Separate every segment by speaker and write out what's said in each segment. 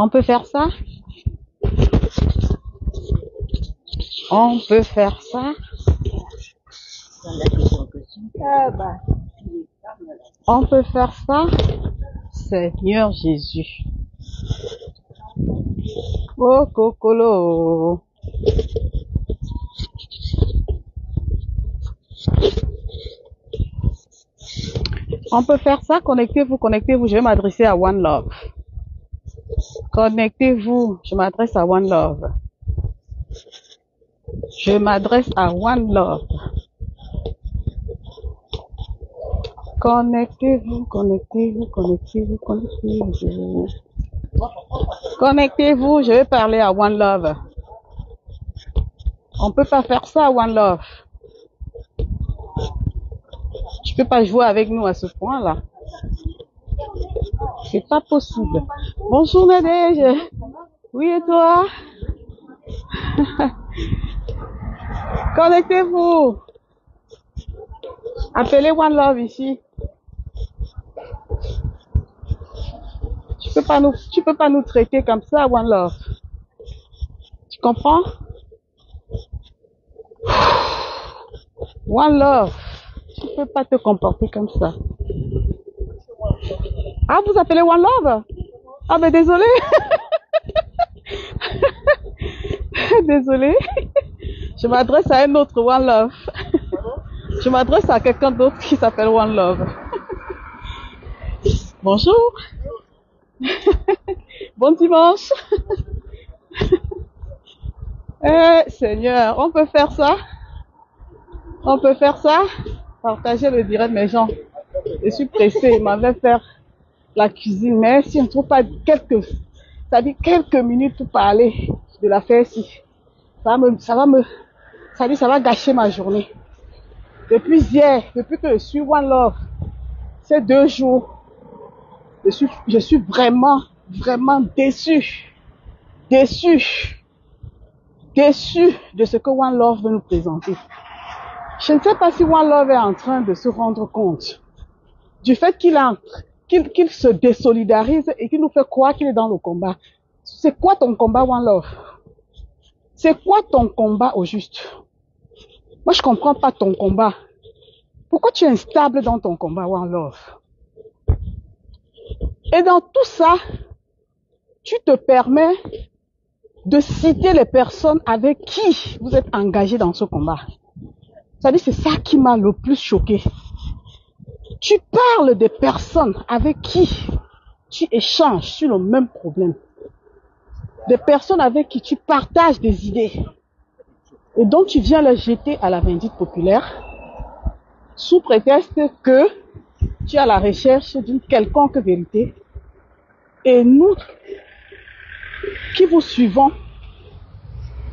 Speaker 1: On peut faire ça? On peut faire ça? On peut faire ça? Seigneur Jésus. Oh, cocolo. On peut faire ça? Connectez-vous, connectez-vous. Je vais m'adresser à One Love. Connectez-vous. Je m'adresse à One Love. Je m'adresse à One Love. Connectez-vous, connectez-vous, connectez-vous, connectez-vous. Connectez-vous, je vais parler à One Love. On peut pas faire ça, One Love. Tu peux pas jouer avec nous à ce point-là. C'est pas possible. Bonjour Nadège. Oui et toi? Connectez-vous. Appelez One Love ici. Tu peux pas nous, peux pas nous traiter comme ça, One Love. Tu comprends? One Love. Tu peux pas te comporter comme ça. Ah, vous appelez One Love? Ah, ben désolé. désolé. Je m'adresse à un autre One Love. Je m'adresse à quelqu'un d'autre qui s'appelle One Love. Bonjour. bon dimanche. Eh, Seigneur, on peut faire ça? On peut faire ça? Partager le direct, mes gens. Je suis pressée, il m'avait faire la cuisine, mais si on ne trouve pas quelques, ça dit quelques minutes pour parler de l'affaire ci, ça va me, ça va me, ça dit, ça va gâcher ma journée. Depuis hier, depuis que je suis One Love, ces deux jours, je suis, je suis vraiment, vraiment déçu, déçu, déçu de ce que One Love veut nous présenter. Je ne sais pas si One Love est en train de se rendre compte du fait qu'il a, qu'il se désolidarise et qu'il nous fait croire qu'il est dans le combat. C'est quoi ton combat, One Love? C'est quoi ton combat au juste? Moi, je comprends pas ton combat. Pourquoi tu es instable dans ton combat, One Love? Et dans tout ça, tu te permets de citer les personnes avec qui vous êtes engagé dans ce combat. Ça c'est ça qui m'a le plus choqué. Tu parles des personnes avec qui tu échanges sur le même problème. Des personnes avec qui tu partages des idées. Et donc tu viens les jeter à la vindicte populaire sous prétexte que tu es à la recherche d'une quelconque vérité. Et nous, qui vous suivons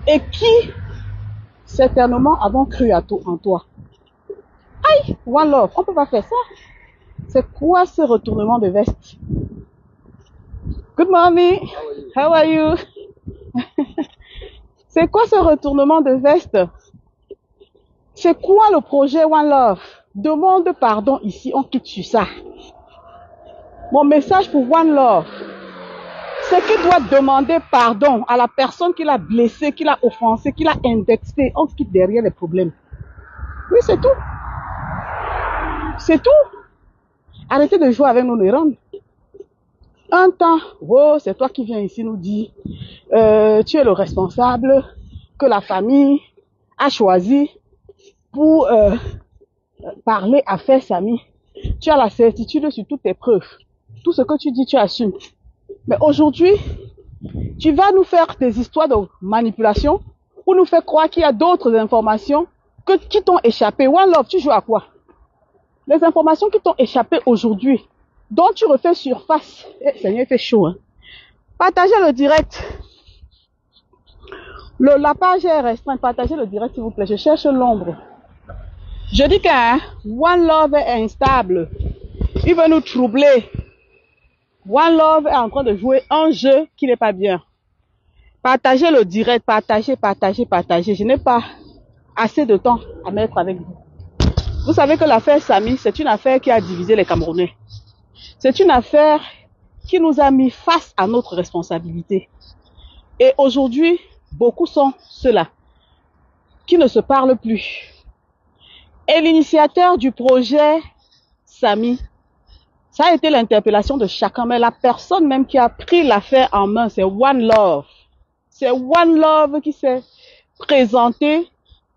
Speaker 1: et qui certainement avons cru à en toi. Aïe, One Love, on peut pas faire ça. C'est quoi ce retournement de veste? Good morning. How are you? C'est quoi ce retournement de veste? C'est quoi le projet One Love? Demande pardon ici, on quitte sur ça. Mon message pour One Love, c'est qu'il doit demander pardon à la personne qui l'a blessé, qui l'a offensé, qui l'a indexé. On quitte derrière les problèmes. Oui, c'est tout. C'est tout. Arrêtez de jouer avec nos neurones. Un temps, oh, c'est toi qui viens ici nous dire, euh, tu es le responsable que la famille a choisi pour euh, parler à faire Samy. Tu as la certitude sur toutes tes preuves. Tout ce que tu dis, tu assumes. Mais aujourd'hui, tu vas nous faire des histoires de manipulation pour nous faire croire qu'il y a d'autres informations que, qui t'ont échappé. One Love, tu joues à quoi? Les informations qui t'ont échappé aujourd'hui, dont tu refais surface. Eh, Seigneur, il fait chaud. Hein? Partagez le direct. Le, la page est restreinte. Partagez le direct, s'il vous plaît. Je cherche l'ombre. Je dis qu'un One Love est instable. Il veut nous troubler. One Love est en train de jouer un jeu qui n'est pas bien. Partagez le direct, partagez, partagez, partagez. Je n'ai pas assez de temps à mettre avec vous. Vous savez que l'affaire Samy, c'est une affaire qui a divisé les Camerounais. C'est une affaire qui nous a mis face à notre responsabilité. Et aujourd'hui, beaucoup sont ceux-là qui ne se parlent plus. Et l'initiateur du projet, Samy, ça a été l'interpellation de chacun, mais la personne même qui a pris l'affaire en main, c'est One Love. C'est One Love qui s'est présenté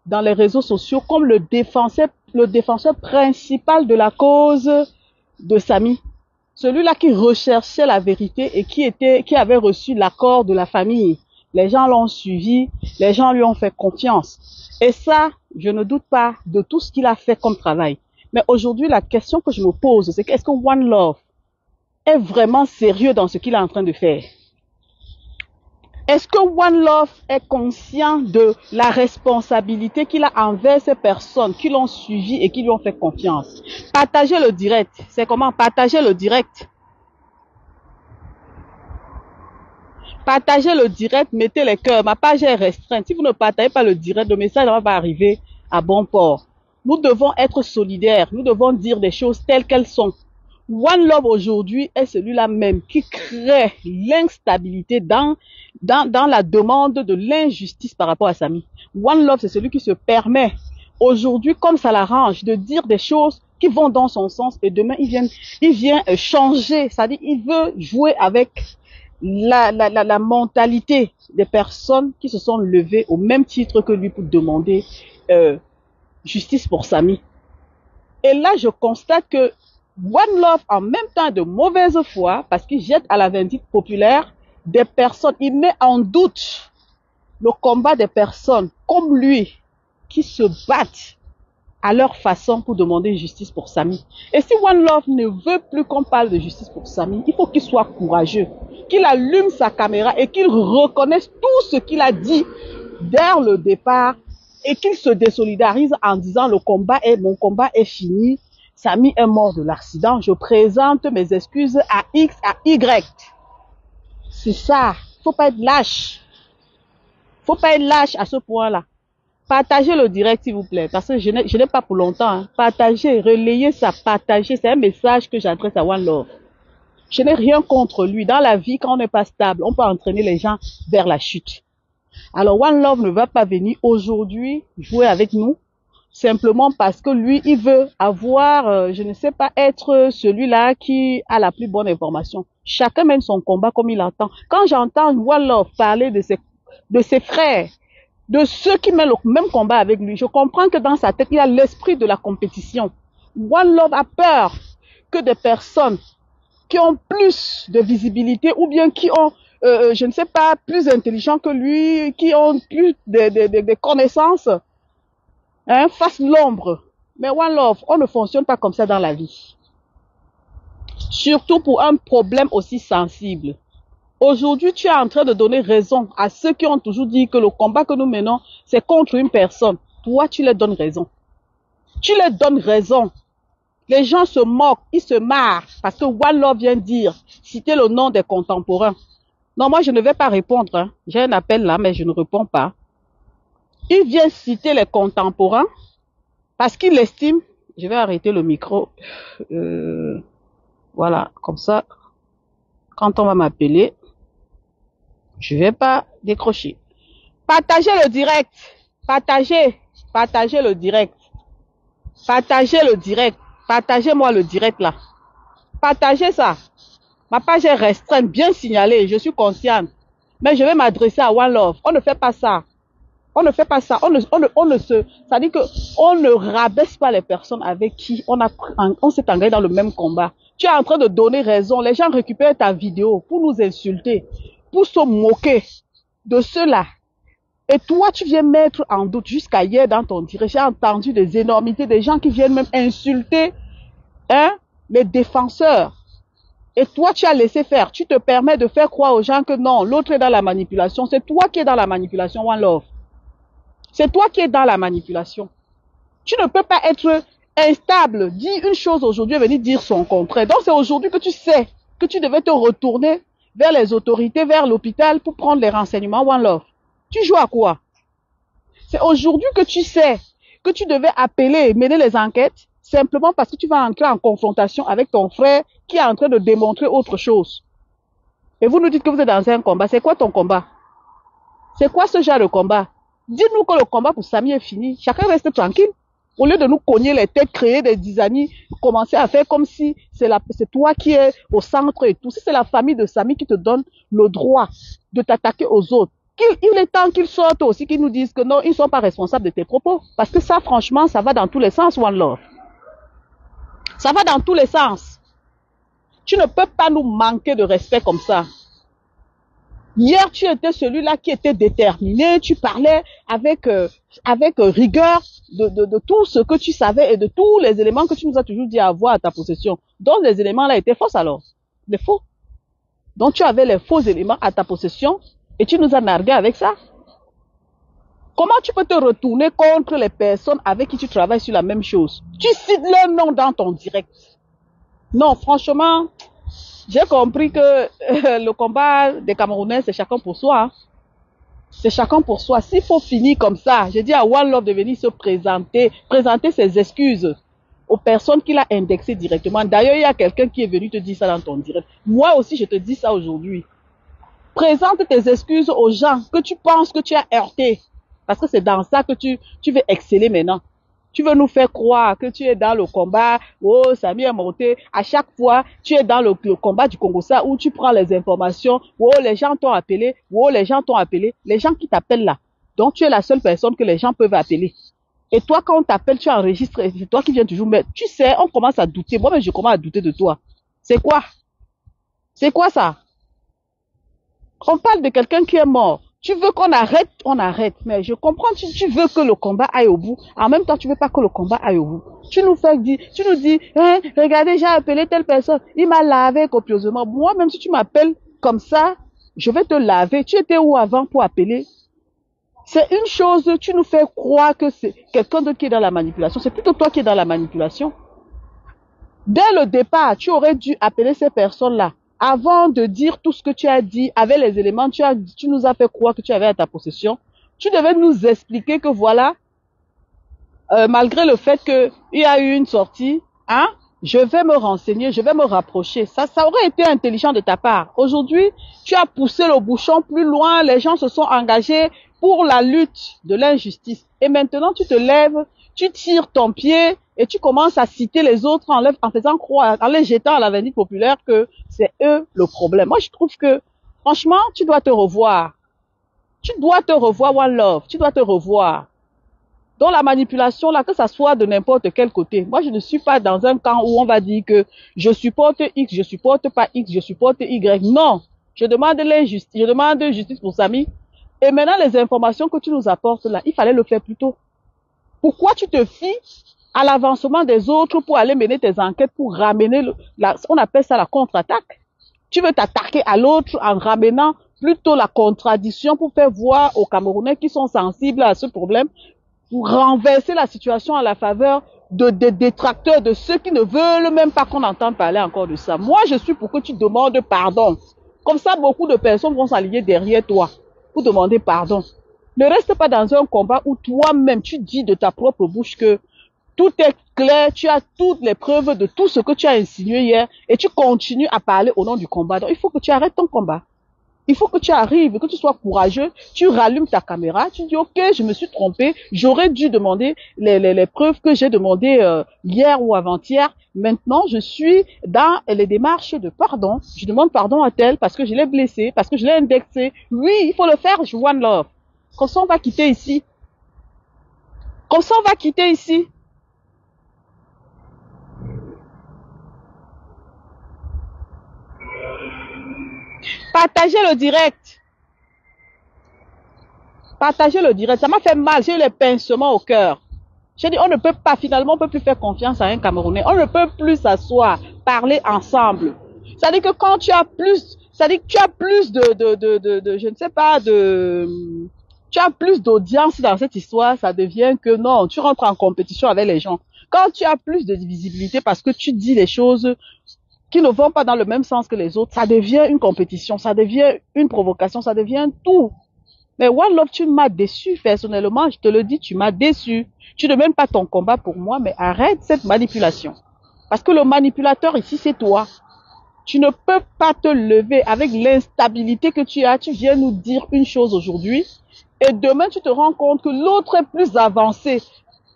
Speaker 1: dans les réseaux sociaux comme le défenseur, le défenseur principal de la cause de Samy. Celui-là qui recherchait la vérité et qui était, qui avait reçu l'accord de la famille. Les gens l'ont suivi, les gens lui ont fait confiance. Et ça, je ne doute pas de tout ce qu'il a fait comme travail. Mais aujourd'hui, la question que je me pose, c'est est-ce que One Love est vraiment sérieux dans ce qu'il est en train de faire? Est-ce que One Love est conscient de la responsabilité qu'il a envers ces personnes qui l'ont suivi et qui lui ont fait confiance? Partager le direct, c'est comment? Partager le direct. Partagez le direct, mettez les cœurs. Ma page est restreinte. Si vous ne partagez pas le direct, le message va pas arriver à bon port. Nous devons être solidaires. Nous devons dire des choses telles qu'elles sont. One Love aujourd'hui est celui-là même qui crée l'instabilité dans, dans, dans la demande de l'injustice par rapport à Samy. One Love, c'est celui qui se permet aujourd'hui, comme ça l'arrange, de dire des choses qui vont dans son sens et demain il vient, il vient euh, changer. C'est-à-dire, il veut jouer avec la, la, la, la mentalité des personnes qui se sont levées au même titre que lui pour demander euh, justice pour Samy. Et là, je constate que One Love, en même temps de mauvaise foi, parce qu'il jette à la vindicte populaire des personnes, il met en doute le combat des personnes comme lui qui se battent à leur façon pour demander justice pour Samy. Et si One Love ne veut plus qu'on parle de justice pour Samy, il faut qu'il soit courageux, qu'il allume sa caméra et qu'il reconnaisse tout ce qu'il a dit dès le départ et qu'il se désolidarise en disant le combat est, mon combat est fini, Samy est mort de l'accident, je présente mes excuses à X, à Y. C'est ça. Faut pas être lâche. Faut pas être lâche à ce point-là. Partagez le direct, s'il vous plaît, parce que je n'ai pas pour longtemps. hein. Partagez, relayez ça, partagez. C'est un message que j'adresse à One Love. Je n'ai rien contre lui. Dans la vie, quand on n'est pas stable, on peut entraîner les gens vers la chute. Alors One Love ne va pas venir aujourd'hui jouer avec nous simplement parce que lui, il veut avoir, euh, je ne sais pas, être celui-là qui a la plus bonne information. Chacun mène son combat comme il entend. Quand j'entends Love parler de ses, de ses frères, de ceux qui mènent le même combat avec lui, je comprends que dans sa tête, il y a l'esprit de la compétition. One Love a peur que des personnes qui ont plus de visibilité ou bien qui ont, euh, je ne sais pas, plus intelligents que lui, qui ont plus de, de, de, de connaissances, hein, fassent l'ombre. Mais One Love, on ne fonctionne pas comme ça dans la vie. Surtout pour un problème aussi sensible. Aujourd'hui, tu es en train de donner raison à ceux qui ont toujours dit que le combat que nous menons, c'est contre une personne. Toi, tu leur donnes raison. Tu leur donnes raison. Les gens se moquent, ils se marrent parce que One Love vient dire, citer le nom des contemporains. Non, moi, je ne vais pas répondre. hein. J'ai un appel là, mais je ne réponds pas. Il vient citer les contemporains parce qu'il estime, je vais arrêter le micro, euh, voilà, comme ça, quand on va m'appeler, je vais pas décrocher. Partagez le direct, partagez, partagez le direct, partagez le direct, partagez-moi le direct là, partagez ça. Ma page est restreinte, bien signalée, je suis consciente, mais je vais m'adresser à One Love. On ne fait pas ça. On ne fait pas ça. On ne, se, ça dit que on ne rabaisse pas les personnes avec qui on s'est engagé dans le même combat. Tu es en train de donner raison. Les gens récupèrent ta vidéo pour nous insulter, pour se moquer de cela. Et toi, tu viens mettre en doute jusqu'à hier dans ton direct. J'ai entendu des énormités, des gens qui viennent même insulter, hein, les défenseurs. Et toi, tu as laissé faire. Tu te permets de faire croire aux gens que non, l'autre est dans la manipulation. C'est toi qui es dans la manipulation, One Love. C'est toi qui es dans la manipulation. Tu ne peux pas être instable. Dis une chose aujourd'hui et venir dire son contraire. Donc c'est aujourd'hui que tu sais que tu devais te retourner vers les autorités, vers l'hôpital pour prendre les renseignements, One Love. Tu joues à quoi? C'est aujourd'hui que tu sais que tu devais appeler, mener les enquêtes, simplement parce que tu vas entrer en confrontation avec ton frère qui est en train de démontrer autre chose. Et vous nous dites que vous êtes dans un combat. C'est quoi ton combat? C'est quoi ce genre de combat? Dis-nous que le combat pour Samy est fini. Chacun reste tranquille. Au lieu de nous cogner les têtes, créer des dizaines, commencer à faire comme si c'est toi qui es au centre et tout. Si c'est la famille de Samy qui te donne le droit de t'attaquer aux autres, qu'il, il est temps qu'ils sortent aussi, qu'ils nous disent que non, ils ne sont pas responsables de tes propos. Parce que ça, franchement, ça va dans tous les sens, One Love. Ça va dans tous les sens. Tu ne peux pas nous manquer de respect comme ça. Hier, tu étais celui-là qui était déterminé, tu parlais avec, euh, avec euh, rigueur de, de, de tout ce que tu savais et de tous les éléments que tu nous as toujours dit avoir à ta possession. Donc les éléments-là étaient faux alors. Les faux. Donc tu avais les faux éléments à ta possession et tu nous as nargué avec ça. Comment tu peux te retourner contre les personnes avec qui tu travailles sur la même chose? Tu cites leur nom dans ton direct. Non, franchement, j'ai compris que euh, le combat des Camerounais, c'est chacun pour soi. C'est chacun pour soi. S'il faut finir comme ça, j'ai dit à One Love de venir se présenter, présenter ses excuses aux personnes qu'il a indexées directement. D'ailleurs, il y a quelqu'un qui est venu te dire ça dans ton direct. Moi aussi, je te dis ça aujourd'hui. Présente tes excuses aux gens que tu penses que tu as heurté. Parce que c'est dans ça que tu, tu veux exceller maintenant. Tu veux nous faire croire que tu es dans le combat, oh, est monté. À chaque fois, tu es dans le, combat du Congo, ça, où tu prends les informations, oh, les gens t'ont appelé, oh, les gens t'ont appelé. Les gens qui t'appellent là. Donc, tu es la seule personne que les gens peuvent appeler. Et toi, quand on t'appelle, tu enregistres, c'est toi qui viens toujours mettre. Tu sais, on commence à douter. Moi-même, je commence à douter de toi. C'est quoi? C'est quoi ça? On parle de quelqu'un qui est mort. Tu veux qu'on arrête, on arrête. Mais je comprends, tu, tu veux que le combat aille au bout. En même temps, tu veux pas que le combat aille au bout. Tu nous fais dire, tu nous dis, hein, regardez, j'ai appelé telle personne. Il m'a lavé copieusement. Moi, même si tu m'appelles comme ça, je vais te laver. Tu étais où avant pour appeler? C'est une chose, tu nous fais croire que c'est quelqu'un d'autre qui est dans la manipulation. C'est plutôt toi qui es dans la manipulation. Dès le départ, tu aurais dû appeler ces personnes-là avant de dire tout ce que tu as dit avec les éléments, tu, as, tu nous as fait croire que tu avais à ta possession. Tu devais nous expliquer que voilà, euh, malgré le fait qu'il y a eu une sortie, hein, je vais me renseigner, je vais me rapprocher. Ça, ça aurait été intelligent de ta part. Aujourd'hui, tu as poussé le bouchon plus loin, les gens se sont engagés pour la lutte de l'injustice. Et maintenant, tu te lèves, tu tires ton pied et tu commences à citer les autres en, faisant croire, en les jetant à la vindicte populaire que c'est eux le problème. Moi, je trouve que, franchement, tu dois te revoir. Tu dois te revoir, One Love. Tu dois te revoir. Dans la manipulation, là, que ça soit de n'importe quel côté. Moi, je ne suis pas dans un camp où on va dire que je supporte X, je supporte pas X, je supporte Y. Non. Je demande l'injustice, je demande justice pour Samy. Et maintenant, les informations que tu nous apportes là, il fallait le faire plus tôt. Pourquoi tu te fies à l'avancement des autres pour aller mener tes enquêtes, pour ramener, le, la, on appelle ça la contre-attaque. Tu veux t'attaquer à l'autre en ramenant plutôt la contradiction pour faire voir aux Camerounais qui sont sensibles à ce problème, pour renverser la situation à la faveur de, des détracteurs, de ceux qui ne veulent même pas qu'on entende parler encore de ça. Moi, je suis pour que tu demandes pardon. Comme ça, beaucoup de personnes vont s'allier derrière toi pour demander pardon. Ne reste pas dans un combat où toi-même tu dis de ta propre bouche que tout est clair, tu as toutes les preuves de tout ce que tu as insinué hier et tu continues à parler au nom du combat. Donc il faut que tu arrêtes ton combat. Il faut que tu arrives, que tu sois courageux, tu rallumes ta caméra, tu dis ok, je me suis trompé, j'aurais dû demander les, preuves que j'ai demandées euh, hier ou avant-hier. Maintenant, je suis dans les démarches de pardon. Je demande pardon à tel parce que je l'ai blessé, parce que je l'ai indexé. Oui, il faut le faire, je one love. Comme ça, on va quitter ici. Comme ça, on va quitter ici. Partagez le direct. Partagez le direct. Ça m'a fait mal. J'ai eu les pincements au cœur. J'ai dit, on ne peut pas, finalement, on peut plus faire confiance à un Camerounais. On ne peut plus s'asseoir, parler ensemble. Ça dit que quand tu as plus, ça dit que tu as plus de, de, de, de- je ne sais pas, de, tu as plus d'audience dans cette histoire, ça devient que non, tu rentres en compétition avec les gens. Quand tu as plus de visibilité parce que tu dis les choses qui ne vont pas dans le même sens que les autres, ça devient une compétition, ça devient une provocation, ça devient tout. Mais One Love, tu m'as déçu personnellement, je te le dis, tu m'as déçu. Tu ne mènes pas ton combat pour moi, mais arrête cette manipulation. Parce que le manipulateur ici, c'est toi. Tu ne peux pas te lever avec l'instabilité que tu as. Tu viens nous dire une chose aujourd'hui et demain tu te rends compte que l'autre est plus avancé.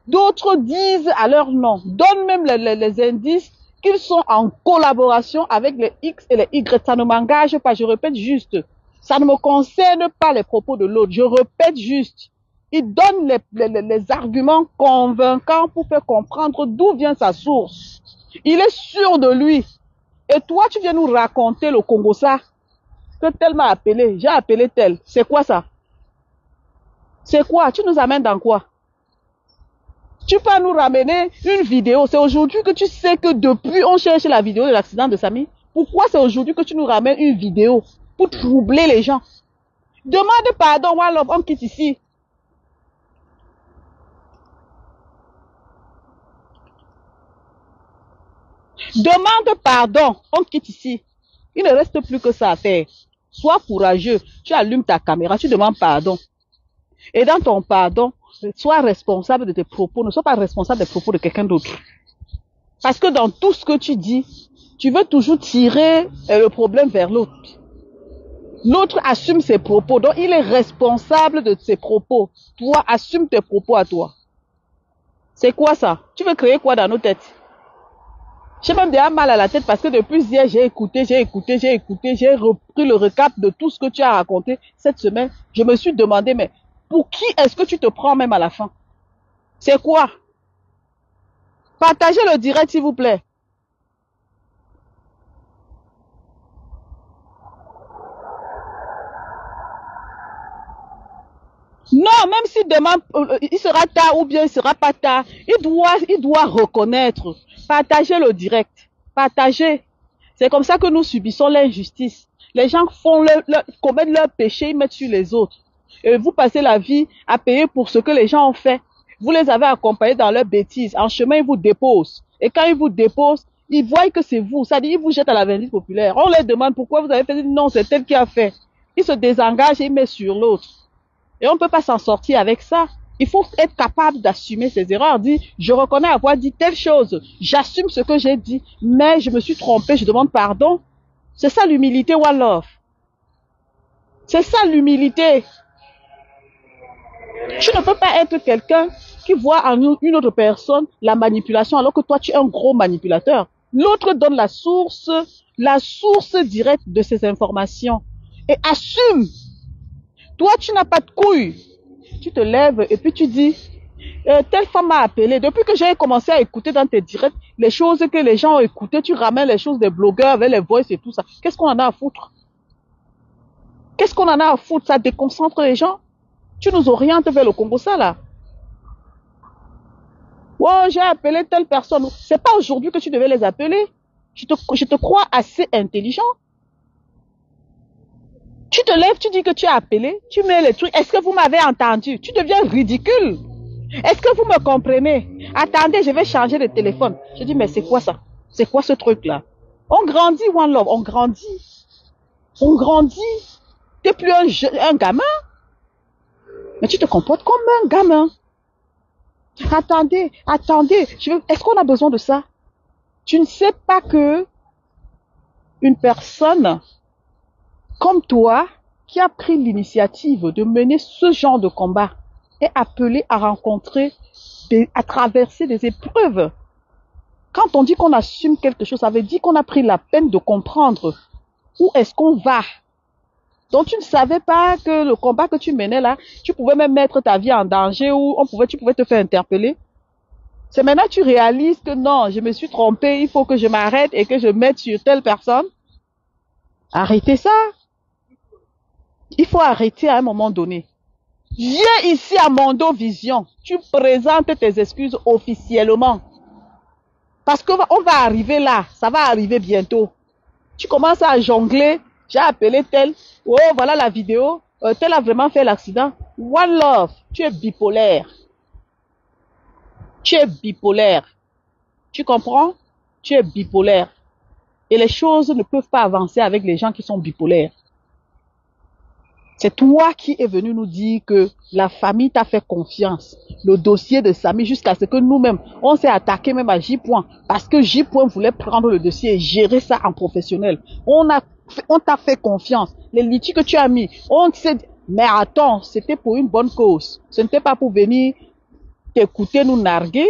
Speaker 1: D'autres disent à leur nom, donnent même les, indices qu'ils sont en collaboration avec les X et les Y. Ça ne m'engage pas, je répète juste. Ça ne me concerne pas les propos de l'autre. Je répète juste. Il donne les- les arguments convaincants pour faire comprendre d'où vient sa source. Il est sûr de lui. Et toi, tu viens nous raconter le Congo ça, que tel m'a appelé, j'ai appelé tel. C'est quoi ça? C'est quoi? Tu nous amènes dans quoi? Tu peux nous ramener une vidéo. C'est aujourd'hui que tu sais que depuis on cherche la vidéo de l'accident de Samy. Pourquoi c'est aujourd'hui que tu nous ramènes une vidéo pour troubler les gens? Demande pardon, One on quitte ici. Demande pardon, on quitte ici. Il ne reste plus que ça à faire. Sois courageux. Tu allumes ta caméra, tu demandes pardon. Et dans ton pardon, sois responsable de tes propos. Ne sois pas responsable des propos de quelqu'un d'autre. Parce que dans tout ce que tu dis, tu veux toujours tirer euh, le problème vers l'autre. L'autre assume ses propos, donc il est responsable de ses propos. Toi, assume tes propos à toi. C'est quoi ça? Tu veux créer quoi dans nos têtes? J'ai même déjà mal à la tête parce que depuis hier, j'ai écouté, j'ai écouté, j'ai écouté, j'ai repris le recap de tout ce que tu as raconté cette semaine. Je me suis demandé, mais pour qui est-ce que tu te prends même à la fin? C'est quoi? Partagez le direct, s'il vous plaît. Non, même si demain euh, il sera tard ou bien il sera pas tard, il doit, il doit reconnaître. Partagez le direct. Partagez. C'est comme ça que nous subissons l'injustice. Les gens font commettent leurs péchés, ils mettent sur les autres. Et vous passez la vie à payer pour ce que les gens ont fait. Vous les avez accompagnés dans leurs bêtises. En chemin, ils vous déposent. Et quand ils vous déposent, ils voient que c'est vous. Ça dit, ils vous jettent à la vindicte populaire. On les demande pourquoi vous avez fait. Non, c'est tel qui a fait. Ils se désengagent et ils mettent sur l'autre. Et on ne peut pas s'en sortir avec ça. Il faut être capable d'assumer ses erreurs. Dire, je reconnais avoir dit telle chose. J'assume ce que j'ai dit, mais je me suis trompé, je demande pardon. C'est ça l'humilité, One Love. C'est ça l'humilité. Tu ne peux pas être quelqu'un qui voit en une autre personne la manipulation alors que toi tu es un gros manipulateur. L'autre donne la source, la source directe de ces informations et assume. Toi tu n'as pas de couilles. Tu te lèves et puis tu dis, euh, telle femme m'a appelé. Depuis que j'ai commencé à écouter dans tes directs les choses que les gens ont écoutées, tu ramènes les choses des blogueurs avec les voices et tout ça. Qu'est-ce qu'on en a à foutre? Qu'est-ce qu'on en a à foutre? Ça déconcentre les gens? Tu nous orientes vers le Congo, ça là. Oh, j'ai appelé telle personne. C'est pas aujourd'hui que tu devais les appeler. Je te, je te crois assez intelligent. Tu te lèves, tu dis que tu as appelé, tu mets les trucs. Est-ce que vous m'avez entendu? Tu deviens ridicule. Est-ce que vous me comprenez? Attendez, je vais changer de téléphone. Je dis, mais c'est quoi ça? C'est quoi ce truc-là On grandit, One Love, on grandit. On grandit. T'es plus un, un gamin? Mais tu te comportes comme un gamin. Attendez, attendez. Est-ce qu'on a besoin de ça? Tu ne sais pas que une personne comme toi, qui a pris l'initiative de mener ce genre de combat, est appelé à rencontrer, à traverser des épreuves. Quand on dit qu'on assume quelque chose, ça veut dire qu'on a pris la peine de comprendre où est-ce qu'on va. Donc tu ne savais pas que le combat que tu menais là, tu pouvais même mettre ta vie en danger ou on pouvait, tu pouvais te faire interpeller. C'est maintenant que tu réalises que non, je me suis trompé, il faut que je m'arrête et que je mette sur telle personne. Arrêtez ça. Il faut arrêter à un moment donné. Viens ici à Mondo Vision. Tu présentes tes excuses officiellement. Parce qu'on on va arriver là. Ça va arriver bientôt. Tu commences à jongler. J'ai appelé tel. Oh, voilà la vidéo. Euh, tel a vraiment fait l'accident. One love. Tu es bipolaire. Tu es bipolaire. Tu comprends? Tu es bipolaire. Et les choses ne peuvent pas avancer avec les gens qui sont bipolaires. C'est toi qui es venu nous dire que la famille t'a fait confiance. Le dossier de Samy jusqu'à ce que nous-mêmes, on s'est attaqué même à J. -Point, parce que J. -Point voulait prendre le dossier et gérer ça en professionnel. On a, on t'a fait confiance. Les litiges que tu as mis, on s'est, mais attends, c'était pour une bonne cause. Ce n'était pas pour venir t'écouter nous narguer,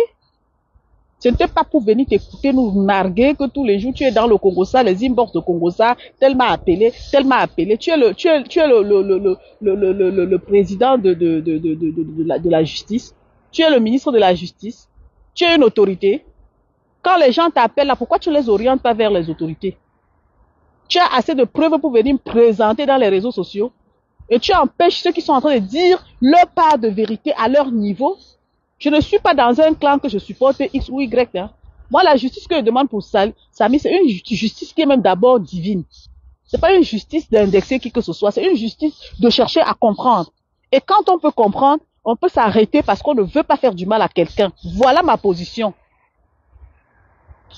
Speaker 1: ce n'était pas pour venir t'écouter nous narguer que tous les jours tu es dans le Congo ça, les inbox de Congo ça, tellement appelé, tellement appelé. Tu es le, tu es, tu le, président de, la, justice. Tu es le ministre de la justice. Tu es une autorité. Quand les gens t'appellent pourquoi tu les orientes pas vers les autorités? Tu as assez de preuves pour venir me présenter dans les réseaux sociaux et tu empêches ceux qui sont en train de dire leur part de vérité à leur niveau je ne suis pas dans un clan que je supporte X ou Y. Hein. Moi, la justice que je demande pour Samy, c'est une justice qui est même d'abord divine. C'est pas une justice d'indexer qui que ce soit, c'est une justice de chercher à comprendre. Et quand on peut comprendre, on peut s'arrêter parce qu'on ne veut pas faire du mal à quelqu'un. Voilà ma position.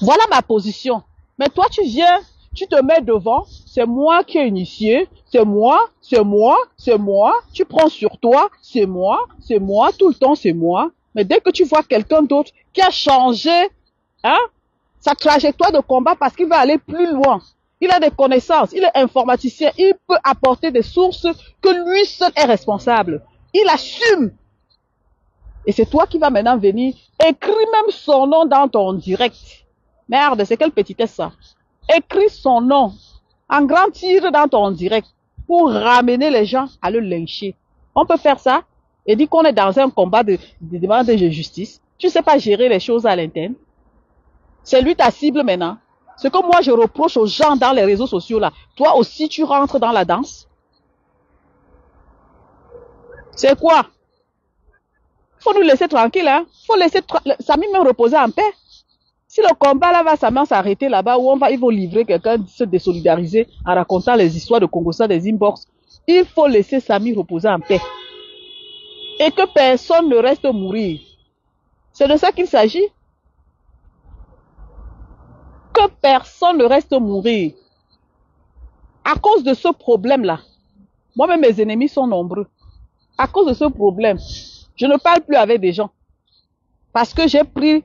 Speaker 1: Voilà ma position. Mais toi, tu viens, tu te mets devant, c'est moi qui ai initié, c'est moi, c'est moi, c'est moi, tu prends sur toi, c'est moi, c'est moi, tout le temps c'est moi. Mais dès que tu vois quelqu'un d'autre qui a changé hein, sa trajectoire de combat parce qu'il va aller plus loin, il a des connaissances, il est informaticien, il peut apporter des sources que lui seul est responsable. Il assume. Et c'est toi qui vas maintenant venir écrire même son nom dans ton direct. Merde, c'est quelle petitesse ça. Écris son nom en grand tir dans ton direct pour ramener les gens à le lyncher. On peut faire ça et dit qu'on est dans un combat de, de demande de justice, tu sais pas gérer les choses à l'interne. C'est lui ta cible maintenant. Ce que moi je reproche aux gens dans les réseaux sociaux là, toi aussi tu rentres dans la danse. C'est quoi? Faut nous laisser tranquille, hein. Faut laisser Samy même reposer en paix. Si le combat là va s'arrêter là-bas où on va, il faut livrer quelqu'un se désolidariser en racontant les histoires de Congo, ça des inbox, il faut laisser Samy reposer en paix et que personne ne reste mourir. C'est de ça qu'il s'agit. Que personne ne reste mourir. À cause de ce problème-là, moi-même mes ennemis sont nombreux. À cause de ce problème, je ne parle plus avec des gens. Parce que j'ai pris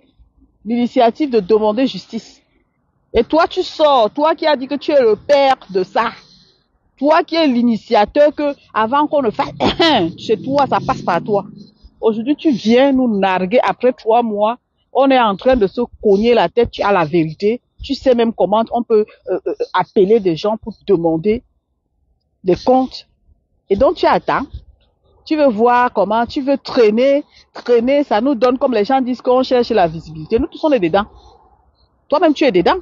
Speaker 1: l'initiative de demander justice. Et toi, tu sors, toi qui as dit que tu es le père de ça. Toi qui es l'initiateur que avant qu'on ne fasse chez toi, ça passe par toi. Aujourd'hui, tu viens nous narguer après trois mois. On est en train de se cogner la tête. Tu as la vérité. Tu sais même comment on peut euh, euh, appeler des gens pour demander des comptes. Et donc tu attends. Tu veux voir comment, tu veux traîner, traîner, ça nous donne comme les gens disent qu'on cherche la visibilité. Nous tous on est dedans. Toi-même tu es dedans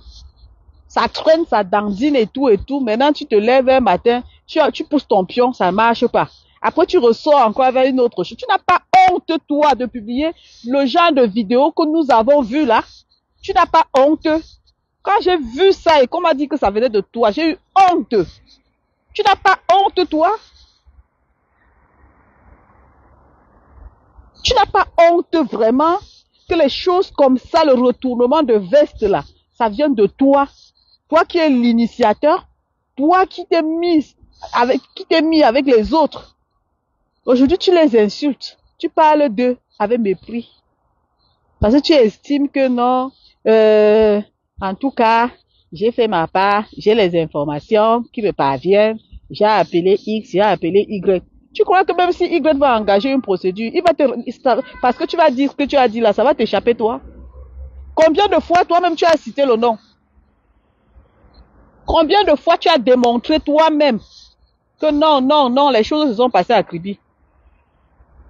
Speaker 1: ça traîne, ça dandine et tout et tout. Maintenant, tu te lèves un matin, tu, tu pousses ton pion, ça marche pas. Après, tu ressors encore avec une autre chose. Tu n'as pas honte, toi, de publier le genre de vidéo que nous avons vu là. Tu n'as pas honte. Quand j'ai vu ça et qu'on m'a dit que ça venait de toi, j'ai eu honte. Tu n'as pas honte, toi? Tu n'as pas honte vraiment que les choses comme ça, le retournement de veste là, ça vient de toi. Toi qui es l'initiateur, toi qui t'es mis avec, qui t'es mis avec les autres. Aujourd'hui, tu les insultes. Tu parles d'eux avec mépris. Parce que tu estimes que non, euh, en tout cas, j'ai fait ma part, j'ai les informations qui me parviennent, j'ai appelé X, j'ai appelé Y. Tu crois que même si Y va engager une procédure, il va te, parce que tu vas dire ce que tu as dit là, ça va t'échapper toi. Combien de fois toi-même tu as cité le nom? Combien de fois tu as démontré toi-même que non, non, non, les choses se sont passées à Kribi?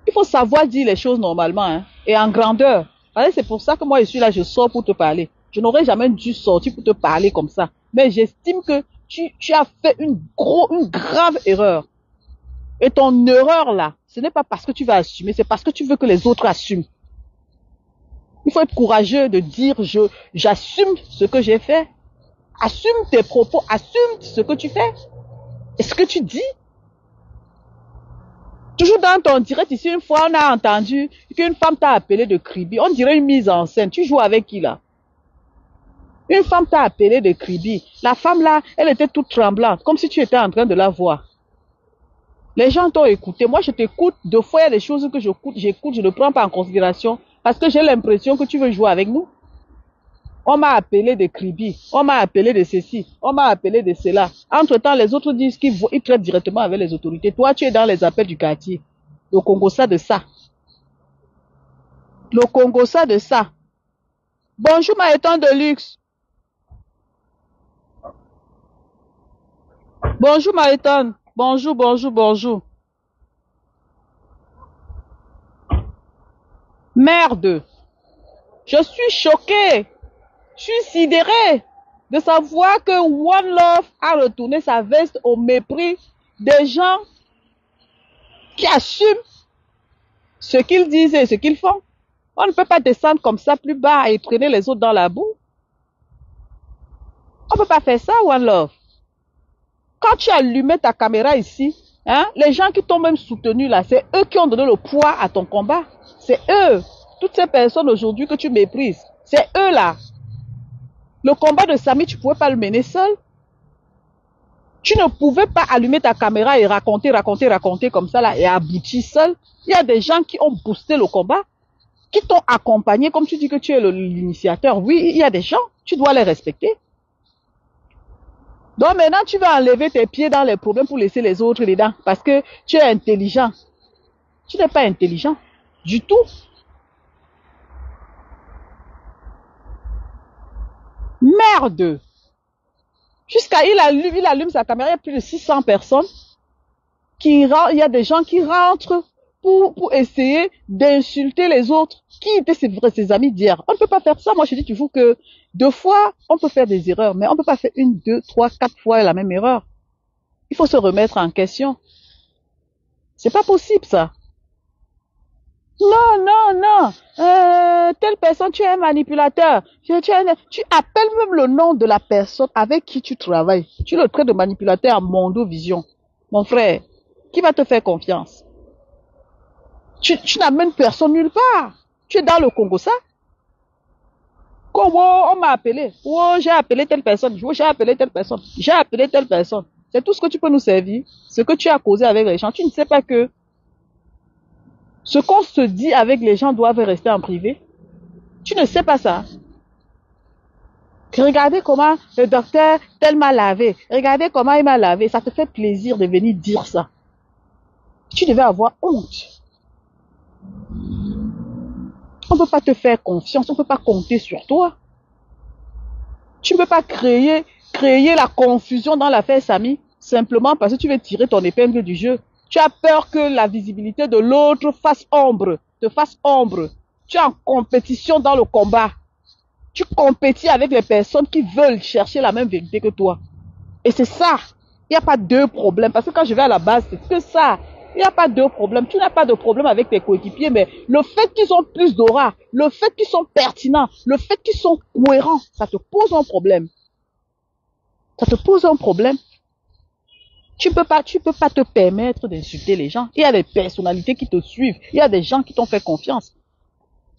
Speaker 1: Il faut savoir dire les choses normalement hein, et en grandeur. C'est pour ça que moi je suis là, je sors pour te parler. Je n'aurais jamais dû sortir pour te parler comme ça. Mais j'estime que tu, as fait une, gros, une grave erreur. Et ton erreur là, ce n'est pas parce que tu vas assumer, c'est parce que tu veux que les autres assument. Il faut être courageux de dire je j'assume ce que j'ai fait. Assume tes propos, assume ce que tu fais. Et ce que tu dis. Toujours dans ton direct ici, une fois, on a entendu qu'une femme t'a appelé de Kribi. On dirait une mise en scène. Tu joues avec qui là? Une femme t'a appelé de Kribi. La femme là, elle était toute tremblante, comme si tu étais en train de la voir. Les gens t'ont écouté. Moi, je t'écoute. Deux fois, il y a des choses que j'écoute, j'écoute, je ne prends pas en considération parce que j'ai l'impression que tu veux jouer avec nous. On m'a appelé de Kribi, on m'a appelé de ceci, on m'a appelé de cela. Entre-temps, les autres disent qu'ils ils traitent directement avec les autorités. Toi, tu es dans les appels du quartier. Le Congo, ça de ça. Le Congo, ça de ça. Bonjour, Maëtan de luxe. Bonjour, Maëtan. Bonjour, bonjour, bonjour. Merde. Je suis choqué. Je suis sidéré de savoir que One Love a retourné sa veste au mépris des gens qui assument ce qu'ils disent et ce qu'ils font. On ne peut pas descendre comme ça plus bas et traîner les autres dans la boue. On ne peut pas faire ça, One Love. Quand tu allumé ta caméra ici, hein, les gens qui t'ont même soutenu là, c'est eux qui ont donné le poids à ton combat. C'est eux. Toutes ces personnes aujourd'hui que tu méprises, c'est eux là. Le combat de Samy, tu ne pouvais pas le mener seul. Tu ne pouvais pas allumer ta caméra et raconter, raconter, raconter comme ça là et aboutir seul. Il y a des gens qui ont boosté le combat, qui t'ont accompagné, comme tu dis que tu es l'initiateur. Oui, il y a des gens, tu dois les respecter. Donc maintenant, tu vas enlever tes pieds dans les problèmes pour laisser les autres dedans. Parce que tu es intelligent. Tu n'es pas intelligent. Du tout. Merde. Jusqu'à il allume, il allume sa caméra, il y a plus de 600 personnes qui il y a des gens qui rentrent pour, essayer d'insulter les autres. Qui étaient ses, amis d'hier? On ne peut pas faire ça. Moi, je dis toujours que deux fois, on peut faire des erreurs, mais on ne peut pas faire une, deux, trois, quatre fois la même erreur. Il faut se remettre en question. C'est pas possible, ça. Non, non, non. Euh, telle personne, tu es un manipulateur. Tu, appelles même le nom de la personne avec qui tu travailles. Tu le traites de manipulateur à Mondo Vision. Mon frère, qui va te faire confiance? Tu, tu n'amènes personne nulle part. Tu es dans le Congo, ça Comment on m'a appelé Oh, j'ai appelé telle personne. J'ai appelé telle personne. J'ai appelé telle personne. C'est tout ce que tu peux nous servir. Ce que tu as causé avec les gens. Tu ne sais pas que ce qu'on se dit avec les gens doit rester en privé. Tu ne sais pas ça. Regardez comment le docteur tel m'a lavé. Regardez comment il m'a lavé. Ça te fait plaisir de venir dire ça. Tu devais avoir honte. On ne peut pas te faire confiance, on ne peut pas compter sur toi. Tu ne peux pas créer, créer la confusion dans l'affaire Samy simplement parce que tu veux tirer ton épingle du jeu. Tu as peur que la visibilité de l'autre fasse ombre, te fasse ombre. Tu es en compétition dans le combat. Tu compétis avec les personnes qui veulent chercher la même vérité que toi. Et c'est ça. Il n'y a pas deux problèmes. Parce que quand je vais à la base, c'est que ça. Il n'y a pas deux problèmes. Tu n'as pas de problème avec tes coéquipiers, mais le fait qu'ils ont plus d'aura, le fait qu'ils sont pertinents, le fait qu'ils sont cohérents, ça te pose un problème. Ça te pose un problème. Tu peux pas, tu peux pas te permettre d'insulter les gens. Il y a des personnalités qui te suivent. Il y a des gens qui t'ont fait confiance.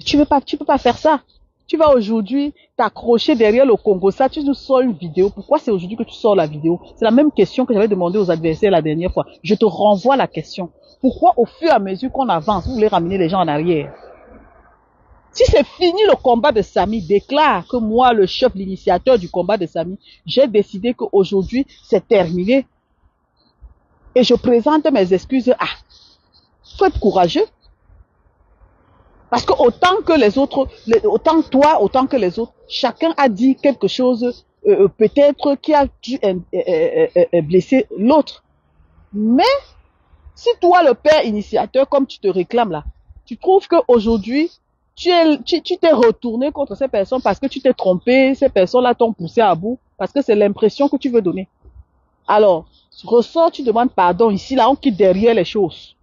Speaker 1: Tu peux pas, tu peux pas faire ça. Tu vas aujourd'hui t'accrocher derrière le Congo, ça, tu nous sors une vidéo. Pourquoi c'est aujourd'hui que tu sors la vidéo? C'est la même question que j'avais demandé aux adversaires la dernière fois. Je te renvoie la question. Pourquoi au fur et à mesure qu'on avance, vous voulez ramener les gens en arrière? Si c'est fini le combat de Samy, déclare que moi, le chef, l'initiateur du combat de Samy, j'ai décidé qu'aujourd'hui, c'est terminé. Et je présente mes excuses. Ah, faut être courageux. Parce que autant que les autres, autant toi, autant que les autres, chacun a dit quelque chose, euh, euh, peut-être qui a dû euh, blesser l'autre. Mais si toi, le père initiateur, comme tu te réclames là, tu trouves qu'aujourd'hui, tu es, tu, tu t'es retourné contre ces personnes parce que tu t'es trompé, ces personnes-là t'ont poussé à bout, parce que c'est l'impression que tu veux donner. Alors, ressors, tu demandes pardon. Ici, là, on quitte derrière les choses.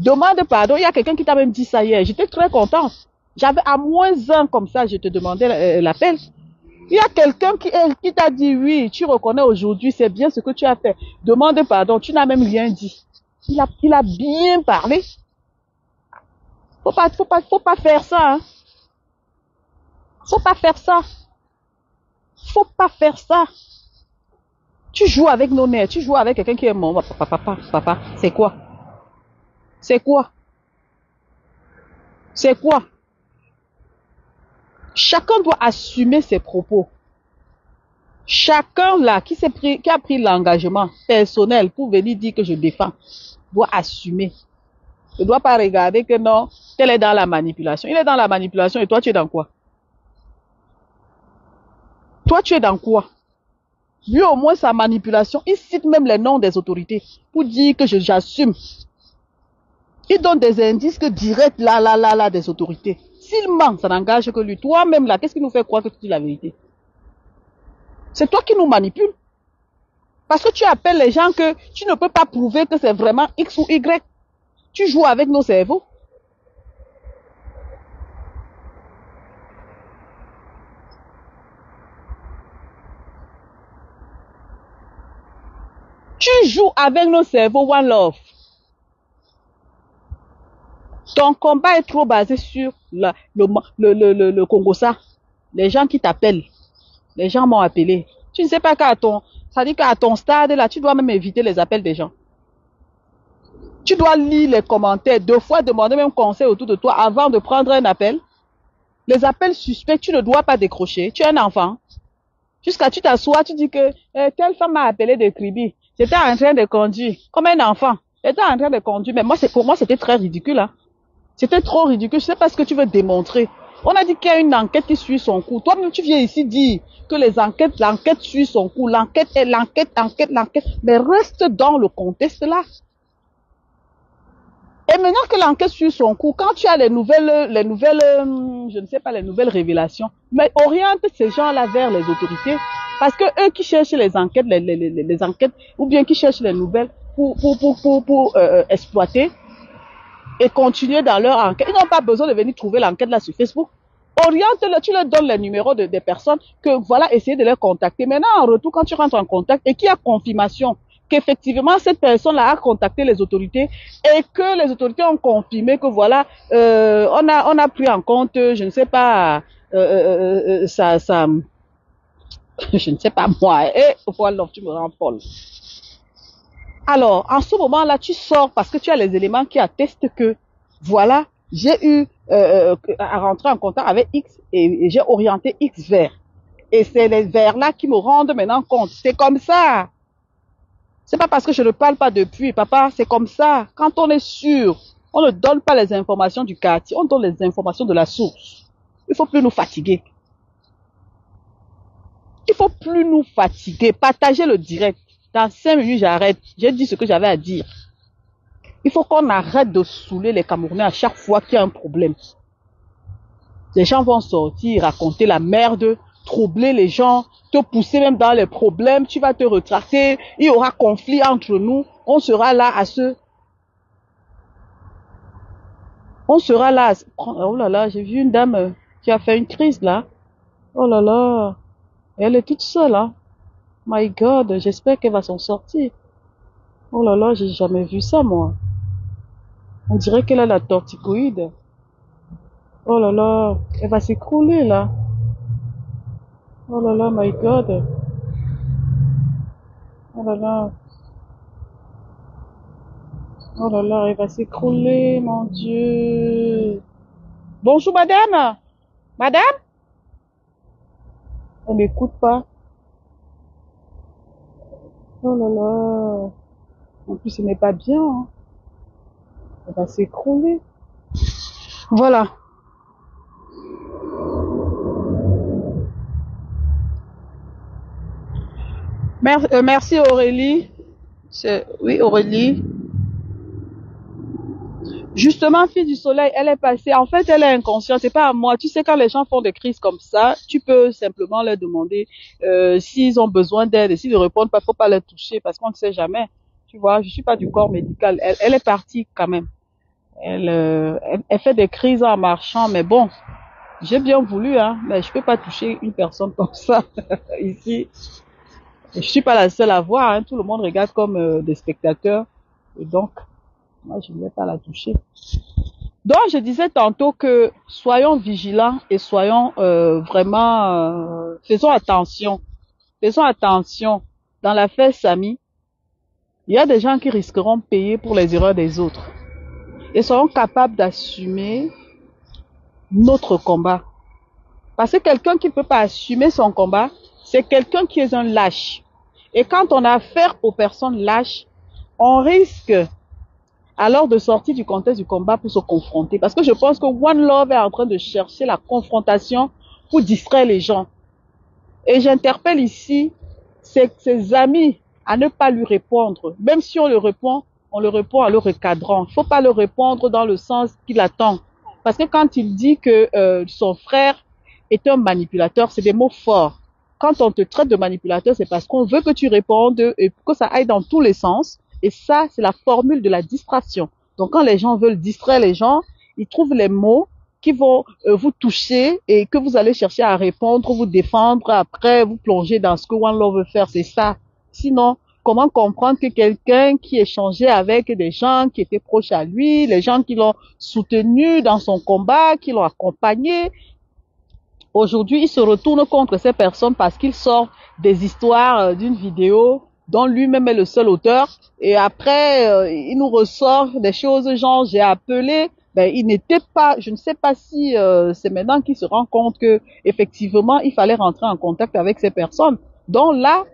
Speaker 1: Demande pardon. Il y a quelqu'un qui t'a même dit ça hier. J'étais très contente. J'avais à moins un comme ça, je te demandais l'appel. Il y a quelqu'un qui, qui t'a dit oui, tu reconnais aujourd'hui, c'est bien ce que tu as fait. Demande pardon. Tu n'as même rien dit. Il a, il a bien parlé. Faut pas, faut pas, faut pas faire ça. Hein. Faut pas faire ça. Faut pas faire ça. Tu joues avec nos nerfs, tu joues avec quelqu'un qui est mort. Papa, papa, papa, c'est quoi? C'est quoi? C'est quoi? Chacun doit assumer ses propos. Chacun là qui, a pris l'engagement personnel pour venir dire que je défends, doit assumer. Ne doit pas regarder que non, tel est dans la manipulation. Il est dans la manipulation et toi tu es dans quoi? Toi tu es dans quoi? Lui au moins sa manipulation, il cite même les noms des autorités pour dire que j'assume. Il donne des indices que direct là, là, là, là des autorités. S'il ment, ça n'engage que lui. Toi-même là, qu'est-ce qui nous fait croire que tu dis la vérité? C'est toi qui nous manipules. Parce que tu appelles les gens que tu ne peux pas prouver que c'est vraiment X ou Y. Tu joues avec nos cerveaux. Tu joues avec nos cerveaux, One Love. Ton combat est trop basé sur le, le, le, le, le Congo ça. Les gens qui t'appellent. Les gens m'ont appelé. Tu ne sais pas qu'à ton, ça dit qu'à ton stade là, tu dois même éviter les appels des gens. Tu dois lire les commentaires, deux fois demander même conseil autour de toi avant de prendre un appel. Les appels suspects, tu ne dois pas décrocher. Tu es un enfant. Jusqu'à tu t'assois, tu dis que eh, telle femme m'a appelé de Kribi. J'étais en train de conduire, comme un enfant. J'étais en train de conduire, mais moi, pour moi, c'était très ridicule. Hein. C'était trop ridicule. Je sais pas ce que tu veux démontrer. On a dit qu'il y a une enquête qui suit son cours. Toi-même, tu viens ici dire que les enquêtes, l'enquête suit son cours. L'enquête est l'enquête, l'enquête, l'enquête. Mais reste dans le contexte là. Et maintenant que l'enquête suit son cours, quand tu as les nouvelles, les nouvelles, euh, je ne sais pas, les nouvelles révélations, mais oriente ces gens-là vers les autorités. Parce que eux qui cherchent les enquêtes, les, enquêtes, ou bien qui cherchent les nouvelles pour, pour euh, exploiter, et continuer dans leur enquête. Ils n'ont pas besoin de venir trouver l'enquête là sur Facebook. Oriente-le, tu leur donnes les numéros de, des personnes que voilà, essayer de les contacter. Maintenant, en retour, quand tu rentres en contact et qu'il y a confirmation qu'effectivement cette personne-là a contacté les autorités et que les autorités ont confirmé que voilà, euh, on a on a pris en compte, je ne sais pas, euh, euh, ça ça, je ne sais pas moi. Et voilà, tu me rends folle. Alors, en ce moment-là, tu sors parce que tu as les éléments qui attestent que, voilà, j'ai eu euh, à rentrer en contact avec X et, j'ai orienté X vers. Et c'est les vers-là qui me rendent maintenant compte. C'est comme ça. C'est pas parce que je ne parle pas depuis, papa, c'est comme ça. Quand on est sûr, on ne donne pas les informations du quartier, on donne les informations de la source. Il faut plus nous fatiguer. Il faut plus nous fatiguer. Partager le direct. Dans cinq minutes, j'arrête. J'ai dit ce que j'avais à dire. Il faut qu'on arrête de saouler les Camerounais à chaque fois qu'il y a un problème. Les gens vont sortir, raconter la merde, troubler les gens, te pousser même dans les problèmes, tu vas te retracer, il y aura conflit entre nous, on sera là à ce... On sera là à... Oh là là, j'ai vu une dame qui a fait une crise là. Oh là là, elle est toute seule hein. My God, j'espère qu'elle va s'en sortir. Oh là là, j'ai jamais vu ça, moi. On dirait qu'elle a la torticoïde. Oh là là, elle va s'écrouler, là. Oh là là, my God. Oh là là. Oh là là, elle va s'écrouler, mon Dieu. Bonjour, madame. Madame? Elle m'écoute pas. Oh là là. En plus, ce n'est pas bien. Hein. Va s'écrouler. Voilà. Euh, merci Aurélie. Oui, Aurélie. Justement, fille du soleil, elle est passée. En fait, elle est inconsciente. C'est pas à moi. Tu sais, quand les gens font des crises comme ça, tu peux simplement leur demander euh, s'ils ont besoin d'aide. S'ils ne répondent pas, faut pas les toucher parce qu'on ne sait jamais. Tu vois, je suis pas du corps médical. Elle, elle est partie quand même. Elle, euh, elle, fait des crises en marchant, mais bon, j'ai bien voulu, hein, mais je peux pas toucher une personne comme ça ici. Je suis pas la seule à voir. Hein. Tout le monde regarde comme euh, des spectateurs. Donc, moi, je ne vais pas la toucher. Donc, je disais tantôt que soyons vigilants et soyons euh, vraiment, euh, faisons attention. Faisons attention. dans l'affaire Samy, il y a des gens qui risqueront de payer pour les erreurs des autres et seront capables d'assumer notre combat. Parce que quelqu'un qui ne peut pas assumer son combat, c'est quelqu'un qui est un lâche. Et quand on a affaire aux personnes lâches, on risque alors de sortir du contexte du combat pour se confronter. Parce que je pense que One Love est en train de chercher la confrontation pour distraire les gens. Et j'interpelle ici ses, amis à ne pas lui répondre. Même si on le répond, on le répond en le recadrant. Il faut pas le répondre dans le sens qu'il attend. Parce que quand il dit que euh, son frère est un manipulateur, c'est des mots forts. Quand on te traite de manipulateur, c'est parce qu'on veut que tu répondes et que ça aille dans tous les sens. Et ça, c'est la formule de la distraction. Donc quand les gens veulent distraire les gens, ils trouvent les mots qui vont euh, vous toucher et que vous allez chercher à répondre, vous défendre, après vous plonger dans ce que One Love veut faire, c'est ça. Sinon, comment comprendre que quelqu'un qui échangeait avec des gens qui étaient proches à lui, les gens qui l'ont soutenu dans son combat, qui l'ont accompagné, aujourd'hui il se retourne contre ces personnes parce qu'il sort des histoires euh, d'une vidéo dont lui-même est le seul auteur et après euh, il nous ressort des choses genre j'ai appelé ben, il n'était pas, je ne sais pas si euh, c'est maintenant qu'il se rend compte que effectivement il fallait rentrer en contact avec ces personnes. Donc là,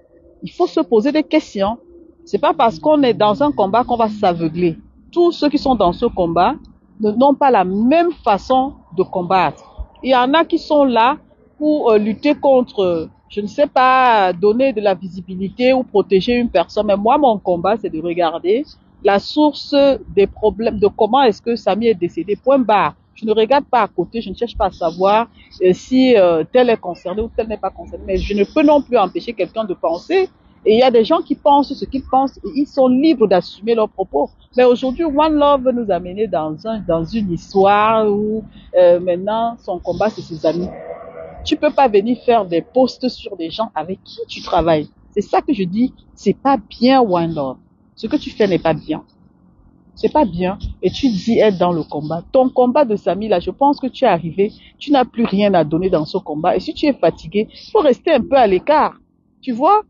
Speaker 1: il faut se poser des questions. C'est pas parce qu'on est dans un combat qu'on va s'aveugler. Tous ceux qui sont dans ce combat n'ont pas la même façon de combattre. Il y en a qui sont là pour euh, lutter contre, je ne sais pas, donner de la visibilité ou protéger une personne. Mais moi, mon combat, c'est de regarder la source des problèmes, de comment est-ce que Samy est décédé. Point barre. Je ne regarde pas à côté, je ne cherche pas à savoir euh, si euh, tel est concerné ou tel n'est pas concerné. Mais je ne peux non plus empêcher quelqu'un de penser. Et il y a des gens qui pensent ce qu'ils pensent et ils sont libres d'assumer leurs propos. Mais aujourd'hui, One Love veut nous amener dans, un, dans une histoire où euh, maintenant son combat c'est ses amis. Tu peux pas venir faire des posts sur des gens avec qui tu travailles. C'est ça que je dis, c'est pas bien One. Ce que tu fais n'est pas bien. C'est pas bien. Et tu dis être dans le combat. Ton combat de Samy, là, je pense que tu es arrivé. Tu n'as plus rien à donner dans ce combat. Et si tu es fatigué, faut rester un peu à l'écart. Tu vois?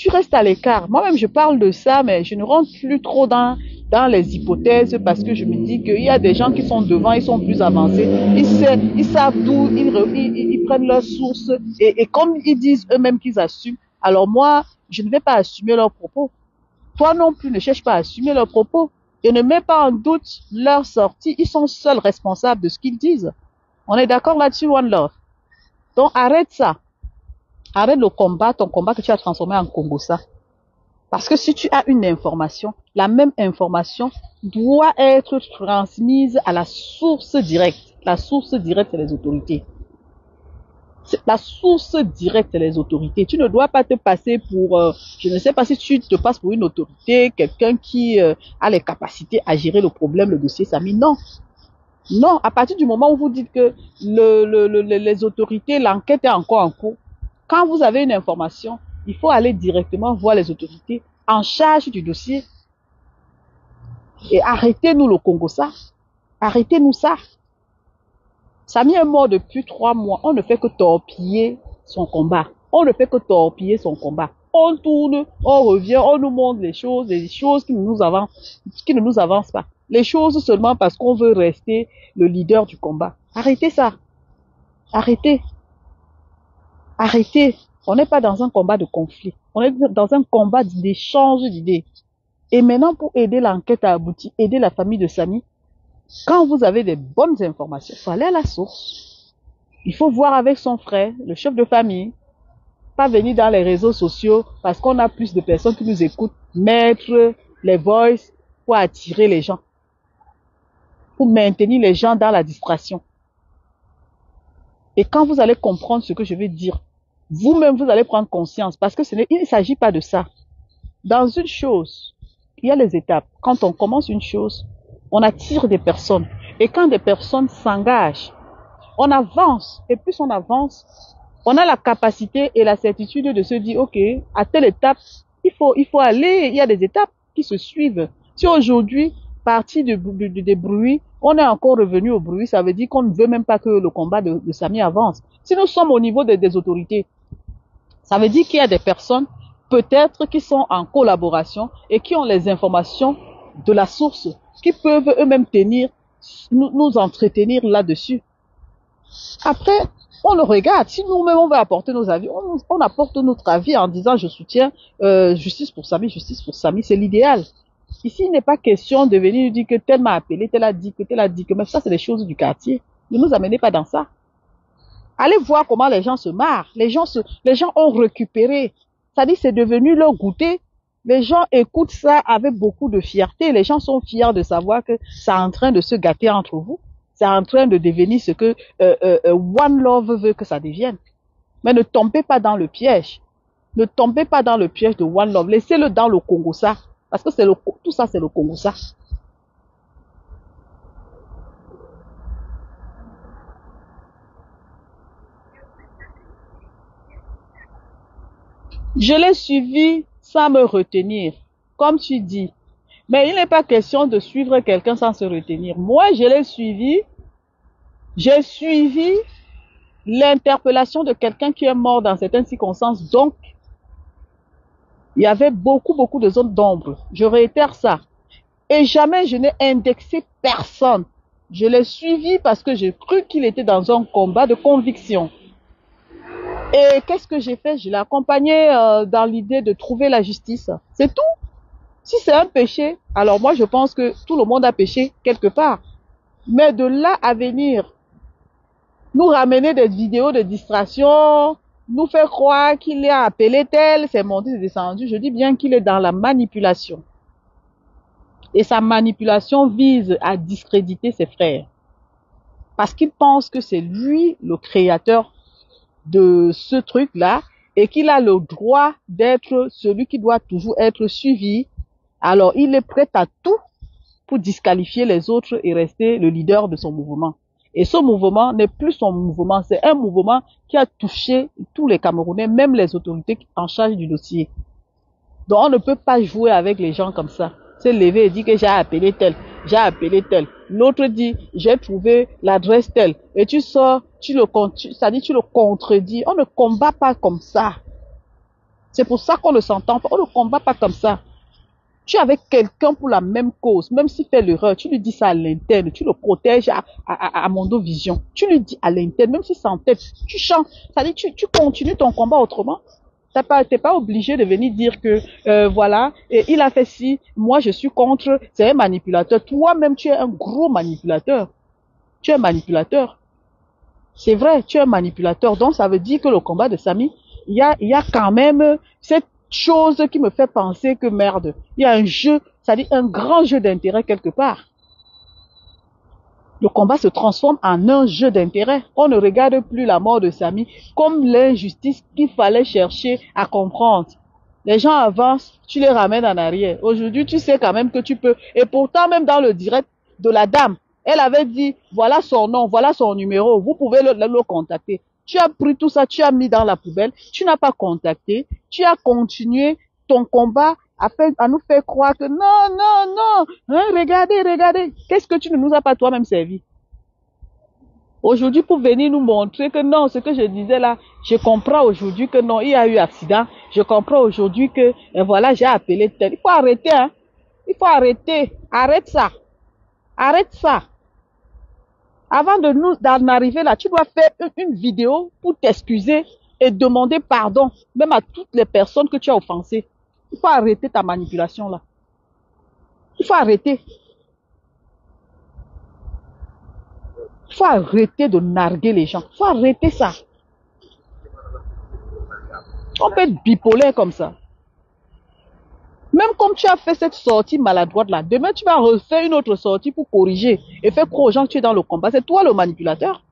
Speaker 1: Tu restes à l'écart. Moi-même, je parle de ça, mais je ne rentre plus trop dans, dans les hypothèses parce que je me dis qu'il y a des gens qui sont devant, ils sont plus avancés. Ils, savent, ils savent d'où ils, prennent leurs sources. Et, et comme ils disent eux-mêmes qu'ils assument, alors moi, je ne vais pas assumer leurs propos. Toi non plus, ne cherche pas à assumer leurs propos et ne mets pas en doute leur sortie. Ils sont seuls responsables de ce qu'ils disent. On est d'accord là-dessus, One Love? Donc arrête ça. Arrête le combat, ton combat que tu as transformé en Congo ça. Parce que si tu as une information, la même information doit être transmise à la source directe. La source directe, c'est les autorités. La source directe, c'est les autorités. Tu ne dois pas te passer pour, euh, je ne sais pas si tu te passes pour une autorité, quelqu'un qui euh, a les capacités à gérer le problème, le dossier Samy. Non. Non, à partir du moment où vous dites que le, le, le, les autorités, l'enquête est encore en cours, quand vous avez une information, il faut aller directement voir les autorités en charge du dossier. Et arrêtez-nous le Congo ça. Arrêtez-nous ça. Samy est mort depuis trois mois. On ne fait que torpiller son combat. On ne fait que torpiller son combat. On tourne, on revient, on nous montre les choses, les choses qui nous avancent, qui ne nous avancent pas. Les choses seulement parce qu'on veut rester le leader du combat. Arrêtez ça. Arrêtez. Arrêtez. On n'est pas dans un combat de conflit. On est dans un combat d'échange d'idées. Et maintenant, pour aider l'enquête à aboutir, aider la famille de Samy, quand vous avez des bonnes informations, il faut aller à la source. Il faut voir avec son frère, le chef de famille, pas venir dans les réseaux sociaux parce qu'on a plus de personnes qui nous écoutent, mettre les voices pour attirer les gens, pour maintenir les gens dans la distraction. Et quand vous allez comprendre ce que je veux dire, vous-même, vous allez prendre conscience parce que ce il ne s'agit pas de ça. Dans une chose, il y a les étapes. Quand on commence une chose, on attire des personnes. Et quand des personnes s'engagent, on avance. Et plus on avance, on a la capacité et la certitude de se dire, OK, à telle étape, il faut, il faut aller, il y a des étapes qui se suivent. Si aujourd'hui, parti de, de, de, des bruits, on est encore revenu au bruit, ça veut dire qu'on ne veut même pas que le combat de, Samy avance. Si nous sommes au niveau des autorités, ça veut dire qu'il y a des personnes peut-être qui sont en collaboration et qui ont les informations de la source, qui peuvent eux-mêmes tenir, nous, entretenir là-dessus. Après, on le regarde. Si nous-mêmes on veut apporter nos avis, on, on apporte notre avis en disant je soutiens euh, justice pour Samy, justice pour Samy, c'est l'idéal. Ici, il n'est pas question de venir dire que tel m'a appelé, tel a dit que tel a dit que, mais ça c'est des choses du quartier. Ne nous amenez pas dans ça. Allez voir comment les gens se marrent. Les gens, se, les gens ont récupéré. Dit, c'est devenu leur goûter. Les gens écoutent ça avec beaucoup de fierté. Les gens sont fiers de savoir que c'est en train de se gâter entre vous. C'est en train de devenir ce que euh, euh, euh, One Love veut que ça devienne. Mais ne tombez pas dans le piège. Ne tombez pas dans le piège de One Love. Laissez-le dans le Congo ça. Parce que c'est le, tout ça, c'est le Congo ça. Je l'ai suivi sans me retenir, comme tu dis. Mais il n'est pas question de suivre quelqu'un sans se retenir. Moi, je l'ai suivi. J'ai suivi l'interpellation de quelqu'un qui est mort dans certaines circonstances. Donc, il y avait beaucoup, beaucoup de zones d'ombre. Je réitère ça. Et jamais je n'ai indexé personne. Je l'ai suivi parce que j'ai cru qu'il était dans un combat de conviction. Et qu'est-ce que j'ai fait? Je l'ai accompagné euh, dans l'idée de trouver la justice. C'est tout. Si c'est un péché, alors moi je pense que tout le monde a péché quelque part. Mais de là à venir nous ramener des vidéos de distraction, nous faire croire qu'il est appelé tel, c'est monté, c'est descendu, je dis bien qu'il est dans la manipulation. Et sa manipulation vise à discréditer ses frères. Parce qu'il pense que c'est lui le créateur de ce truc-là et qu'il a le droit d'être celui qui doit toujours être suivi. Alors il est prêt à tout pour disqualifier les autres et rester le leader de son mouvement. Et ce mouvement n'est plus son mouvement, c'est un mouvement qui a touché tous les Camerounais, même les autorités en charge du dossier. Donc on ne peut pas jouer avec les gens comme ça. Se lever et dire que j'ai appelé tel, j'ai appelé tel. L'autre dit, j'ai trouvé l'adresse telle. Et tu sors, tu le, ça dit, tu le contredis. On ne combat pas comme ça. C'est pour ça qu'on ne s'entend pas. On ne combat pas comme ça. Tu es avec quelqu'un pour la même cause, même s'il fait l'erreur, tu lui dis ça à l'interne, tu le protèges à, à, à, Mondo Vision. Tu lui dis à l'interne, même si c'est en tête, tu chantes. Ça dit, tu, tu continues ton combat autrement. T'as pas, t'es pas obligé de venir dire que euh, voilà, et il a fait ci, moi je suis contre, c'est un manipulateur. Toi-même, tu es un gros manipulateur. Tu es un manipulateur. C'est vrai, tu es un manipulateur. Donc ça veut dire que le combat de Samy, il y a, il y a quand même cette chose qui me fait penser que merde, il y a un jeu, ça dit un grand jeu d'intérêt quelque part. Le combat se transforme en un jeu d'intérêt. On ne regarde plus la mort de Samy comme l'injustice qu'il fallait chercher à comprendre. Les gens avancent, tu les ramènes en arrière. Aujourd'hui, tu sais quand même que tu peux. Et pourtant, même dans le direct de la dame, elle avait dit, voilà son nom, voilà son numéro, vous pouvez le, le contacter. Tu as pris tout ça, tu as mis dans la poubelle, tu n'as pas contacté, tu as continué ton combat à, nous faire croire que non, non, non, hein, regardez, regardez, qu'est-ce que tu ne nous as pas toi-même servi? Aujourd'hui, pour venir nous montrer que non, ce que je disais là, je comprends aujourd'hui que non, il y a eu accident. Je comprends aujourd'hui que, voilà, j'ai appelé tel. Il faut arrêter, hein. Il faut arrêter. Arrête ça. Arrête ça. Avant de nous, d'en arriver là, tu dois faire une vidéo pour t'excuser et demander pardon, même à toutes les personnes que tu as offensées. Il faut arrêter ta manipulation là. Il faut arrêter. Il faut arrêter de narguer les gens. Il faut arrêter ça. On peut être bipolaire comme ça. Même comme tu as fait cette sortie maladroite là, demain tu vas refaire une autre sortie pour corriger et faire croire aux gens que tu es dans le combat. C'est toi le manipulateur.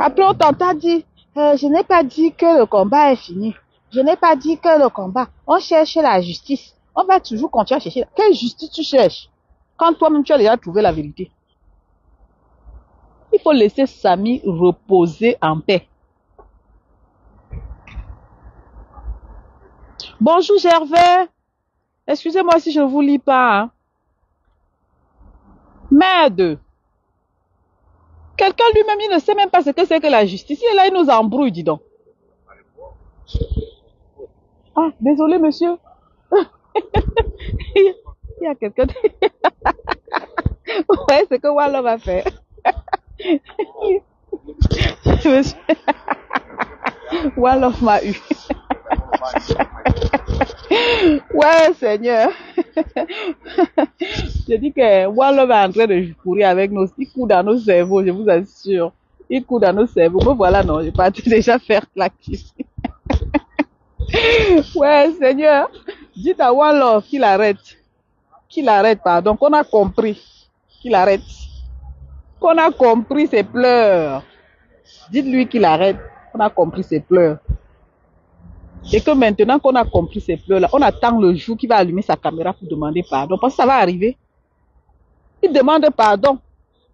Speaker 1: Après on t'entend dire, euh, je n'ai pas dit que le combat est fini. Je n'ai pas dit que le combat. On cherche la justice. On va toujours continuer à chercher. Quelle justice tu cherches? Quand toi-même tu as déjà trouvé la vérité Il faut laisser Samy reposer en paix. Bonjour Gervais. Excusez-moi si je ne vous lis pas. Hein. Merde. Quelqu'un lui-même, il ne sait même pas ce que c'est que la justice. Il est là, il nous embrouille, dis donc. Ah, désolé, monsieur. Il y a quelqu'un. ouais, c'est que Wallo va faire. Monsieur. Wallo m'a eu. Ouais, Seigneur. Je dis que Wallo est en train de courir avec nous. Il court dans nos cerveaux, je vous assure. Il court dans nos cerveaux. Me voilà, non, j'ai parti déjà faire claque ici. Ouais, Seigneur. Dites à Love qu'il arrête. Qu'il arrête, pardon. Qu'on a compris. Qu'il arrête. Qu'on a compris ses pleurs. Dites-lui qu'il arrête. On a compris ses pleurs. Et que maintenant qu'on a compris ses pleurs là, on attend le jour qu'il va allumer sa caméra pour demander pardon. Parce que ça va arriver. Il demande pardon.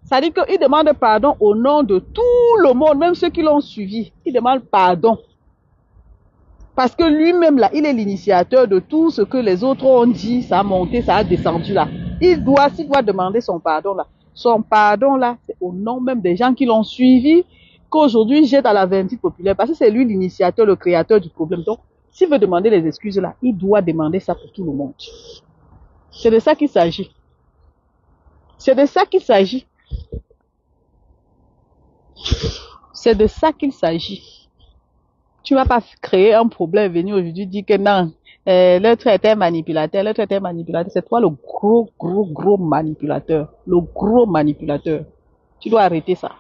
Speaker 1: Ça dit qu'il demande pardon au nom de tout le monde, même ceux qui l'ont suivi. Il demande pardon. Parce que lui-même, là, il est l'initiateur de tout ce que les autres ont dit, ça a monté, ça a descendu, là. Il doit, s'il doit demander son pardon, là, son pardon, là, c'est au nom même des gens qui l'ont suivi, qu'aujourd'hui jette à la vindicte populaire, parce que c'est lui l'initiateur, le créateur du problème. Donc, s'il veut demander les excuses, là, il doit demander ça pour tout le monde. C'est de ça qu'il s'agit. C'est de ça qu'il s'agit. C'est de ça qu'il s'agit. Tu vas pas créer un problème, venir aujourd'hui dire que non, euh, l'autre était manipulateur, l'autre était manipulateur. C'est toi le gros, gros, gros manipulateur. Le gros manipulateur. Tu dois arrêter ça.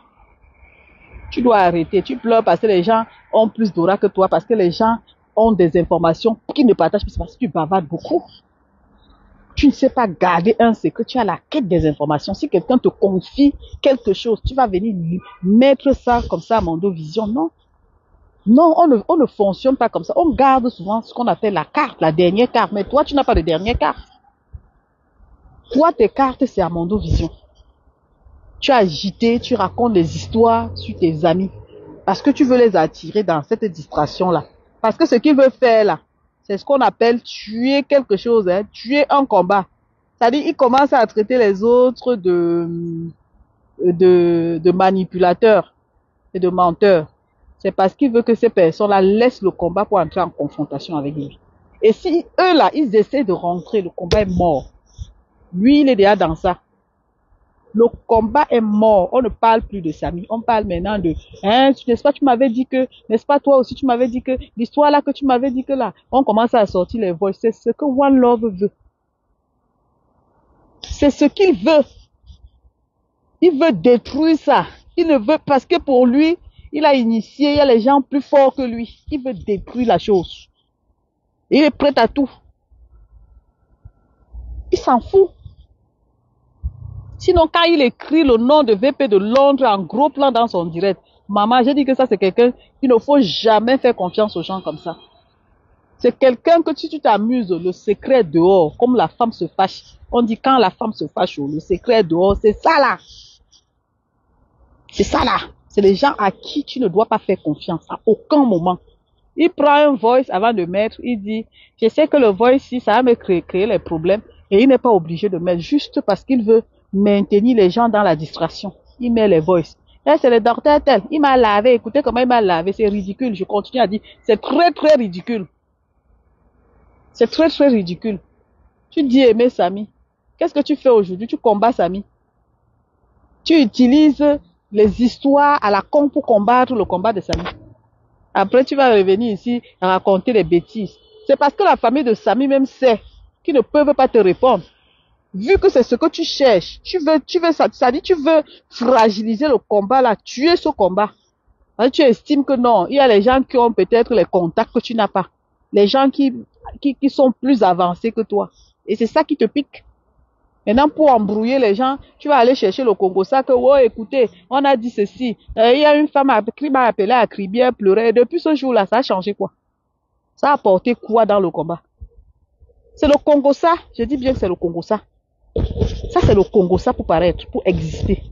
Speaker 1: Tu dois arrêter. Tu pleures parce que les gens ont plus d'aura que toi, parce que les gens ont des informations qu'ils ne partagent pas. Parce que tu bavardes beaucoup. Tu ne sais pas garder un secret. Tu as la quête des informations. Si quelqu'un te confie quelque chose, tu vas venir mettre ça comme ça à Mondo Vision. Non. Non, on ne, on ne fonctionne pas comme ça. On garde souvent ce qu'on appelle la carte, la dernière carte. Mais toi, tu n'as pas de dernière carte. Toi, tes cartes, c'est à Mondo Vision. Tu as agité, tu racontes des histoires sur tes amis. Parce que tu veux les attirer dans cette distraction-là. Parce que ce qu'il veut faire là, c'est ce qu'on appelle tuer quelque chose, hein, tuer un combat. C'est-à-dire, il commence à traiter les autres de, de manipulateurs et de menteurs. C'est parce qu'il veut que ces personnes-là laissent le combat pour entrer en confrontation avec lui. Et si eux là, ils essaient de rentrer, le combat est mort. Lui, il est déjà dans ça. Le combat est mort. On ne parle plus de Samy. On parle maintenant de, hein, n'est-ce pas, tu m'avais dit que, n'est-ce pas, toi aussi, tu m'avais dit que, l'histoire là que tu m'avais dit que là, on commence à sortir les voix. C'est ce que One Love veut. C'est ce qu'il veut. Il veut détruire ça. Il ne veut, parce que pour lui, il a initié, il y a les gens plus forts que lui. Il veut détruire la chose. Il est prêt à tout. Il s'en fout. Sinon, quand il écrit le nom de VP de Londres en gros plan dans son direct, maman, j'ai dit que ça, c'est quelqu'un, il ne faut jamais faire confiance aux gens comme ça. C'est quelqu'un que si tu t'amuses, le secret dehors, comme la femme se fâche. On dit quand la femme se fâche, le secret dehors, c'est ça là. C'est ça là. C'est les gens à qui tu ne dois pas faire confiance à aucun moment. Il prend un voice avant de mettre, il dit, je sais que le voice ici, ça va me créer, les problèmes. Et il n'est pas obligé de mettre juste parce qu'il veut maintenir les gens dans la distraction. Il met les voices. Eh, c'est le docteur tel. Il m'a lavé. Écoutez comment il m'a lavé. C'est ridicule. Je continue à dire, c'est très très ridicule. C'est très très ridicule. Tu dis aimer Samy. Qu'est-ce que tu fais aujourd'hui? Tu combats Samy. Tu utilises les histoires à la con pour combattre le combat de Samy. Après, tu vas revenir ici raconter des bêtises. C'est parce que la famille de Samy même sait qu'ils ne peuvent pas te répondre. Vu que c'est ce que tu cherches, tu veux, tu veux, ça, ça dit, tu veux fragiliser le combat là, tuer ce combat. Hein, tu estimes que non, il y a les gens qui ont peut-être les contacts que tu n'as pas. Les gens qui, qui, qui sont plus avancés que toi. Et c'est ça qui te pique. Maintenant, pour embrouiller les gens, tu vas aller chercher le Congo. Ça que, oh, écoutez, on a dit ceci. Euh, il y a une femme qui m'a appelé à crier, pleurer. Depuis ce jour-là, ça a changé quoi? Ça a apporté quoi dans le combat? C'est le Congo ça? Je dis bien que c'est le Congo ça. Ça, c'est le Congo ça pour paraître, pour exister.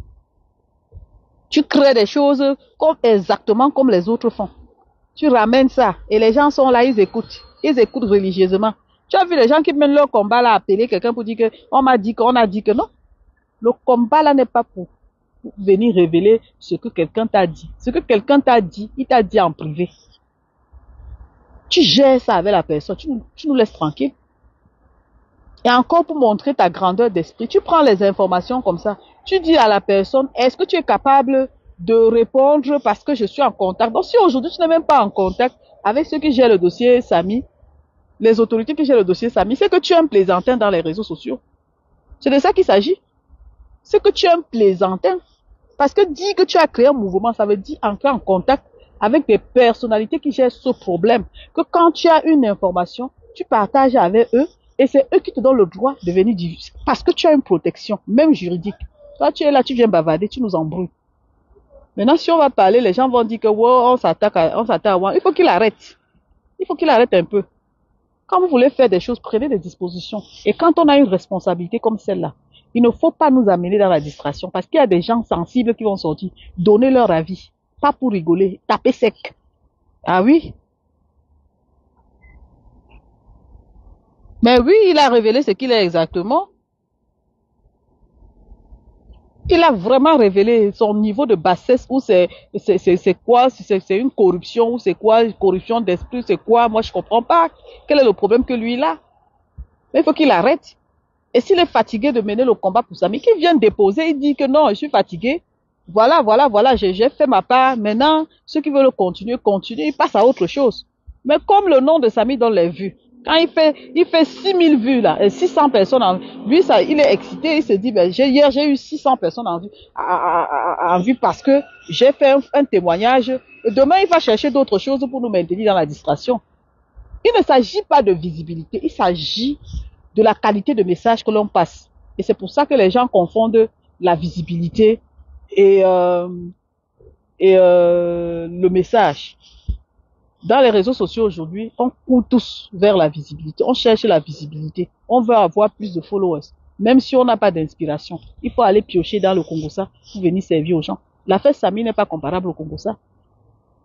Speaker 1: Tu crées des choses comme, exactement comme les autres font. Tu ramènes ça et les gens sont là, ils écoutent. Ils écoutent religieusement. Tu as vu les gens qui mènent leur combat là, appeler quelqu'un pour dire que on m'a dit qu'on a dit que non. Le combat là n'est pas pour, venir révéler ce que quelqu'un t'a dit. Ce que quelqu'un t'a dit, il t'a dit en privé. Tu gères ça avec la personne, tu, tu nous laisses tranquille. Et encore pour montrer ta grandeur d'esprit, tu prends les informations comme ça. Tu dis à la personne, est-ce que tu es capable de répondre parce que je suis en contact? Donc si aujourd'hui tu n'es même pas en contact avec ceux qui gèrent le dossier Samy, les autorités qui gèrent le dossier Samy, c'est que tu es un plaisantin dans les réseaux sociaux. C'est de ça qu'il s'agit. C'est que tu es un plaisantin. Parce que dire que tu as créé un mouvement, ça veut dire entrer en contact avec des personnalités qui gèrent ce problème. Que quand tu as une information, tu partages avec eux et c'est eux qui te donnent le droit de venir dire, parce que tu as une protection, même juridique. Toi, tu es là, tu viens bavarder, tu nous embrouilles. Maintenant, si on va parler, les gens vont dire que wow, on s'attaque à, on s'attaque à Il faut qu'il arrête. Il faut qu'il arrête un peu. Quand vous voulez faire des choses, prenez des dispositions. Et quand on a une responsabilité comme celle-là, il ne faut pas nous amener dans la distraction parce qu'il y a des gens sensibles qui vont sortir, donner leur avis. Pas pour rigoler, taper sec. Ah oui? Mais oui, il a révélé ce qu'il est exactement. Il a vraiment révélé son niveau de bassesse ou c'est c'est quoi c'est une corruption ou c'est quoi corruption d'esprit c'est quoi moi je comprends pas. Quel est le problème que lui il a? Mais il faut qu'il arrête. Et s'il est fatigué de mener le combat pour Samy qu'il vienne déposer il dit que non je suis fatigué. Voilà voilà voilà j'ai fait ma part. Maintenant ceux qui veulent continuer continuer ils passent à autre chose. Mais comme le nom de Samy dans les vues quand il fait, il fait 6000 vues là, et 600 personnes en lui, ça, il est excité, il se dit, ben, hier, j'ai eu 600 personnes en vue, en vue parce que j'ai fait un, témoignage. Demain, il va chercher d'autres choses pour nous maintenir dans la distraction. Il ne s'agit pas de visibilité, il s'agit de la qualité de message que l'on passe. Et c'est pour ça que les gens confondent la visibilité et, euh, et euh, le message. Dans les réseaux sociaux aujourd'hui, on court tous vers la visibilité. On cherche la visibilité. On veut avoir plus de followers. Même si on n'a pas d'inspiration, il faut aller piocher dans le Congo-Ça pour venir servir aux gens. L'affaire Samy n'est pas comparable au Congo-Ça.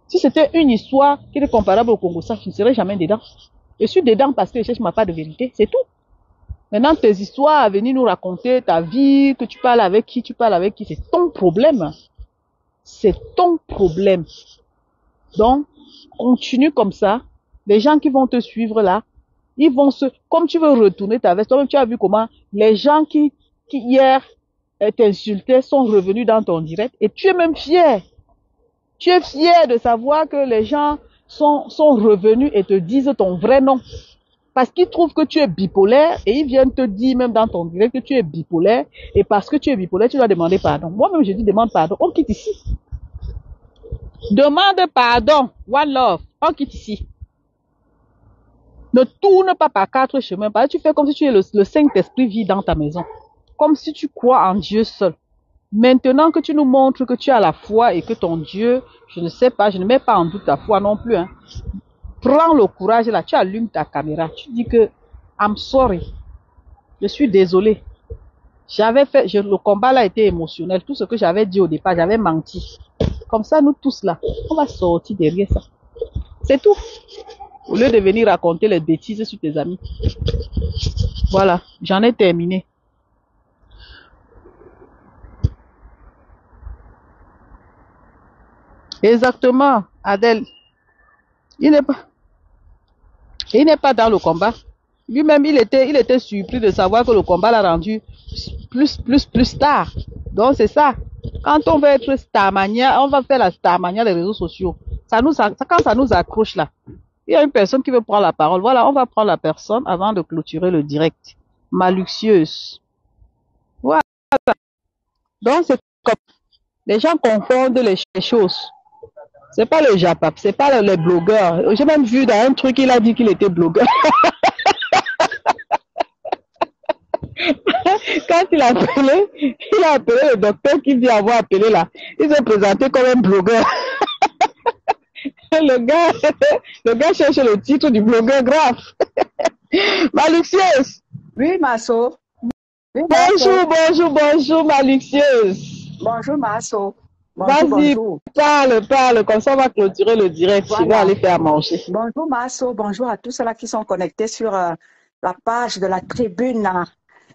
Speaker 1: Si c'était une histoire qui est comparable au Congo-Ça, je ne serais jamais dedans. Je suis dedans parce que je cherche ma part de vérité. C'est tout. Maintenant, tes histoires à venir nous raconter ta vie, que tu parles avec qui, tu parles avec qui, c'est ton problème. C'est ton problème. Donc, continue comme ça, les gens qui vont te suivre là, ils vont se, comme tu veux retourner ta veste, toi-même tu as vu comment les gens qui, qui hier t'insultaient sont revenus dans ton direct et tu es même fier. Tu es fier de savoir que les gens sont, sont revenus et te disent ton vrai nom. Parce qu'ils trouvent que tu es bipolaire et ils viennent te dire même dans ton direct que tu es bipolaire et parce que tu es bipolaire, tu dois demander pardon. Moi-même, je dis demande pardon. On quitte ici. Demande pardon. One love. On quitte ici. Ne tourne pas par quatre chemins. Parce que tu fais comme si tu es le, Saint-Esprit vit dans ta maison. Comme si tu crois en Dieu seul. Maintenant que tu nous montres que tu as la foi et que ton Dieu, je ne sais pas, je ne mets pas en doute ta foi non plus. Hein. Prends le courage là, tu allumes ta caméra, tu dis que I'm sorry, je suis désolé. J'avais fait, le combat là était émotionnel. Tout ce que j'avais dit au départ, j'avais menti. Comme ça, nous tous là, on va sortir derrière ça. C'est tout. Au lieu de venir raconter les bêtises sur tes amis. Voilà, j'en ai terminé. Exactement, Adèle. Il n'est pas, il n'est pas dans le combat. Lui-même, il était, il était surpris de savoir que le combat l'a rendu plus, plus, plus tard. Donc, c'est ça. Quand on veut être starmania, on va faire la starmania des réseaux sociaux. Ça nous, quand ça nous accroche là, il y a une personne qui veut prendre la parole. Voilà, on va prendre la personne avant de clôturer le direct. Maluxieuse. Voilà. Donc, c'est comme, les gens confondent les choses. C'est pas le Japap, c'est pas les blogueurs. J'ai même vu dans un truc, il a dit qu'il était blogueur. Quand il a appelé, il a appelé le docteur qui dit avoir appelé là. Il s'est présenté comme un blogueur. le gars, le gars cherche le titre du blogueur grave. Maluxieuse.
Speaker 2: Oui, Masso.
Speaker 1: bonjour, bonjour, bonjour, Maluxieuse.
Speaker 2: Bonjour, Masso.
Speaker 1: Vas-y, parle, parle, comme ça on va clôturer le direct. Je vais aller faire manger.
Speaker 2: Bonjour, Masso. Bonjour à tous ceux-là qui sont connectés sur euh, la page de la tribune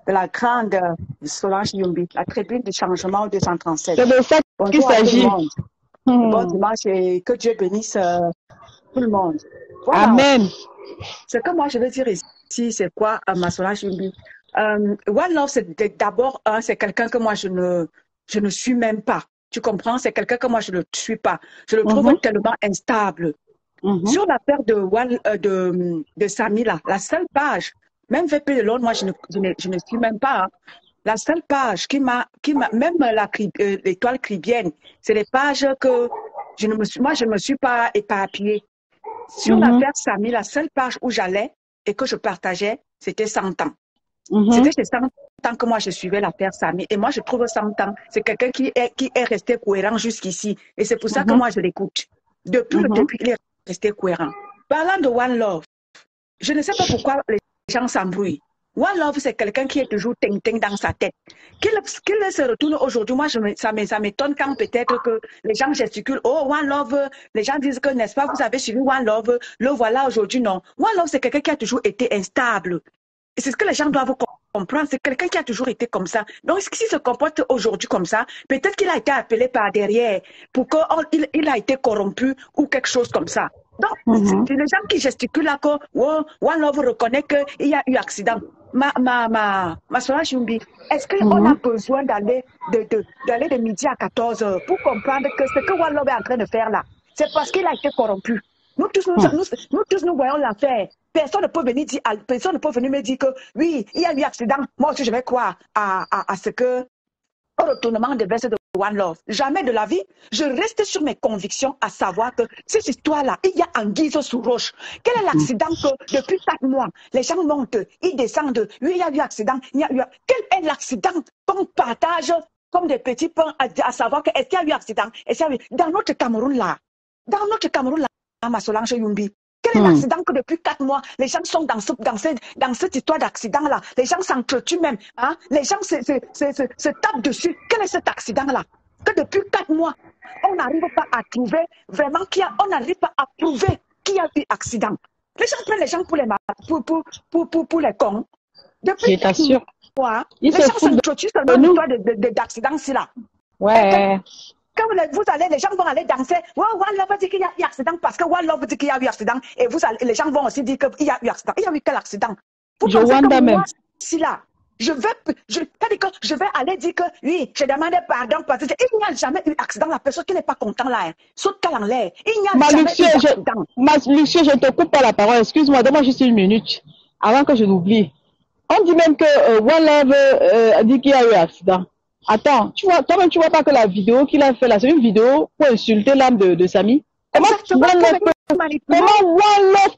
Speaker 2: de la grande Solange Yumbi, la tribune du changement 237.
Speaker 1: C'est de ça qu'il s'agit.
Speaker 2: Bon hmm. dimanche et que Dieu bénisse euh, tout le monde. Voilà.
Speaker 1: Amen.
Speaker 2: Ce que moi je veux dire ici, c'est quoi, euh, Masola Jumbi? Euh, One Love, c'est d'abord, un, c'est quelqu'un que moi je ne, je ne suis même pas. Tu comprends? C'est quelqu'un que moi je ne suis pas. Je le trouve
Speaker 1: Mhm.
Speaker 2: tellement instable.
Speaker 1: Mhm.
Speaker 2: Sur l'affaire de, One- euh, de, de Samy, là, la seule page, même VP de Londres, moi, je ne, je ne, je ne suis même pas. hein. La seule page qui m'a, qui m'a, même la, euh, l'étoile cribienne, c'est les pages que je ne me suis, moi, je ne me suis pas éparpillée. Sur
Speaker 1: Mhm.
Speaker 2: l'affaire Samy, la seule page où j'allais et que je partageais, c'était 100 ans.
Speaker 1: Mhm.
Speaker 2: C'était chez 100 ans que moi je suivais l'affaire Samy. Et moi je trouve 100 ans, c'est quelqu'un qui est, qui est resté cohérent jusqu'ici. Et c'est pour ça que
Speaker 1: Mhm.
Speaker 2: moi je l'écoute. Depuis le
Speaker 1: Mhm.
Speaker 2: début, il est resté cohérent. Parlant de One Love, je ne sais pas pourquoi les gens s'embrouillent. One Love, c'est quelqu'un qui est toujours ting-ting dans sa tête. Qu'il se retourne aujourd'hui, moi, ça m'étonne quand peut-être que les gens gesticulent. Oh, One Love, les gens disent que, n'est-ce pas, vous avez suivi One Love, le voilà aujourd'hui, non. One Love, c'est quelqu'un qui a toujours été instable. C'est ce que les gens doivent com- comprendre. C'est quelqu'un qui a toujours été comme ça. Donc, s'il se comporte aujourd'hui comme ça, peut-être qu'il a été appelé par derrière pour qu'il il a été corrompu ou quelque chose comme ça. Donc,
Speaker 1: Mhm.
Speaker 2: c'est les gens qui gesticulent là que oh, One Love reconnaît qu'il y a eu accident. Ma, ma, ma, ma soeur Chumbi, est-ce qu'on
Speaker 1: Mhm.
Speaker 2: a besoin d'aller de, de, de midi à 14 heures pour comprendre que ce que One Love est en train de faire là, c'est parce qu'il a été corrompu. Nous tous, nous,
Speaker 1: Mhm.
Speaker 2: nous, nous tous, nous voyons l'affaire. Personne ne peut venir dire, personne ne peut venir me dire que oui, il y a eu accident. Moi aussi, je vais croire à, à, à ce que au retournement des vestes de One Love. Jamais de la vie, je reste sur mes convictions à savoir que cette histoire-là, il y a en guise sous roche. Quel est l'accident que depuis quatre mois, les gens montent, ils descendent, oui, il y a eu accident, il y a eu... Quel est l'accident qu'on partage comme des petits pains à, savoir que est-ce qu'il y a eu accident est-ce qu'il y a eu... Dans notre Cameroun là, dans notre Cameroun là, Solange Yumbi, quel est
Speaker 1: Hmm.
Speaker 2: l'accident que depuis quatre mois, les gens sont dans, ce, dans, ce, dans cette histoire d'accident-là? Les gens s'entretuent même. Hein? Les gens se, tapent dessus. Quel est cet accident-là? Que depuis quatre mois, on n'arrive pas à trouver vraiment qu'il y a, on n'arrive pas à prouver qu'il y a eu accident. Les gens prennent les gens pour les, pour, pour, pour, pour, pour les cons. Depuis
Speaker 1: Je t'assure.
Speaker 2: mois, les gens s'entretuent seulement de, de, de, d'accident-ci là.
Speaker 1: Ouais.
Speaker 2: Quand vous, allez, les gens vont aller danser. Ouais, One Love dit qu'il y a eu accident parce que One Love dit qu'il y a eu accident. Et vous allez, les gens vont aussi dire qu'il y a eu accident. Il y a eu quel accident? Vous
Speaker 1: Je
Speaker 2: pensez que
Speaker 1: même.
Speaker 2: moi, si là, je vais, je, je vais aller dire que oui, j'ai demandé pardon parce qu'il n'y a jamais eu accident. La personne qui n'est pas content là, hein, saute qu'elle en l'air. Il n'y a
Speaker 1: Ma
Speaker 2: jamais
Speaker 1: Lucie,
Speaker 2: eu
Speaker 1: je,
Speaker 2: d'accident.
Speaker 1: ma, Lucie, je te coupe pas la parole. Excuse-moi, donne-moi juste une minute avant que je l'oublie. On dit même que euh, One Love euh, a dit qu'il y a eu accident. Attends, tu vois, toi-même, tu vois pas que la vidéo qu'il a fait là, c'est une vidéo pour insulter l'âme de, de Samy. Comment
Speaker 2: pour
Speaker 1: peut, comment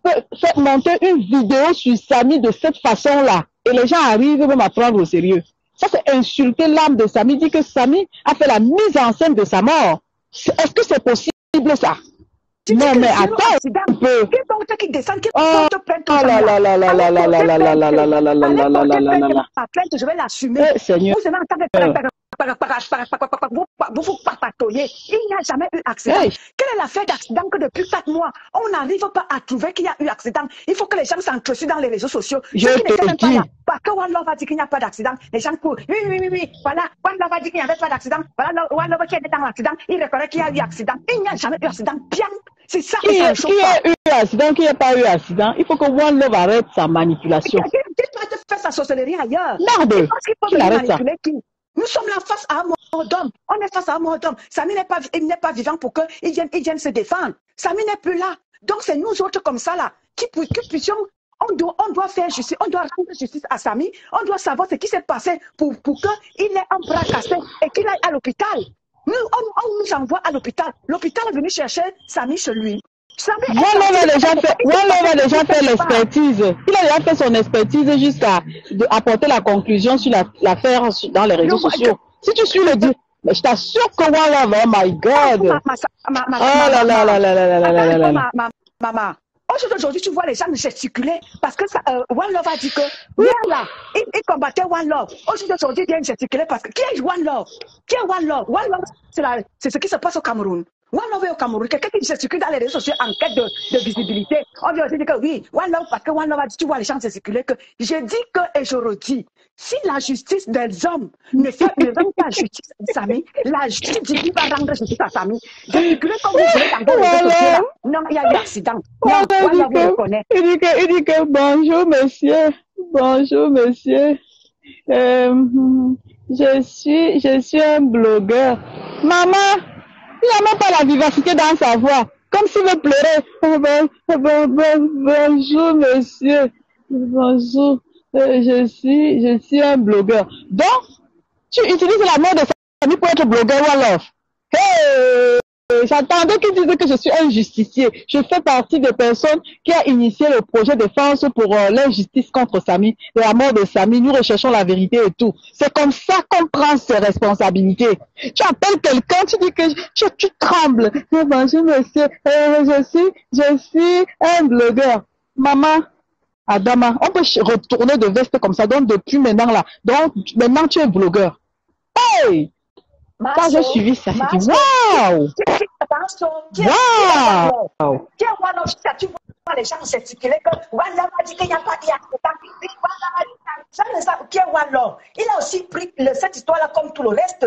Speaker 1: peut faire monter une vidéo sur Samy de cette façon-là? Et les gens arrivent même à prendre au sérieux. Ça, c'est insulter l'âme de Samy, dit que Samy a fait la mise en scène de sa mort. Est-ce que c'est possible ça? Non, mais attends un peu.
Speaker 2: Qui descend, qui
Speaker 1: Oh,
Speaker 2: porte plainte
Speaker 1: oh là là là là là là là là là là là là là là là là là là
Speaker 2: je vais l'assumer.
Speaker 1: Eh, Seigneur.
Speaker 2: Vous vous vous. Il n'y a jamais eu accident.
Speaker 1: Hey.
Speaker 2: Quelle est l'affaire d'accident que depuis quatre mois, on n'arrive pas à trouver qu'il y a eu accident? Il faut que les gens s'entretuent dans les réseaux sociaux.
Speaker 1: Je te dis.
Speaker 2: là, parce que One Love a dit qu'il n'y a pas d'accident, les gens courent. Oui, oui, oui, oui. Voilà, One Love a dit qu'il n'y avait pas d'accident. Voilà, One Love qui était dans l'accident, il reconnaît qu'il y a eu accident. Il n'y a jamais eu accident. Bien, c'est ça
Speaker 1: Qui
Speaker 2: chauffe
Speaker 1: qui a eu accident, qui n'a pas eu accident, il faut que One Love arrête sa manipulation.
Speaker 2: Dis-toi de faire sa sorcellerie ailleurs.
Speaker 1: Merde,
Speaker 2: qu'il
Speaker 1: qu'il arrête ça?
Speaker 2: Nous sommes là face à un mort d'homme. On est face à un mort d'homme. Samy n'est pas, il n'est pas vivant pour qu'il vienne, il vienne se défendre. Samy n'est plus là. Donc c'est nous autres comme ça là qui, qui puissions. On doit, on doit faire justice, on doit rendre justice à Samy, on doit savoir ce qui s'est passé pour, pour qu'il ait un bras cassé et qu'il aille à l'hôpital. Nous, on, on nous envoie à l'hôpital. L'hôpital est venu chercher Samy chez lui. Sorti-
Speaker 1: déjà fait, déjà l'expertise. Il a déjà fait son expertise jusqu'à apporter la conclusion sur la- l'affaire dans les réseaux
Speaker 2: Non,
Speaker 1: sociaux. Si tu suis le dit, mais je t'assure que oh my God. Oh là là là là là là là là là là.
Speaker 2: Ma- ma- Maman, aujourd'hui, tu vois les gens gesticuler parce que ça, euh, One Love a dit que, hier là, il, il combattait One Love. Aujourd'hui, aujourd'hui, il vient gesticuler parce que qui est One Love? Qui est One Love? One Love, c'est ce qui se passe au Cameroun. One Love est au Cameroun. Quelqu'un qui se circule dans les réseaux sociaux en quête de, de visibilité. On vient aussi dire que oui, One Love, parce que One Love a dit, tu vois les gens se circuler, que j'ai dit que, et je redis, si la justice des hommes ne fait ne rend pas justice à Samy, la justice divine va rendre justice à. Je circulais comme vous voulez dans les réseaux sociaux. là. Non, il y a eu accident. Non, One
Speaker 1: il
Speaker 2: Love le connaît.
Speaker 1: Il dit que, il dit que bonjour monsieur, bonjour monsieur. Euh, je suis, je suis un blogueur. Maman, il n'a même pas la vivacité dans sa voix, comme s'il veut pleurer. Bon- bon- bonjour monsieur, bonjour. Euh, je suis, je suis un blogueur. Donc, tu utilises la mort de sa famille pour être blogueur ou? Hey! J'attendais qu'il dise que je suis un justicier. Je fais partie des personnes qui a initié le projet de défense pour euh, l'injustice contre Samy, la mort de Samy. Nous recherchons la vérité et tout. C'est comme ça qu'on prend ses responsabilités. Tu appelles quelqu'un, tu dis que tu, trembles. Monsieur, Euh, je suis, je suis un blogueur. Maman, Adama, on peut retourner de veste comme ça. Donc depuis maintenant là, donc maintenant tu es blogueur. Hey! Quand j'ai suivi ça, j'ai dit waouh! Waouh!
Speaker 2: Tu vois les gens se circuler que One Love a dit qu'il n'y a pas d'accident. Oui, One Love a dit ça. Ça, ça, qui est One Love Il a aussi pris cette histoire-là comme tout le reste.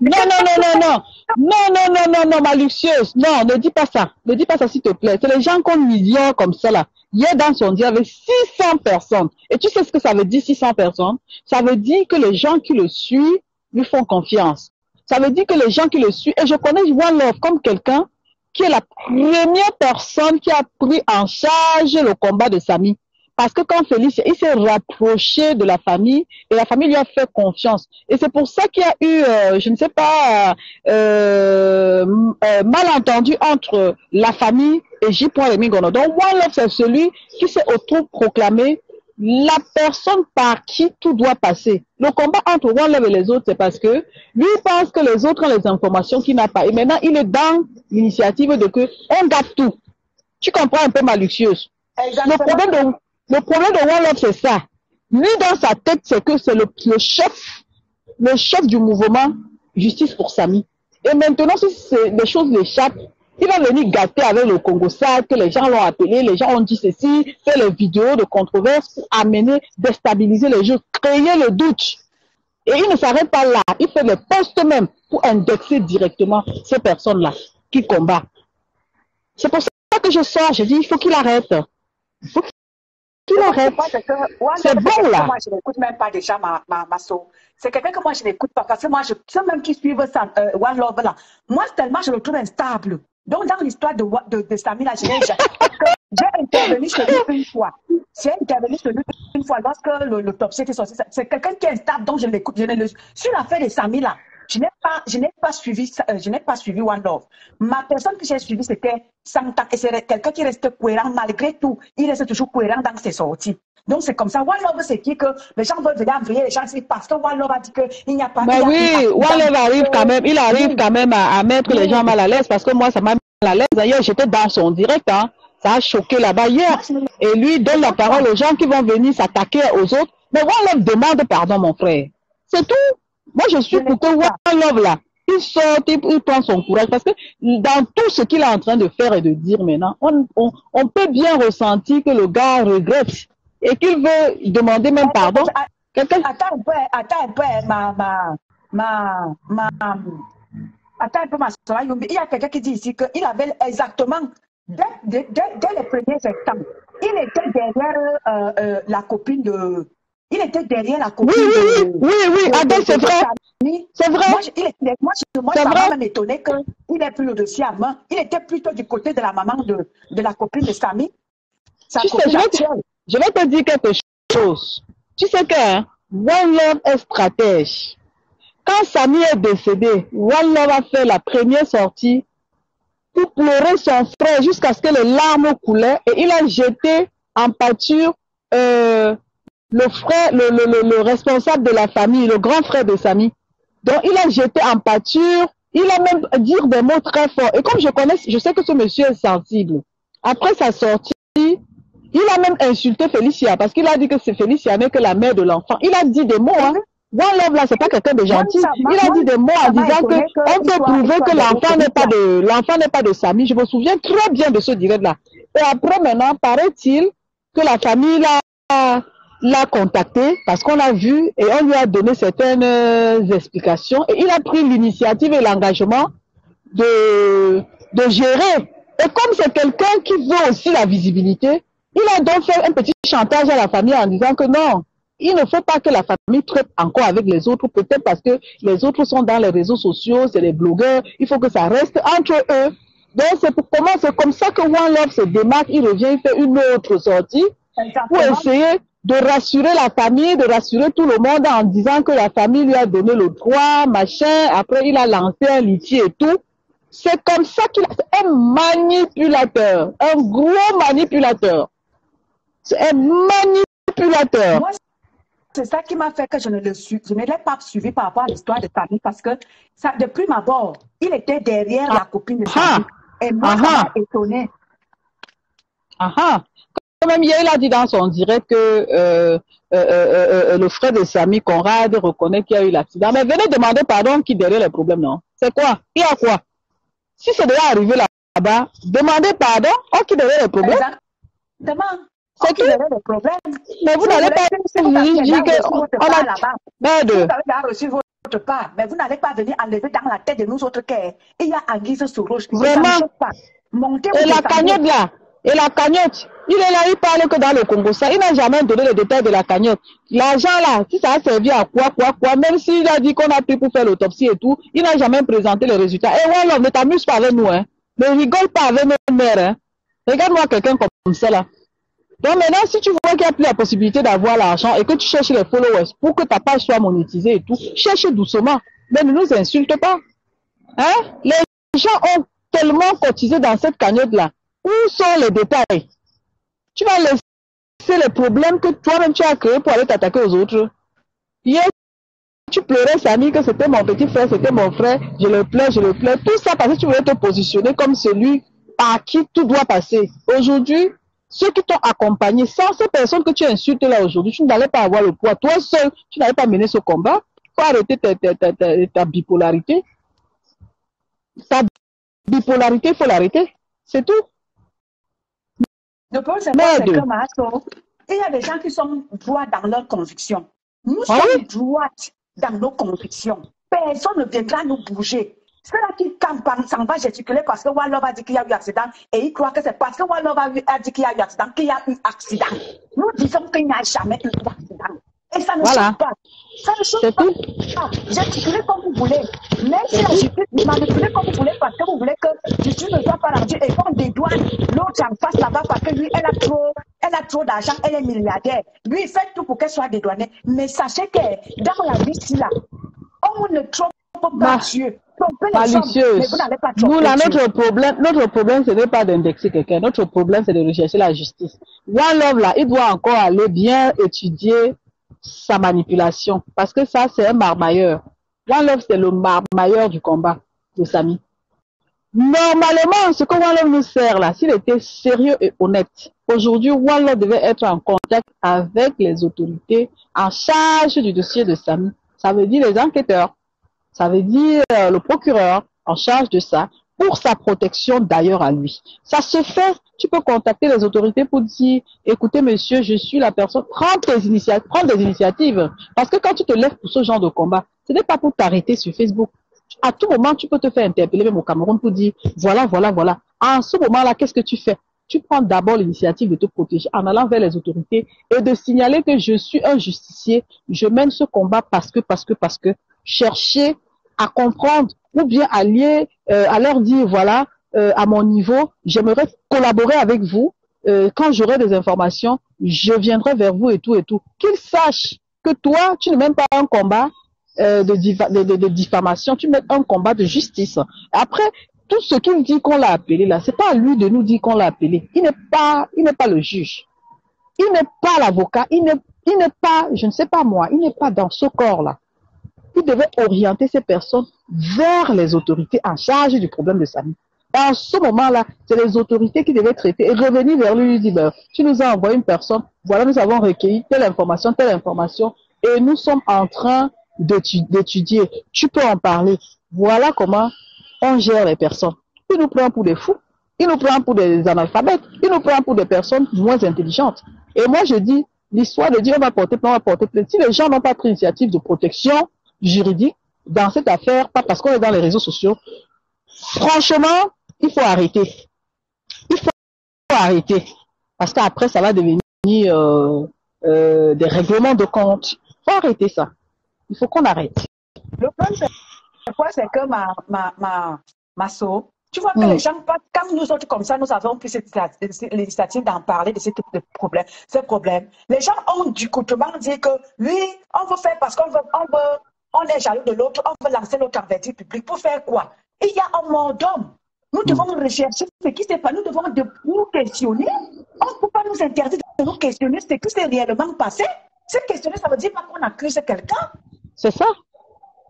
Speaker 1: Non, non, non, non, non. Non, non, non, non, non, ma luxueuse. Non, ne dis pas ça. Ne dis pas ça, s'il te plaît. C'est les gens qu'on millions comme ça, là. Hier, dans son dia, il y avait 600 personnes. Et tu sais ce que ça veut dire, 600 personnes? Ça veut dire que les gens qui le suivent lui font confiance. Ça veut dire que les gens qui le suivent, et je connais Love comme quelqu'un qui est la première personne qui a pris en charge le combat de Samy. Parce que quand Félix, il s'est rapproché de la famille et la famille lui a fait confiance. Et c'est pour ça qu'il y a eu, euh, je ne sais pas, euh, euh, malentendu entre la famille et J. Mingono. Donc One Love, c'est celui qui s'est autoproclamé la personne par qui tout doit passer. Le combat entre Love et les autres, c'est parce que lui pense que les autres ont les informations qu'il n'a pas. Et maintenant, il est dans l'initiative de que on garde tout. Tu comprends un peu ma luxueuse. Le problème de, le problème de c'est ça. Lui, dans sa tête, c'est que c'est le, le chef, le chef du mouvement Justice pour Samy. Et maintenant, si les choses l'échappent, il va venir gâter avec le Congo ça, que les gens l'ont appelé, les gens ont dit ceci, faire les vidéos de controverse pour amener, déstabiliser les jeux, créer le doute. Et il ne s'arrête pas là. Il fait les postes même pour indexer directement ces personnes-là qui combattent. C'est pour ça que je sors, je dis, il faut qu'il arrête. Il faut qu'il arrête.
Speaker 2: C'est
Speaker 1: bon,
Speaker 2: quelqu'un
Speaker 1: là.
Speaker 2: que Moi, je n'écoute même pas déjà ma, ma, ma. C'est quelqu'un que moi, je n'écoute pas. Parce que moi, je, ceux même qui suivent ça, euh, One Love, là, moi, tellement, je le trouve instable. Donc, dans l'histoire de, de, de Samy, là, j'ai intervenu chez lui une fois. J'ai intervenu chez lui une fois lorsque le- l'autopsie était sorti. C'est quelqu'un qui est instable, donc je l'écoute. Le- Sur l'affaire de Samy, là, je n'ai pas, je n'ai pas suivi, euh, je n'ai pas suivi One Love. Ma personne que j'ai suivie, c'était Santa, et c'est quelqu'un qui reste cohérent malgré tout. Il reste toujours cohérent dans ses sorties. Donc, c'est comme ça. One Love, c'est qui que les gens veulent venir envoyer les gens ici? Parce que One Love a dit qu'il n'y a pas
Speaker 1: Mais
Speaker 2: a-
Speaker 1: oui,
Speaker 2: a-
Speaker 1: One Love arrive quand même, il arrive quand même à, à mettre les gens mal à l'aise parce que moi, ça m'a mis mal à l'aise. D'ailleurs, j'étais dans son direct, hein. Ça a choqué là-bas hier. Et lui donne la parole aux gens qui vont venir s'attaquer aux autres. Mais One Love demande pardon, mon frère. C'est tout. Moi, je suis pour que One Love, là, il sorte, il, prend son courage. Parce que dans tout ce qu'il est en train de faire et de dire maintenant, on, on, on peut bien ressentir que le gars regrette et qu'il veut demander même pardon. Quelqu'un
Speaker 2: Attends un peu, attends un peu, ma, ma, ma, ma, attends un peu, ma soeur. Il y a quelqu'un qui dit ici qu'il avait exactement, dès, dès, dès, dès les premiers instants, il était derrière euh, euh, la copine de, il était derrière la copine
Speaker 1: Oui, oui,
Speaker 2: de,
Speaker 1: oui, oui, Adèle,
Speaker 2: de-
Speaker 1: c'est vrai. C'est vrai.
Speaker 2: Moi, je- il était- moi, je- moi ça m'a même étonné qu'il ait pris le dossier à main. Il était plutôt du côté de la maman de, de la copine de Samy. Sa
Speaker 1: Tu sais, je vais, te, je vais te dire quelque chose. Tu sais que hein, One Love est stratège. Quand Samy est décédé, One Love a fait la première sortie pour pleurer son frère jusqu'à ce que les larmes coulaient et il a jeté en pâture euh, le frère, le, le, le, le responsable de la famille, le grand frère de Samy. Donc il a jeté en pâture, il a même dit des mots très forts. Et comme je connais, je sais que ce monsieur est sensible. Après sa sortie, il a même insulté Félicia parce qu'il a dit que c'est Félicia n'est que la mère de l'enfant. Il a dit des mots, hein. One là, c'est pas quelqu'un de gentil. Il a dit des mots en disant que on peut prouver que l'enfant n'est pas de l'enfant n'est pas de Samy. Je me souviens très bien de ce direct là. Et après maintenant, paraît-il que la famille l'a l'a contacté parce qu'on a vu et on lui a donné certaines euh, explications et il a pris l'initiative et l'engagement de de gérer. Et comme c'est quelqu'un qui veut aussi la visibilité, il a donc fait un petit chantage à la famille en disant que non, il ne faut pas que la famille traite encore avec les autres, peut-être parce que les autres sont dans les réseaux sociaux, c'est les blogueurs, il faut que ça reste entre eux. Donc c'est pour comment c'est comme ça que One Love se démarque, il revient, il fait une autre sortie pour essayer de rassurer la famille, de rassurer tout le monde en disant que la famille lui a donné le droit, machin. Après, il a lancé un litige et tout. C'est comme ça qu'il a, un manipulateur, un gros manipulateur. C'est un manipulateur.
Speaker 2: Moi, c'est ça qui m'a fait que je ne le suis, je ne l'ai pas suivi par rapport à l'histoire de famille parce que ça, depuis ma mort, il était derrière la copine de
Speaker 1: Ah.
Speaker 2: Samy. Et moi, ça
Speaker 1: Ah.
Speaker 2: m'a étonné.
Speaker 1: Ah ah. Même, hier, il a dit dans son direct que euh, euh, euh, le frère de Samy, Conrad, reconnaît qu'il y a eu l'accident. Mais venez demander pardon qui derrière les problèmes, non? C'est quoi? Il y a quoi? Si c'est déjà arrivé là-bas, demandez pardon. Oh, qui derrière les problèmes?
Speaker 2: Exactement.
Speaker 1: C'est
Speaker 2: des problèmes?
Speaker 1: Mais vous n'allez pas
Speaker 2: vous
Speaker 1: dire on a merde.
Speaker 2: Vous avez reçu votre part, mais vous n'allez pas venir enlever dans la tête de nous autres qu'il y a Anguille sous roche.
Speaker 1: Vraiment.
Speaker 2: Montez
Speaker 1: Et la cagnotte là, et la cagnotte, il est là, il parle que dans le Congo, ça, il n'a jamais donné les détails de la cagnotte. L'argent là, si ça a servi à quoi, quoi, quoi, même s'il a dit qu'on a pris pour faire l'autopsie et tout, il n'a jamais présenté les résultats. Et voilà, ne t'amuse pas avec nous, hein. Ne rigole pas avec nos mères, hein. Regarde-moi quelqu'un comme ça là. Donc maintenant, si tu vois qu'il n'y a plus la possibilité d'avoir l'argent et que tu cherches les followers pour que ta page soit monétisée et tout, cherche doucement. Mais ne nous insulte pas. Hein? Les gens ont tellement cotisé dans cette cagnotte-là. Où sont les détails? Tu vas laisser les problèmes que toi-même tu as créés pour aller t'attaquer aux autres. Hier, tu pleurais, Samy, que c'était mon petit frère, c'était mon frère, je le pleure, je le pleure. Tout ça parce que tu voulais te positionner comme celui par qui tout doit passer. Aujourd'hui, ceux qui t'ont accompagné, sans ces personnes que tu insultes là aujourd'hui, tu n'allais pas avoir le poids. Toi seul, tu n'allais pas mener ce combat. Faut arrêter ta, ta, ta bipolarité. Ta bipolarité, il faut l'arrêter. C'est tout.
Speaker 2: Le problème, c'est? C'est Mato, il y a des gens qui sont droits dans leurs convictions. Nous
Speaker 1: Ah
Speaker 2: sommes
Speaker 1: oui?
Speaker 2: droites dans nos convictions. Personne ne viendra nous bouger. Ceux-là qui campent s'en va gesticuler parce que Love a dit qu'il y a eu accident et ils croient que c'est parce que eu- a dit qu'il y a eu accident qu'il y a eu accident. Nous disons qu'il n'y a jamais eu d'accident. Et ça ne
Speaker 1: Voilà.
Speaker 2: choque pas. Ça ne
Speaker 1: C'est
Speaker 2: pas. Ah, Gesticulez comme vous voulez. Même si la justice manipulez comme vous voulez parce que vous voulez que justice ne soit pas rendue et qu'on dédouane l'autre en face là-bas parce que lui, elle a trop, elle a trop d'argent, elle est milliardaire. Lui, il fait tout pour qu'elle soit dédouanée. Mais sachez que dans la vie, là, on ne trompe pas Dieu.
Speaker 1: Malicieuse. Nous, là, notre problème, notre problème, ce n'est pas d'indexer quelqu'un. Notre problème, c'est de rechercher la justice. One Love, là, il doit encore aller bien étudier sa manipulation. Parce que ça, c'est un marmailleur. One c'est le marmailleur du combat de Samy. Normalement, ce que One nous sert là, s'il était sérieux et honnête, aujourd'hui, One devait être en contact avec les autorités en charge du dossier de Samy. Ça veut dire les enquêteurs. Ça veut dire euh, le procureur en charge de ça pour sa protection d'ailleurs à lui. Ça se fait. Tu peux contacter les autorités pour dire, écoutez monsieur, je suis la personne. Prends tes initiatives, prends des initiatives. Parce que quand tu te lèves pour ce genre de combat, ce n'est pas pour t'arrêter sur Facebook. À tout moment, tu peux te faire interpeller même au Cameroun pour dire, voilà, voilà, voilà. En ce moment-là, qu'est-ce que tu fais? Tu prends d'abord l'initiative de te protéger en allant vers les autorités et de signaler que je suis un justicier. Je mène ce combat parce que, parce que, parce que. Chercher à comprendre ou bien à euh, à leur dire voilà, euh, à mon niveau, j'aimerais collaborer avec vous. Euh, quand j'aurai des informations, je viendrai vers vous et tout et tout. Qu'ils sachent que toi, tu ne mènes pas un combat euh, de, de, de- diffamation, tu mènes un combat de justice. Après, tout ce qu'il dit qu'on l'a appelé là, c'est pas à lui de nous dire qu'on l'a appelé. Il n'est pas, il n'est pas le juge. Il n'est pas l'avocat. Il n'est, il n'est pas, je ne sais pas moi, il n'est pas dans ce corps-là il devait orienter ces personnes vers les autorités en charge du problème de Samy. En ce moment-là, c'est les autorités qui devaient traiter et revenir vers lui et lui dire, ben, tu nous as envoyé une personne, voilà, nous avons recueilli telle information, telle information, et nous sommes en train d'étudier. Tu peux en parler. Voilà comment on gère les personnes. Il nous prend pour des fous. Il nous prend pour des analphabètes. Il nous prend pour des personnes moins intelligentes. Et moi, je dis, l'histoire de Dieu va porter plainte, va porter plainte. Si les gens n'ont pas pris l'initiative de protection juridique dans cette affaire, pas parce qu'on est dans les réseaux sociaux, franchement, il faut arrêter. Il faut arrêter. Parce qu'après, ça va devenir euh, euh, des règlements de compte. Il faut arrêter ça. Il faut qu'on arrête.
Speaker 2: Le problème, c'est quoi C'est que ma, ma, ma, ma so, tu vois que
Speaker 1: Mm.
Speaker 2: les gens, comme nous autres comme ça, nous avons pris cette l'initiative d'en parler de ce type de problème, ce problème. Les gens ont du coutument dit que oui, on veut faire parce qu'on veut, on veut, on est jaloux de l'autre, on veut lancer l'autre en vertu public pour faire quoi? Il y a un monde d'hommes. Nous devons rechercher ce qui s'est passé, nous devons de, nous questionner. On ne peut pas nous interdire de nous questionner ce qui s'est réellement passé. Se questionner, ça veut dire pas qu'on accuse quelqu'un.
Speaker 1: C'est ça.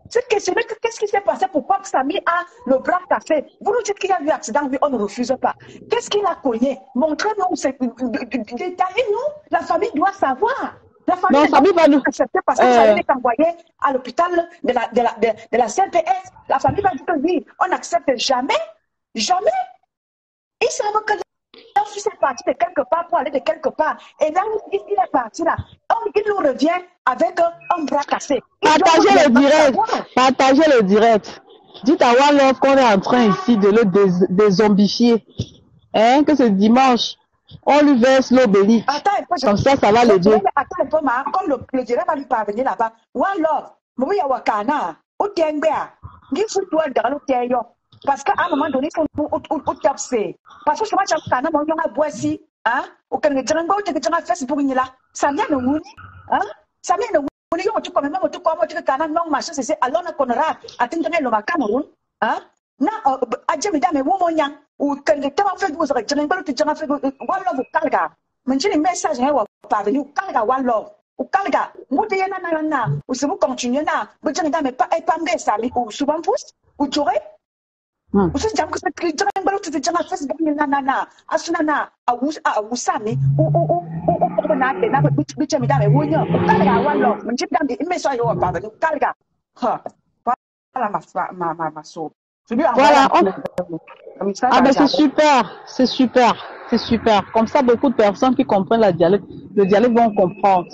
Speaker 2: Se questionner que qu'est-ce qui s'est passé, pourquoi Samy a le bras cassé. Vous nous dites qu'il y a eu accident, oui, on ne refuse pas. Qu'est-ce qu'il a cogné? Montrez-nous, détaillez-nous. La famille doit savoir. La famille
Speaker 1: Non, va nous-
Speaker 2: accepter parce que
Speaker 1: Euh.
Speaker 2: Envoyé à l'hôpital de la, de, la, de, de la CPS. La famille va dire que oui, on n'accepte jamais, jamais. Ils savent que leur fils est parti de quelque part pour aller de quelque part. Et là, il il est parti là. On- Il nous revient avec un bras cassé.
Speaker 1: Partagez le direct. Partagez le direct. Dites à Love qu'on est en train ici de le dés- dézombifier. Hein, que ce dimanche, on lui verse l'eau.
Speaker 2: Attends.
Speaker 1: Comme ça, ça va l'aider.
Speaker 2: Attends un peu. Comme le, diable va lui parvenir là-bas. One love. Mouy ya wakana. Utengea. Ngifutwa ndalo teyo. Parce qu'à un moment donné, il faut. Parce que je un canard, on a. Hein? Au Canada, on a Facebook, il y a. Ça vient de Wouni. Hein? Ça vient de Wouni. On tout comme même, on a tout comme un non, c'est alors on a qu'on aura. Attends, on a na ajimi dame wumo nyang u kende zaka jenga facebook one love message ngewa one love. Ukalga mude yena na na usibu continue na. Bu dame pa u suban pus u
Speaker 1: jore.
Speaker 2: Usi jam kusa ti jenga ngbalu ti jenga facebook na na na. Hmm. One love. Dame lui
Speaker 1: Voilà, on-
Speaker 2: message
Speaker 1: Ah
Speaker 2: à
Speaker 1: ben c'est super, c'est super, c'est super. Comme ça, beaucoup de personnes qui comprennent la dialecte, le dialecte vont comprendre.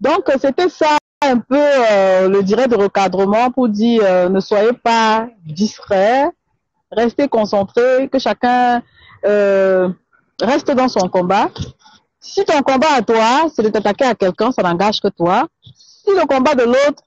Speaker 1: Donc euh, c'était ça un peu euh, le direct de recadrement pour dire euh, ne soyez pas distraits, restez concentrés, que chacun euh, reste dans son combat. Si ton combat à toi, c'est de t'attaquer à quelqu'un, ça n'engage que toi. Si le combat de l'autre,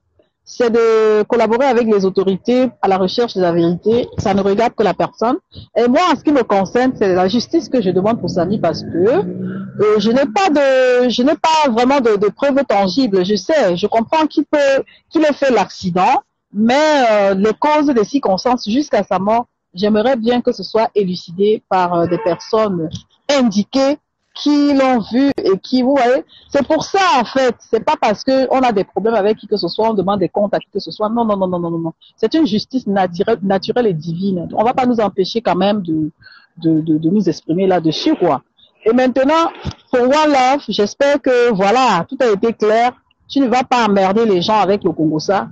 Speaker 1: c'est de collaborer avec les autorités à la recherche de la vérité, ça ne regarde que la personne. Et moi, en ce qui me concerne, c'est la justice que je demande pour Samy parce que euh, je n'ai pas de, je n'ai pas vraiment de, de preuves tangibles. Je sais, je comprends qu'il peut, qu'il ait fait l'accident, mais euh, les causes des circonstances jusqu'à sa mort, j'aimerais bien que ce soit élucidé par euh, des personnes indiquées qui l'ont vu et qui, vous voyez, c'est pour ça en fait, c'est pas parce que on a des problèmes avec qui que ce soit, on demande des comptes à qui que ce soit. Non, non, non, non, non, non. C'est une justice naturelle, et divine. On va pas nous empêcher quand même de, de, de, de nous exprimer là-dessus, quoi. Et maintenant, pour One Love, j'espère que voilà, tout a été clair. Tu ne vas pas emmerder les gens avec le Congo ça.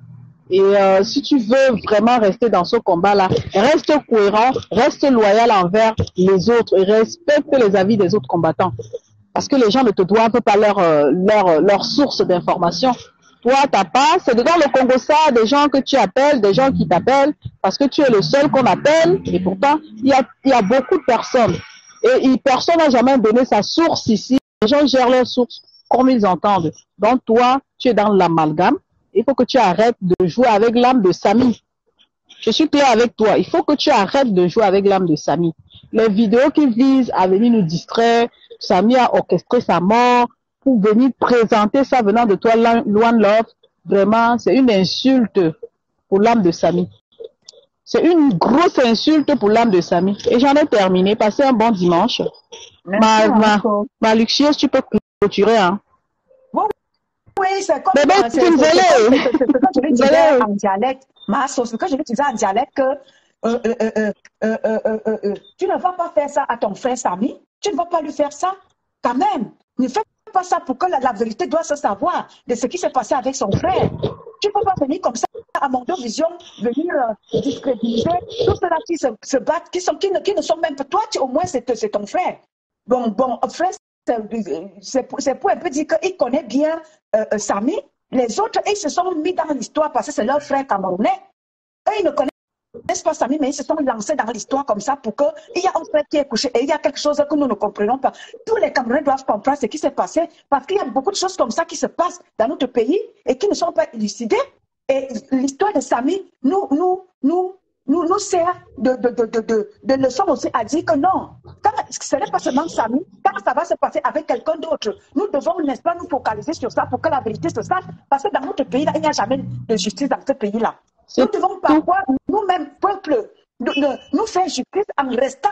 Speaker 1: Et euh, si tu veux vraiment rester dans ce combat-là, reste cohérent, reste loyal envers les autres et respecte les avis des autres combattants. Parce que les gens ne te doivent pas leur, euh, leur, leur source d'information. Toi, ta part, c'est dedans le Congo ça, des gens que tu appelles, des gens qui t'appellent, parce que tu es le seul qu'on appelle, et pourtant, il y a, il y a beaucoup de personnes. Et, et personne n'a jamais donné sa source ici. Les gens gèrent leur source comme ils entendent. Donc toi, tu es dans l'amalgame. Il faut que tu arrêtes de jouer avec l'âme de Samy. Je suis clair avec toi. Il faut que tu arrêtes de jouer avec l'âme de Samy. Les vidéos qui visent à venir nous distraire, Samy a orchestré sa mort pour venir présenter ça venant de toi, One Love. Vraiment, c'est une insulte pour l'âme de Samy. C'est une grosse insulte pour l'âme de Samy. Et j'en ai terminé. Passez un bon dimanche. Ma,
Speaker 2: Merci,
Speaker 1: ma,
Speaker 2: Marco.
Speaker 1: ma luxueuse, tu peux clôturer, hein
Speaker 2: oui, c'est comme Bébé,
Speaker 1: tu me volais.
Speaker 2: C'est quand je
Speaker 1: l'utilisais
Speaker 2: en dialecte, ma sauce, quand je l'utilisais en dialecte que euh euh euh, euh, euh, euh, tu ne vas pas faire ça à ton frère Samy, tu ne vas pas lui faire ça quand même. Ne fais pas ça pour que la, vérité doit se savoir de ce qui s'est passé avec son frère. Tu ne peux pas venir comme ça à Mondo Vision, venir discréditer tous ceux-là qui se, battent, qui, ne, qui ne sont même pas. Toi, tu, au moins, c'est ton frère. Bon, bon, frère c'est pour, un peu dire qu'il connaît bien euh, euh, Samy. Les autres, ils se sont mis dans l'histoire parce que c'est leur frère camerounais. Eux, ils ne connaissent pas Samy, mais ils se sont lancés dans l'histoire comme ça pour qu'il y a un frère qui est couché et il y a quelque chose que nous ne comprenons pas. Tous les Camerounais doivent comprendre ce qui s'est passé parce qu'il y a beaucoup de choses comme ça qui se passent dans notre pays et qui ne sont pas élucidées. Et l'histoire de Samy nous, nous, nous, nous, nous sert de, de, de, de, de leçon aussi à dire que non, quand ce n'est pas seulement Samy, quand ça va se passer avec quelqu'un d'autre, nous devons, n'est-ce pas, nous focaliser sur ça pour que la vérité se sache, parce que dans notre pays-là, il n'y a jamais de justice dans ce pays-là. Nous devons parfois, nous-mêmes, peuple, nous faire justice en restant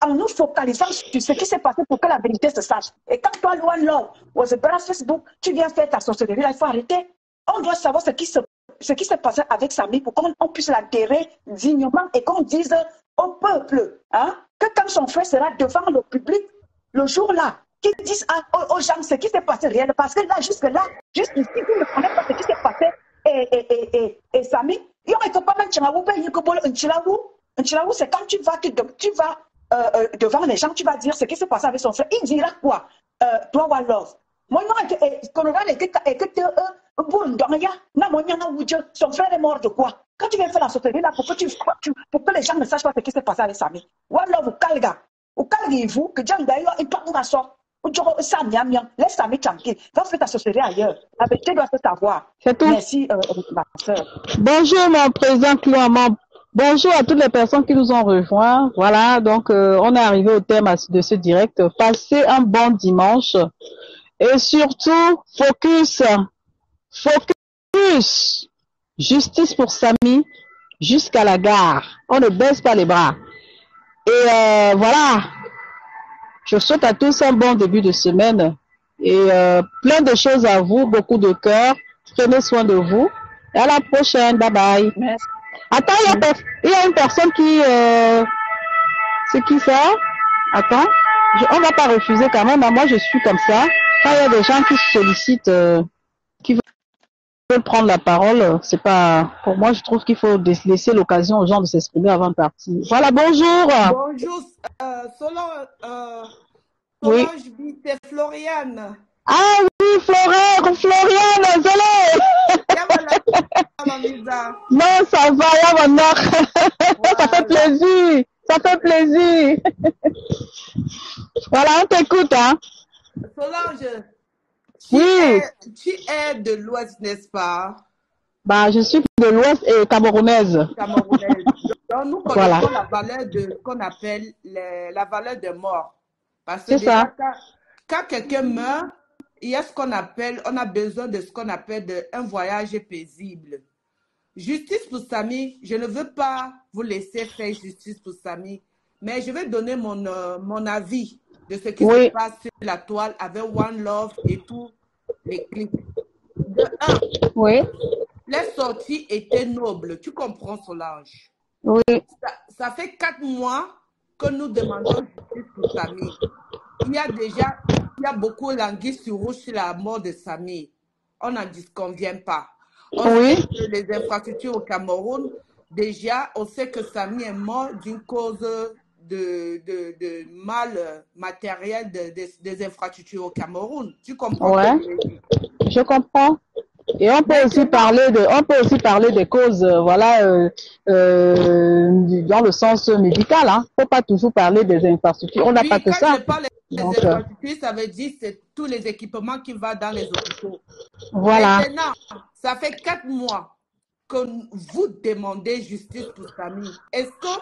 Speaker 2: en nous focalisant sur ce qui s'est passé pour que la vérité se sache. Et quand toi, Loan Law, ou Facebook, tu viens faire ta sorcellerie, là, il faut arrêter. On doit savoir ce qui se ce qui s'est passé avec Samy pour qu'on puisse l'enterrer dignement et qu'on dise au peuple hein, que quand son frère sera devant le public, le jour-là, qu'ils disent aux, gens ce qui s'est passé réel. Parce que là, jusque-là, juste ici, vous ne connaissez pas ce qui s'est passé. Et, et, et, et, Samy, il y aurait pas mal c'est quand tu vas, tu, tu vas euh, euh, devant les gens, tu vas dire ce qui s'est passé avec son frère. Il dira quoi? Euh, Toi, Love. Moi, non, et que son frère est mort de quoi? Quand tu viens faire la sauterie là, pour que, tu, pour que les gens ne sachent pas ce qui s'est passé avec Samy? Voilà, vous calga. Vous calguez-vous, que Djang d'ailleurs, il doit nous sort? Laisse Samy tranquille. Va faire ta sauterie ailleurs. La vérité doit se savoir.
Speaker 1: C'est tout.
Speaker 2: Merci, euh, ma soeur.
Speaker 1: Bonjour, mon président Clément. Bonjour à toutes les personnes qui nous ont rejoints. Voilà, donc euh, on est arrivé au thème de ce direct. Passez un bon dimanche. Et surtout, focus Focus. Justice pour Samy jusqu'à la gare. On ne baisse pas les bras. Et euh, voilà. Je souhaite à tous un bon début de semaine et euh, plein de choses à vous, beaucoup de cœur. Prenez soin de vous. Et à la prochaine. Bye bye.
Speaker 2: Merci.
Speaker 1: Attends, il y, a une personne qui... Euh, c'est qui ça? Attends. On on va pas refuser quand même. Moi, je suis comme ça. Quand il y a des gens qui sollicitent, qui prendre la parole, c'est pas pour moi. Je trouve qu'il faut laisser l'occasion aux gens de s'exprimer avant de partir. Voilà, bonjour.
Speaker 3: Bonjour, euh, Solange, euh, oui. c'est Floriane.
Speaker 1: Ah oui, Floriane, Floriane, désolé. non, ça va, ya voilà. ça fait plaisir, ça fait plaisir. voilà, on t'écoute, hein.
Speaker 3: Solange,
Speaker 1: oui.
Speaker 3: tu es de l'Ouest, n'est-ce pas?
Speaker 1: Bah, je suis de l'Ouest et camerounaise.
Speaker 3: Camerounaise. Donc, nous connaissons la valeur de ce qu'on appelle la valeur de mort. Parce que
Speaker 1: ça.
Speaker 3: quand, quelqu'un meurt, il y a ce qu'on appelle, on a besoin de ce qu'on appelle de, un voyage paisible. Justice pour Samy, je ne veux pas vous laisser faire justice pour Samy, mais je vais donner mon, euh, mon avis de ce qui se passe sur la toile avec One Love et tous les clips. De un,
Speaker 1: oui.
Speaker 3: les sorties étaient nobles. Tu comprends, Solange?
Speaker 1: Oui.
Speaker 3: Ça, fait quatre mois que nous demandons justice pour Samy. Il y a déjà il y a beaucoup langues sur rouge sur la mort de Samy. On n'en disconvient pas. On
Speaker 1: oui.
Speaker 3: sait que les infrastructures au Cameroun, déjà, on sait que Samy est mort d'une cause de, de, de mal matériel de, des infrastructures au Cameroun. Tu comprends?
Speaker 1: Ouais, je comprends. Et on peut aussi parler de, on peut aussi parler des causes, euh, voilà, euh, euh, dans le sens médical. Hein. Faut pas toujours parler des infrastructures. On n'a pas que ça.
Speaker 3: Donc, infrastructures, ça veut dire c'est tous les équipements qui vont dans les hôpitaux.
Speaker 1: Voilà.
Speaker 3: Maintenant, ça fait quatre mois que vous demandez justice pour famille. Est-ce que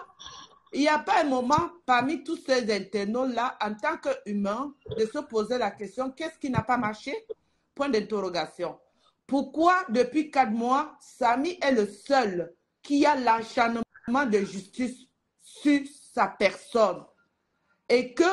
Speaker 3: il n'y a pas un moment parmi tous ces internautes-là, en tant qu'humain, de se poser la question, qu'est-ce qui n'a pas marché? Point d'interrogation. Pourquoi, depuis quatre mois, Samy est le seul qui a l'acharnement de justice sur sa personne? Et que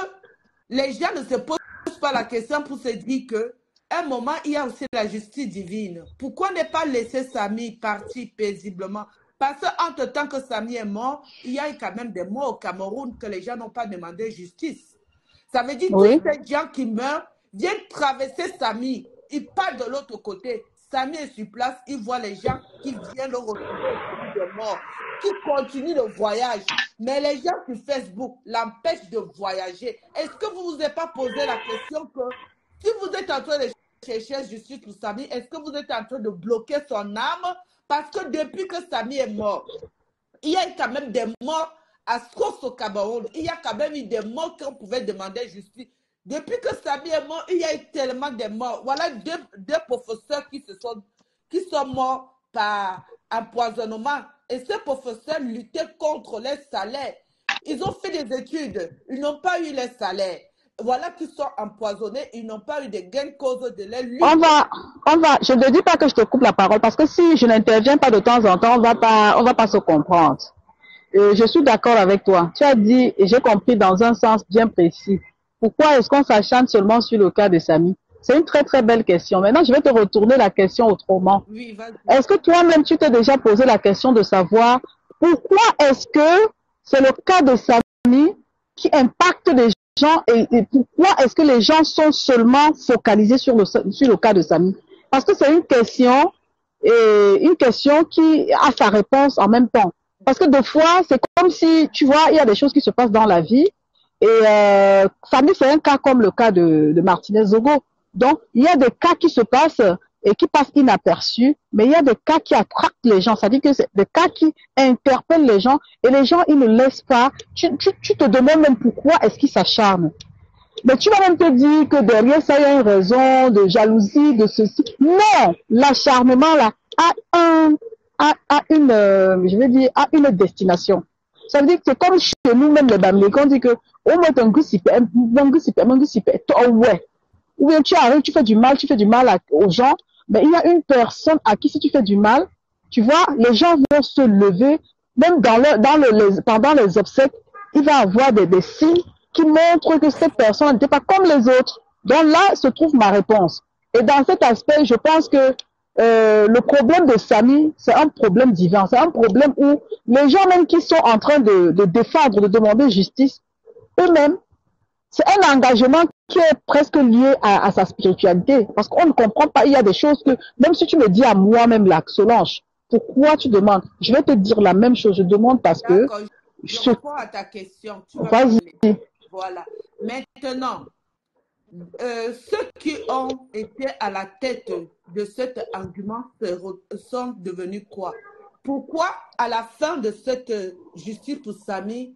Speaker 3: les gens ne se posent pas la question pour se dire que un moment, il y a aussi la justice divine. Pourquoi ne pas laisser Samy partir paisiblement? Parce qu'entre-temps que Samy est mort, il y a eu quand même des morts au Cameroun que les gens n'ont pas demandé justice. Ça veut dire que tous ces gens qui meurent viennent traverser Samy. Ils partent de l'autre côté. Samy est sur place, il voit les gens qui viennent le retrouver de mort, qui continuent le voyage. Mais les gens sur Facebook l'empêchent de voyager. Est-ce que vous ne vous êtes pas posé la question que si vous êtes en train de chercher justice pour Samy, est-ce que vous êtes en train de bloquer son âme? Parce que depuis que Samy est mort, il y a quand même des morts à Skos au. Il y a quand même eu des morts qu'on pouvait demander justice. Depuis que Samy est mort, il y a eu tellement de morts. Voilà deux, deux professeurs qui, se sont, qui sont morts par empoisonnement. Et ces professeurs luttaient contre les salaires. Ils ont fait des études. Ils n'ont pas eu les salaires. Voilà qu'ils sont empoisonnés. Ils n'ont pas eu de gain de cause de leur lutte.
Speaker 1: On va, on va, je ne dis pas que je te coupe la parole parce que si je n'interviens pas de temps en temps, on va pas, on va pas se comprendre. Euh, je suis d'accord avec toi. Tu as dit, et j'ai compris dans un sens bien précis, pourquoi est-ce qu'on s'acharne seulement sur le cas de Samy? C'est une très très belle question. Maintenant, je vais te retourner la question autrement.
Speaker 3: Oui.
Speaker 1: Est-ce que toi-même, tu t'es déjà posé la question de savoir pourquoi est-ce que c'est le cas de Samy qui impacte les et, pourquoi est-ce que les gens sont seulement focalisés sur le, cas de Samy? Parce que c'est une question, une question qui a sa réponse en même temps. Parce que des fois, c'est comme si, tu vois, il y a des choses qui se passent dans la vie. Et euh, Samy, c'est un cas comme le cas de, de Martinez Zogo. Donc, il y a des cas qui se passent et qui passent inaperçus, mais il y a des cas qui attractent les gens. C'est-à-dire que c'est des cas qui interpellent les gens et les gens, ils ne laissent pas. Tu, te demandes même pourquoi est-ce qu'ils s'acharnent. Mais tu vas même te dire que derrière ça, il y a une raison de jalousie, de ceci. Non, l'acharnement là a un, a, a une, euh, je vais dire, a une destination. Ça veut dire que c'est comme chez nous même les Bamilés, on dit que au moins paie, mon goût s'y paie, toi ouais. Ou bien tu arrives, tu fais du mal, tu fais du mal aux gens, mais il y a une personne à qui si tu fais du mal, tu vois, les gens vont se lever, même dans le, dans le, pendant les obsèques, il va avoir des, signes qui montrent que cette personne n'était pas comme les autres. Donc là se trouve ma réponse. Et dans cet aspect, je pense que euh, le problème de Samy, c'est un problème divin. C'est un problème où les gens même qui sont en train de défendre, de demander justice, eux-mêmes, c'est un engagement qui est presque lié à, à sa spiritualité. Parce qu'on ne comprend pas, il y a des choses que, même si tu me dis à moi-même, là, Solange, pourquoi tu demandes? Je vais te dire la même chose. Je demande parce que,
Speaker 3: je
Speaker 1: je-
Speaker 3: réponds à ta question.
Speaker 1: Vas-y.
Speaker 3: Voilà. Maintenant, euh, ceux qui ont été à la tête de cet argument sont devenus quoi? Pourquoi, à la fin de cette justice pour Samy,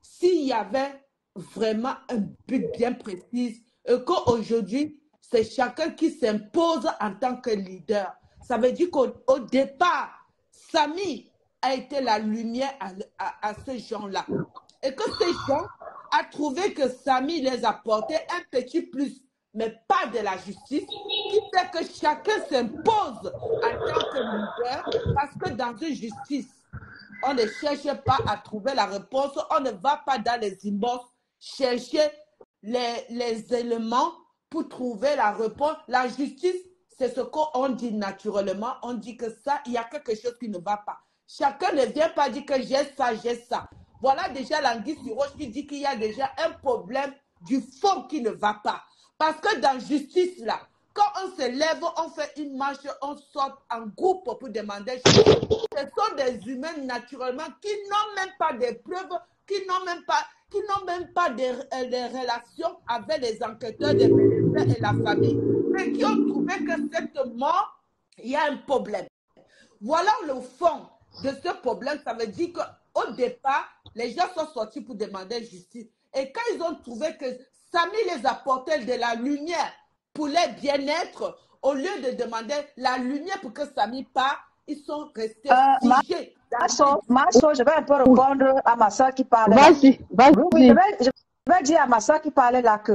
Speaker 3: s'il y avait vraiment un but bien précis, et qu'aujourd'hui, c'est chacun qui s'impose en tant que leader, ça veut dire qu'au au départ, Samy a été la lumière à, à- ces gens-là. Et que ces gens a trouvé que Samy les apportait un petit plus, mais pas de la justice, qui fait que chacun s'impose en tant que leader, parce que dans une justice, on ne cherche pas à trouver la réponse, on ne va pas dans les immenses chercher les, éléments pour trouver la réponse. La justice, c'est ce qu'on dit naturellement. On dit que ça, il y a quelque chose qui ne va pas. Chacun ne vient pas dire que j'ai ça, j'ai ça. Voilà déjà l'anguille sur roche qui dit qu'il y a déjà un problème du fond qui ne va pas. Parce que dans justice, là, quand on se lève, on fait une marche, on sort en groupe pour demander. Ce sont des humains naturellement qui n'ont même pas de preuves, qui n'ont même pas, qui n'ont même pas de, euh, relations avec les enquêteurs, les médecins et la famille, mais qui ont trouvé que cette mort, il y a un problème. Voilà le fond de ce problème. Ça veut dire qu'au départ, les gens sont sortis pour demander justice. Et quand ils ont trouvé que Samy les apportait de la lumière pour leur bien-être, au lieu de demander la lumière pour que Samy part, ils sont restés
Speaker 2: Euh,
Speaker 3: figés.
Speaker 2: Masso, Masso, je vais un peu répondre à ma soeur qui parlait. là.
Speaker 1: vas-y, vas-y.
Speaker 2: Oui, je vais, je vais dire à ma soeur qui parlait là que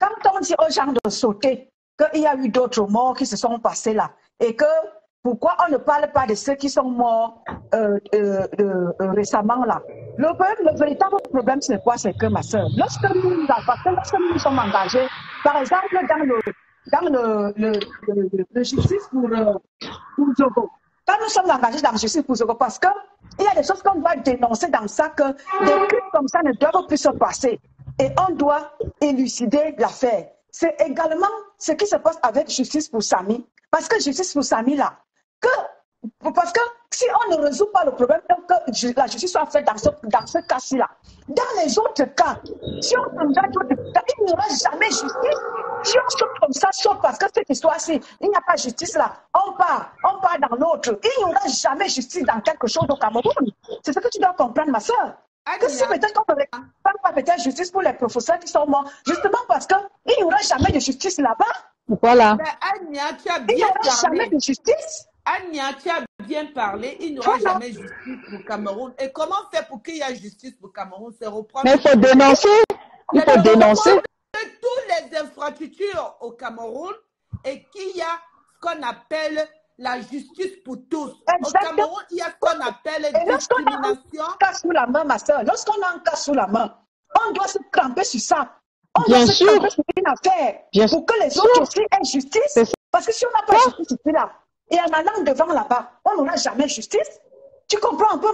Speaker 2: quand on dit aux gens de sauter, qu'il y a eu d'autres morts qui se sont passés là, et que pourquoi on ne parle pas de ceux qui sont morts euh, euh, euh, récemment là? Le, le véritable problème, c'est quoi? C'est que ma soeur, lorsque nous, lorsque nous sommes engagés, par exemple, dans le, dans le, le, le, le- le justice pour, pour Zogo, quand nous sommes engagés dans la justice pour Zogo, parce qu'il y a des choses qu'on doit dénoncer dans ça, que des crimes comme ça ne doivent plus se passer. Et on doit élucider l'affaire. C'est également ce qui se passe avec justice pour Samy. Parce que justice pour Samy là, que, parce que si on ne résout pas le problème, donc que la justice soit faite dans ce, dans ce cas-ci là. Dans les autres cas, si on engage d'autres cas, il n'y aura jamais justice. Si on saute comme ça, saute parce que cette histoire-ci, il n'y a pas justice là, on part, on part dans l'autre. Il n'y aura jamais justice dans quelque chose au Cameroun. C'est ce que tu dois comprendre, ma soeur. Que si peut-être on ne réclame pas peut-être justice pour les professeurs qui sont morts, justement parce qu'il n'y aura jamais de justice là-bas.
Speaker 1: Voilà.
Speaker 3: mais Anya, tu as
Speaker 2: Il n'y aura jamais de justice.
Speaker 3: Anya, tu as bien parlé. Il n'y aura
Speaker 2: Voilà.
Speaker 3: jamais justice pour Cameroun. Et comment faire pour qu'il y ait justice pour Cameroun? C'est reprendre.
Speaker 1: Mais il faut dénoncer. Il faut dénoncer.
Speaker 3: toutes les infrastructures au Cameroun et qu'il y a ce qu'on appelle la justice pour tous. Au
Speaker 2: Exactement.
Speaker 3: Cameroun, il y a ce qu'on appelle
Speaker 2: Et lorsqu'on a
Speaker 3: discrimination.
Speaker 2: un cas sous la main, ma soeur, lorsqu'on a un cas sous la main, on doit se cramper sur ça. On
Speaker 1: Bien
Speaker 2: doit se
Speaker 1: sûr.
Speaker 2: cramper sur une affaire
Speaker 1: Bien
Speaker 2: pour que les
Speaker 1: sûr.
Speaker 2: autres aussi aient justice.
Speaker 1: C'est.
Speaker 2: Parce que si on n'a pas justice ici là, et en allant devant là-bas, on n'aura jamais justice. Tu comprends un peu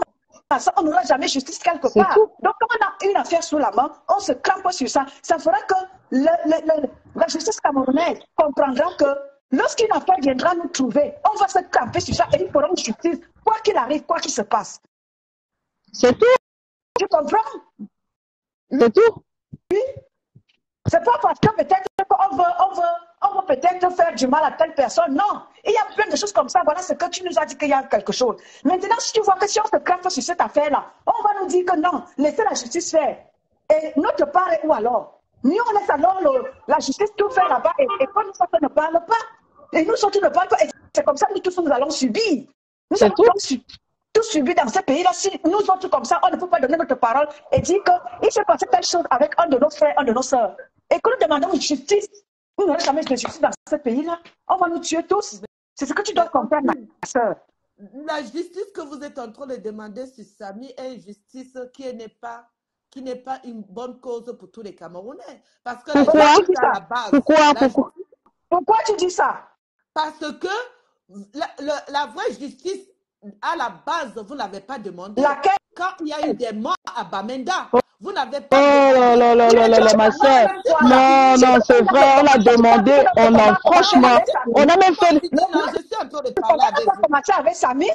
Speaker 2: soeur, on n'aura jamais justice quelque part.
Speaker 1: tout.
Speaker 2: Donc, quand on a une affaire sous la main, on se crampe sur ça. Ça fera que le- le- le- la justice camerounaise comprendra que lorsqu'une affaire viendra nous trouver, on va se cramper sur ça et ils feront justice, quoi qu'il arrive, quoi qu'il se passe.
Speaker 1: C'est tout.
Speaker 2: Tu comprends?
Speaker 1: C'est tout.
Speaker 2: C'est pas parce que peut-être veut, on veut, on veut peut-être faire du mal à telle personne. Non. Il y a plein de choses comme ça. Voilà ce que tu nous as dit qu'il y a quelque chose. Maintenant, si tu vois que si on se crampe sur cette affaire-là, on va nous dire que non, laissez la justice faire. Et notre part est où alors? Nous, on laisse alors le- la justice tout faire là-bas et, et quand nous autres ne parlent pas, et nous autres ne parlent pas, et c'est comme ça que nous tous nous allons subir. Nous allons
Speaker 1: tout?
Speaker 2: subir dans ce pays-là. Si nous autres comme ça, on ne peut pas donner notre parole et dire qu'il s'est passé telle chose avec un de nos frères, un de nos sœurs, et que nous demandons justice, nous n'aurons jamais de justice dans ce pays-là. On va nous tuer tous. C'est ce que tu dois comprendre, ma sœur.
Speaker 3: La justice que vous êtes en train de demander sur Samy est une justice qui n'est pas qui n'est pas une bonne cause pour tous les Camerounais. Parce que la
Speaker 1: Pourquoi
Speaker 3: à la base.
Speaker 1: Pourquoi Pourquoi?
Speaker 3: justice-
Speaker 2: Pourquoi tu dis ça?
Speaker 3: Parce que la, la vraie justice, à la base, vous n'avez pas demandé.
Speaker 2: Laquelle?
Speaker 3: Quand il y a eu des morts à Bamenda, vous n'avez
Speaker 1: Oh
Speaker 3: pas
Speaker 1: là là là là là là, ma soeur. Non, non, c'est vrai, on a demandé, on a franchement, on a même fait.
Speaker 3: Non, non, je suis en train de parler avec vous.
Speaker 2: commencé avec Samy?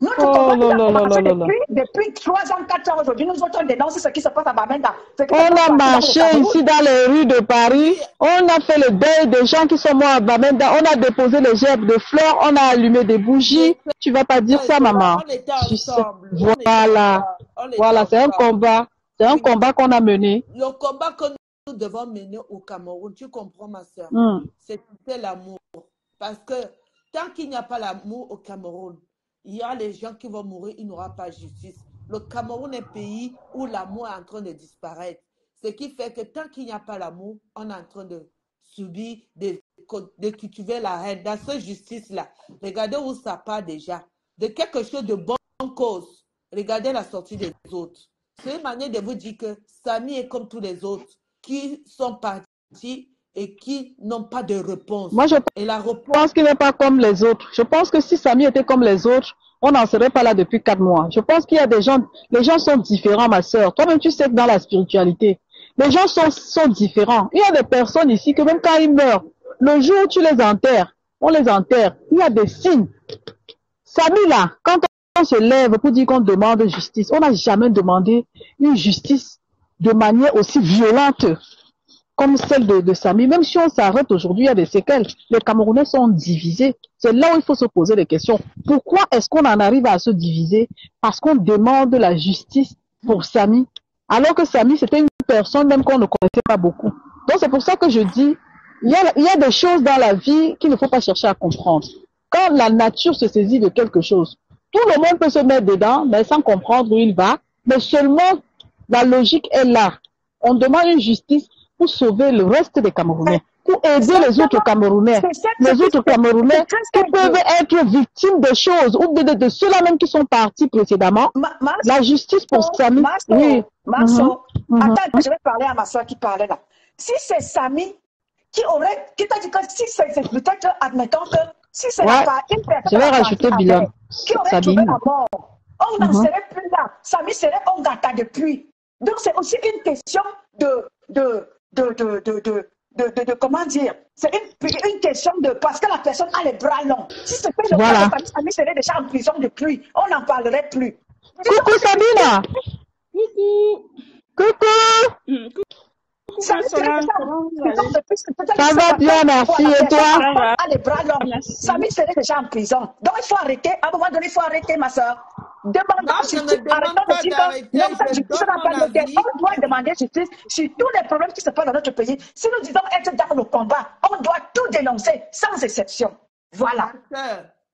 Speaker 2: Tu
Speaker 1: Oh
Speaker 2: comprends
Speaker 1: là là là
Speaker 2: depuis, depuis 3 ans, 4 ans aujourd'hui. Nous autres, on dénonce ce qui se passe à Bamenda.
Speaker 1: On a marché ici dans les rues de Paris, on a fait le deuil des gens qui sont morts à Bamenda, on a déposé les gerbes de fleurs, on a allumé des bougies. Tu vas pas dire ça, maman.
Speaker 3: On était ensemble.
Speaker 1: Voilà,
Speaker 3: ensemble, on était
Speaker 1: voilà, c'est un combat, c'est un combat qu'on a mené.
Speaker 3: Le combat que nous devons mener au Cameroun, tu comprends, ma soeur,
Speaker 1: Hmm.
Speaker 3: c'était l'amour. Parce que tant qu'il n'y a pas l'amour au Cameroun, il y a les gens qui vont mourir, il n'y aura pas justice. Le Cameroun est un pays où l'amour est en train de disparaître. Ce qui fait que tant qu'il n'y a pas l'amour, on est en train de subir, de, de cultiver la haine. Dans cette justice-là, regardez où ça part déjà. De quelque chose de bonne cause, regardez la sortie des autres. C'est une manière de vous dire que Samy est comme tous les autres qui sont partis et qui n'ont pas de réponse.
Speaker 1: Moi, je
Speaker 3: Et la réponse,
Speaker 1: pense qu'il n'est pas comme les autres. Je pense que si Samy était comme les autres, on n'en serait pas là depuis quatre mois. Je pense qu'il y a des gens, les gens sont différents, ma sœur. Toi-même, tu sais que dans la spiritualité, les gens sont, sont différents. Il y a des personnes ici que même quand ils meurent, le jour où tu les enterres, on les enterre, il y a des signes. Samy, là, quand on se lève pour dire qu'on demande justice, on n'a jamais demandé une justice de manière aussi violente comme celle de, Samy. Même si on s'arrête aujourd'hui, il y a des séquelles. Les Camerounais sont divisés. C'est là où il faut se poser des questions. Pourquoi est-ce qu'on en arrive à se diviser Parce qu'on demande la justice pour Samy. Alors que Samy, c'était une personne même qu'on ne connaissait pas beaucoup. Donc c'est pour ça que je dis, il y a des choses dans la vie qu'il ne faut pas chercher à comprendre. Quand la nature se saisit de quelque chose, tout le monde peut se mettre dedans, mais sans comprendre où il va. Mais seulement, la logique est là. On demande une justice pour sauver le reste des Camerounais, pour aider les autres Camerounais, les autres Camerounais qui peuvent être victimes de choses, ou de, de, de ceux-là même qui sont partis précédemment.
Speaker 2: Ma- ma
Speaker 1: La justice pour Samy, oui.
Speaker 2: Masso,
Speaker 1: Mhm, mhm.
Speaker 2: attends, je vais parler à ma soeur qui parlait là. Si c'est Samy qui aurait, qui t'a dit que si c'est peut-être, admettons que si c'est
Speaker 1: Ouais.
Speaker 2: pas une personne
Speaker 1: Je vais rajouter Bilan.
Speaker 2: qui aurait trouvé la mort, on n'en
Speaker 1: Mhm.
Speaker 2: serait plus là. Samy serait Ongata depuis. Donc c'est aussi une question de, de, de, de, de, de, de, de- de- comment dire, c'est une, une question de parce que la personne a les bras longs. Si c'était le
Speaker 1: Voilà.
Speaker 2: cas, Samy serait déjà en prison depuis. On n'en parlerait plus.
Speaker 1: Coucou Sabina. Coucou.
Speaker 2: Peut-être
Speaker 1: Ça
Speaker 2: que
Speaker 1: va bien, merci. Et toi?
Speaker 2: a les bras longs.
Speaker 4: Merci.
Speaker 2: Samy serait déjà en prison. Donc il faut arrêter. À un moment donné, il faut arrêter, ma soeur.
Speaker 3: Non, ne
Speaker 2: justice.
Speaker 3: demande
Speaker 2: Arrêtons de dire que justice n'a pas
Speaker 3: avis.
Speaker 2: On doit demander justice sur tous les problèmes qui se passent dans notre pays. Si nous disons être dans le combat, on doit tout dénoncer, sans exception. Voilà.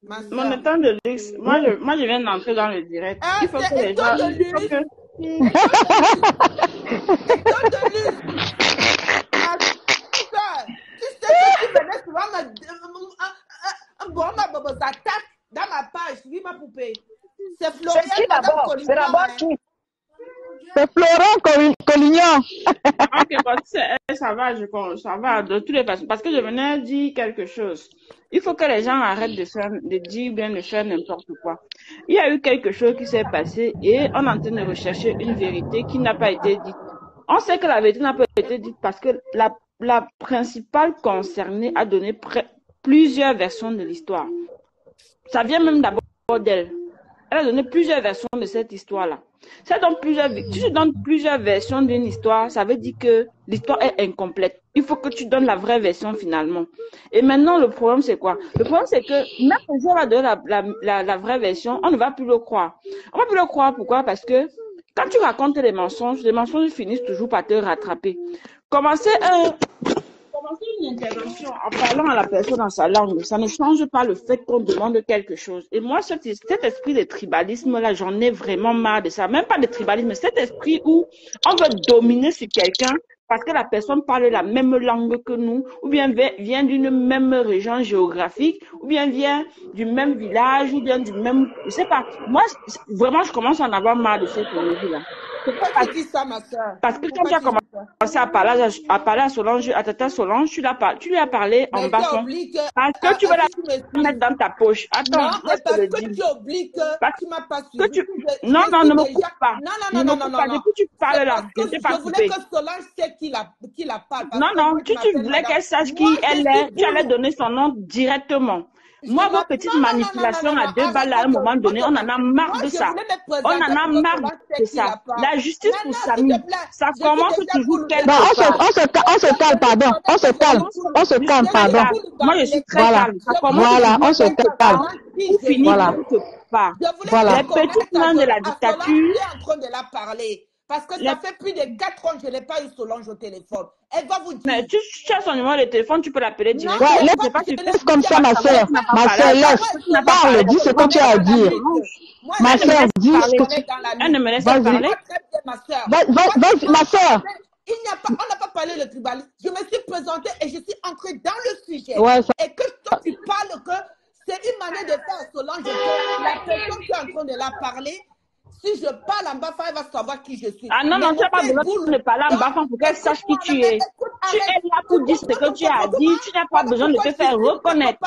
Speaker 3: Ma soeur, ma
Speaker 4: Mon de luxe, moi je, moi je viens d'entrer dans le direct.
Speaker 3: Ah,
Speaker 4: il faut que les
Speaker 3: état
Speaker 4: gens.
Speaker 3: de
Speaker 4: il faut
Speaker 3: luxe.
Speaker 4: que-
Speaker 3: État de luxe. Ma soeur, tu sais que tu venais souvent me... un- un- un bon, ma bobo, dans ma page, ma poupée. C'est
Speaker 2: C'est
Speaker 3: Florian,
Speaker 2: d'abord C'est d'abord
Speaker 3: hein.
Speaker 2: qui?
Speaker 1: C'est Florent Collignon.
Speaker 4: Ok, bon, tu sais, eh, ça va, je, ça va, de toutes les façons. Parce que je venais dire quelque chose. Il faut que les gens arrêtent de, faire, de dire bien de faire n'importe quoi. Il y a eu quelque chose qui s'est passé et on est en train de rechercher une vérité qui n'a pas été dite. On sait que la vérité n'a pas été dite parce que la, la principale concernée a donné plusieurs versions de l'histoire. Ça vient même d'abord d'elle. Elle a donné plusieurs versions de cette histoire-là. Ça donne plusieurs, si tu donnes plusieurs versions d'une histoire, ça veut dire que l'histoire est incomplète. Il faut que tu donnes la vraie version finalement. Et maintenant, le problème, c'est quoi? Le problème, c'est que même si on va donner la, vraie version, on ne va plus le croire. On va plus le croire, pourquoi? Parce que quand tu racontes les mensonges, les mensonges finissent toujours par te rattraper. Commencer un, commencer une intervention en parlant à la personne dans sa langue, ça ne change pas le fait qu'on demande quelque chose. Et moi, cet, esprit de tribalisme-là, j'en ai vraiment marre de ça. Même pas de tribalisme, cet esprit où on veut dominer sur quelqu'un parce que la personne parle la même langue que nous, ou bien vi- vient d'une même région géographique, ou bien vient du même village, ou bien du même... Je sais pas. Moi, vraiment, je commence à en avoir marre de cette énergie-là.
Speaker 3: Pourquoi tu dis ça, ma soeur?
Speaker 4: Parce que quand tu as commencé à parler à, à parler à Solange, à Tata Solange, tu, l'as par- tu lui as parlé en bas
Speaker 3: que...
Speaker 4: Parce
Speaker 3: Ah,
Speaker 4: que tu
Speaker 3: ah,
Speaker 4: veux la
Speaker 3: tu
Speaker 4: mettre dans ta poche. Attends,
Speaker 3: Non, parce que tu oublies que
Speaker 4: Parce
Speaker 3: tu m'as pas
Speaker 4: que
Speaker 3: suivi.
Speaker 4: tu... Non, non, ne me coupe pas.
Speaker 3: Non, non, non, non, non, non.
Speaker 4: Depuis tu parles là, je ne
Speaker 3: que
Speaker 4: t'ai pas
Speaker 3: je voulais que Solange sait qui la, qui la parle. Parce
Speaker 4: Non, non, tu voulais qu'elle sache qui elle est, tu allais donner son nom directement. Moi, vos petites
Speaker 3: non, non, non, non,
Speaker 4: manipulations à deux balles à un moment donné, on en a marre
Speaker 3: moi,
Speaker 4: de ça. On en a marre de ça. La justice pour Samy, ça commence toujours quelque
Speaker 1: Bon, on se,
Speaker 4: part.
Speaker 1: on se, ca- on se calme, pardon. On se calme. On se calme, pardon.
Speaker 4: Moi, je suis très
Speaker 1: Voilà.
Speaker 4: calme. Ça commence
Speaker 1: Voilà, on se calme.
Speaker 4: pour finir
Speaker 1: Voilà.
Speaker 4: Les petites mains de la dictature.
Speaker 3: La. Parce que ça fait plus de 4 ans que je n'ai pas eu Solange au téléphone. Elle va vous dire.
Speaker 4: Mais tu, tu as son numéro de téléphone, tu peux l'appeler
Speaker 3: Non,
Speaker 4: directement.
Speaker 1: Ouais, laisse,
Speaker 3: pas,
Speaker 4: tu
Speaker 1: comme ça, ma soeur. Ma soeur, laisse.
Speaker 3: Moi,
Speaker 1: Parle, dis ce que tu as à dire. Ma
Speaker 3: je
Speaker 1: soeur, dis ce que tu-
Speaker 3: dans la
Speaker 4: Elle ne me laisse pas parler.
Speaker 3: Ma soeur.
Speaker 1: Vas-y, ma soeur.
Speaker 3: Il n'y a pas, on n'a pas parlé le tribalisme. Je me suis présentée et je suis entrée dans le sujet.
Speaker 1: Ouais, ça-
Speaker 3: Et que toi, tu parles que c'est une manière de faire Solange que la personne qui est en train de la parler, si je parle en bas, elle va savoir qui je suis.
Speaker 4: Ah non, non, tu n'as pas besoin de parler en bas pour qu'elle sache qui tu es. Tu es là pour dire ce que tu as dit. Tu n'as pas besoin de te faire reconnaître.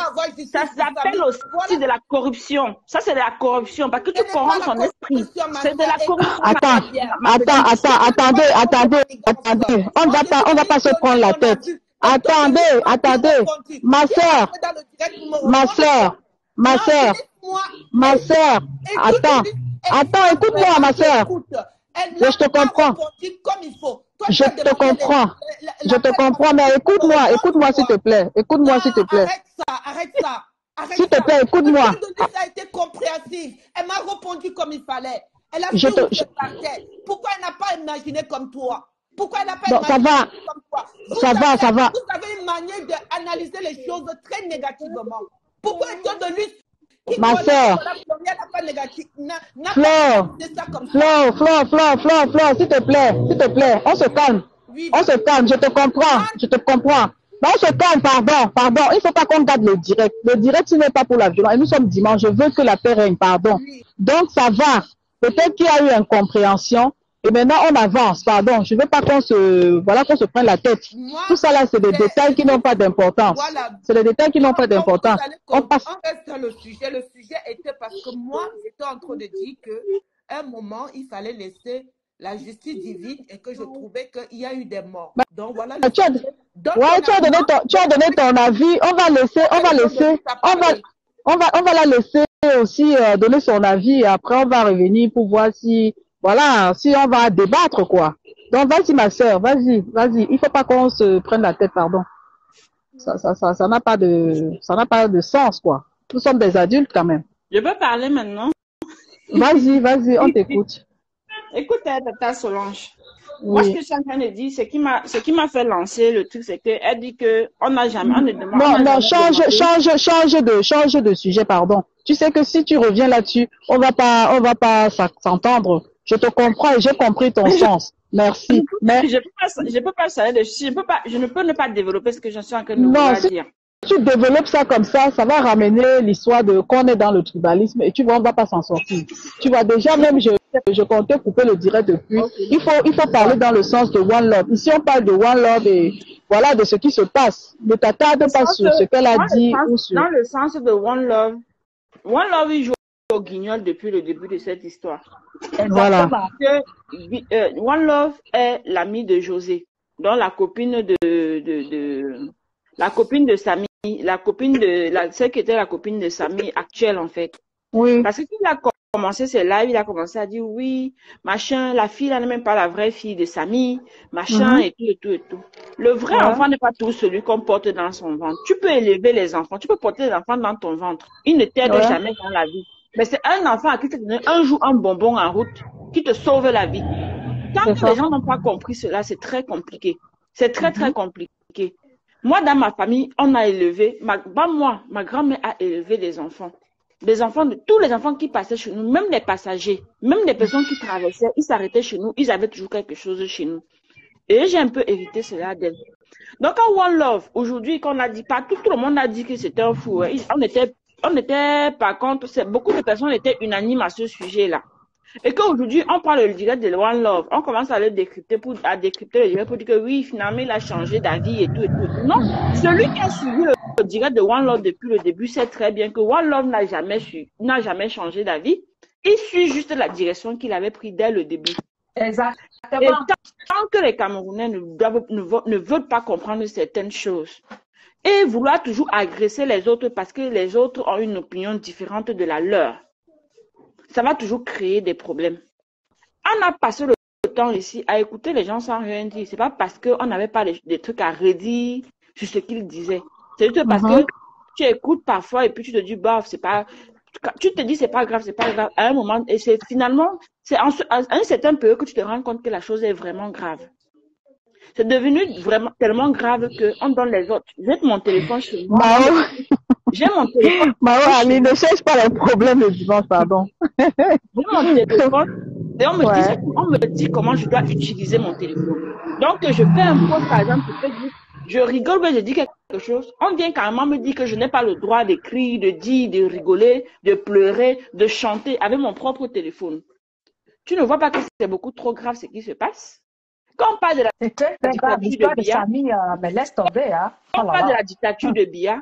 Speaker 4: Ça s'appelle aussi de la corruption. Ça, c'est de la corruption. Parce que tu corromps son esprit. C'est de la corruption.
Speaker 1: Attends, attends, attends, attendez, attendez, attendez. On ne va pas, on va pas se prendre la tête. Attendez, attendez. Ma soeur, ma soeur, ma soeur, ma soeur. Attends, attends, écoute-moi, ma soeur. Je te comprends. Je te comprends. Je te comprends, mais écoute-moi, écoute-moi s'il te plaît. Écoute-moi s'il te plaît.
Speaker 3: Arrête ça, arrête ça.
Speaker 1: S'il te plaît, écoute-moi.
Speaker 3: A été. Elle m'a répondu comme il fallait. Elle a
Speaker 1: Je te- je-.
Speaker 3: Pourquoi elle n'a pas imaginé comme toi? Pourquoi elle n'a pas
Speaker 1: Bon, ça
Speaker 3: imaginé
Speaker 1: va.
Speaker 3: comme toi? Vous
Speaker 1: Ça va, ça va.
Speaker 3: Vous avez une manière d'analyser les choses très négativement. Pourquoi étant donné qui
Speaker 1: Ma
Speaker 3: connaît
Speaker 1: sœur.
Speaker 3: Madame Florian n'a pas négatif, n'a n'a
Speaker 1: Fleur.
Speaker 3: pas analysé ça comme ça.
Speaker 1: Flo, Flo, Flo, Flo, Flo, s'il te plaît, s'il te plaît, on se calme. On se calme, je te comprends, je te comprends. Mais on se calme, pardon, pardon. Il ne faut pas qu'on garde le direct. Le direct, ce n'est pas pour la violence. Et nous sommes dimanche, je veux que la paix règne, pardon. Donc, ça va. Peut-être qu'il y a eu incompréhension. Et maintenant, on avance, pardon. Je ne veux pas qu'on se, voilà, qu'on se prenne la tête.
Speaker 3: Moi,
Speaker 1: Tout ça là, c'est des détails qui n'ont pas d'importance.
Speaker 3: Voilà.
Speaker 1: C'est des détails qui n'ont pas d'importance. On passe.
Speaker 3: on reste dans le sujet. Le sujet était parce que moi, j'étais en train de dire que un moment, il fallait laisser la justice divine et que je trouvais qu'il y a eu des morts.
Speaker 1: Bah,
Speaker 3: Donc voilà. Le
Speaker 1: tu as- Ouais, tu as donné ton, tu as donné ton avis. On va laisser, on va laisser, on va, on va, on va la laisser aussi euh, donner son avis et après on va revenir pour voir si, voilà, si on va débattre quoi. Donc vas-y ma sœur, vas-y, vas-y. Il faut pas qu'on se prenne la tête, pardon. Ça, ça, ça, ça n'a pas de, ça n'a pas de sens quoi. Nous sommes des adultes quand même.
Speaker 4: Je peux parler maintenant.
Speaker 1: Vas-y, vas-y, on t'écoute.
Speaker 4: Écoute, Tata Solange. Moi, ce que je suis en train de dire, ce qui m'a, ce qui m'a fait lancer le truc, c'est qu'elle dit que on n'a jamais, on ne demande. on
Speaker 1: Non, non, change,
Speaker 4: demandé.
Speaker 1: change, change de, change de sujet, pardon. Tu sais que si tu reviens là-dessus, on va pas, on va pas s'en- s'entendre. Je te comprends et j'ai compris ton sens. Merci. Mais
Speaker 4: Je peux pas, je peux pas. Je peux pas, je ne peux ne pas développer ce que je suis en train de
Speaker 1: Non, c'est-
Speaker 4: dire.
Speaker 1: tu développes ça comme ça, ça va ramener l'histoire de qu'on est dans le tribalisme et tu vois, on va pas s'en sortir. Tu vois, déjà même, je, je comptais couper le direct depuis. Il faut, il faut parler dans le sens de One Love. Ici, on parle de One Love et voilà de ce qui se passe. Ne t'attarde pas sur ce qu'elle a dit
Speaker 4: sens-
Speaker 1: ou sur.
Speaker 4: Dans le sens de One Love, One Love, il joue au guignol depuis le début de cette histoire.
Speaker 1: Voilà.
Speaker 4: Que euh, One Love est l'ami de José, dont la copine de, de, de la copine de Samy, la copine de la celle qui était la copine de Samy actuelle en fait.
Speaker 1: Oui.
Speaker 4: Parce que quand il a commencé ses lives, il a commencé à dire oui, machin, la fille là n'est même pas la vraie fille de Samy, machin
Speaker 1: Mhm.
Speaker 4: et tout et tout et tout. Le vrai
Speaker 1: Ouais.
Speaker 4: enfant n'est pas tout celui qu'on porte dans son ventre. Tu peux élever les enfants, tu peux porter les enfants dans ton ventre. Ils ne t'aident
Speaker 1: Ouais.
Speaker 4: jamais dans la vie. Mais c'est un enfant à qui tu donné un jour un bonbon en route qui te sauve la vie. Tant que les gens n'ont pas compris cela, c'est très compliqué. C'est très,
Speaker 1: Mhm.
Speaker 4: très compliqué. Moi, dans ma famille, on a élevé, ma, pas moi, ma grand-mère a élevé des enfants. Des enfants, de, tous les enfants qui passaient chez nous, même les passagers, même les personnes qui traversaient, ils s'arrêtaient chez nous, ils avaient toujours quelque chose chez nous. Et j'ai un peu hérité cela d'elle. Donc, en One Love, aujourd'hui, qu'on a dit, pas tout, tout le monde a dit que c'était un fou. hein. On était, on était, par contre, beaucoup de personnes étaient unanimes à ce sujet-là. Et qu'aujourd'hui, on parle le direct de One Love. On commence à le décrypter pour, à décrypter le direct pour dire que oui, finalement, il a changé d'avis et tout et tout. et. Non. Celui qui a suivi le, le direct de One Love depuis le début sait très bien que One Love n'a jamais su, n'a jamais changé d'avis. Il suit juste la direction qu'il avait prise dès le début. Et
Speaker 2: Exactement.
Speaker 4: tant, tant que les Camerounais ne, doivent- ne, vo- ne veulent pas comprendre certaines choses et vouloir toujours agresser les autres parce que les autres ont une opinion différente de la leur, ça va toujours créer des problèmes. On a passé le temps ici à écouter les gens sans rien dire. C'est pas parce qu'on n'avait pas des, des trucs à redire sur ce qu'ils disaient. C'est juste parce
Speaker 1: Mhm.
Speaker 4: que tu écoutes parfois et puis tu te dis, bah, c'est pas, tu te dis, c'est pas grave, c'est pas grave. À un moment, et c'est finalement, c'est à un certain peu que tu te rends compte que la chose est vraiment grave. C'est devenu vraiment tellement grave que on donne les autres. J'ai mon téléphone chez moi.
Speaker 1: Mao,
Speaker 4: J'ai mon téléphone,
Speaker 1: Mao, Ali, ne cherche pas les problèmes le dimanche, pardon.
Speaker 4: j'ai mon téléphone. Et on me,
Speaker 1: Ouais.
Speaker 4: dit, on me dit comment je dois utiliser mon téléphone. Donc, je fais un post, par exemple, Facebook. Je rigole, mais je dis quelque chose. On vient carrément me dire que je n'ai pas le droit d'écrire, de dire, de rigoler, de pleurer, de chanter avec mon propre téléphone. Tu ne vois pas que c'est beaucoup trop grave ce qui se passe? Quand on parle de la
Speaker 2: C'est très, très grave. L'histoire de Samy, euh, mais laisse tomber, hein.
Speaker 4: On
Speaker 2: Oh
Speaker 4: parle de la dictature de Biya,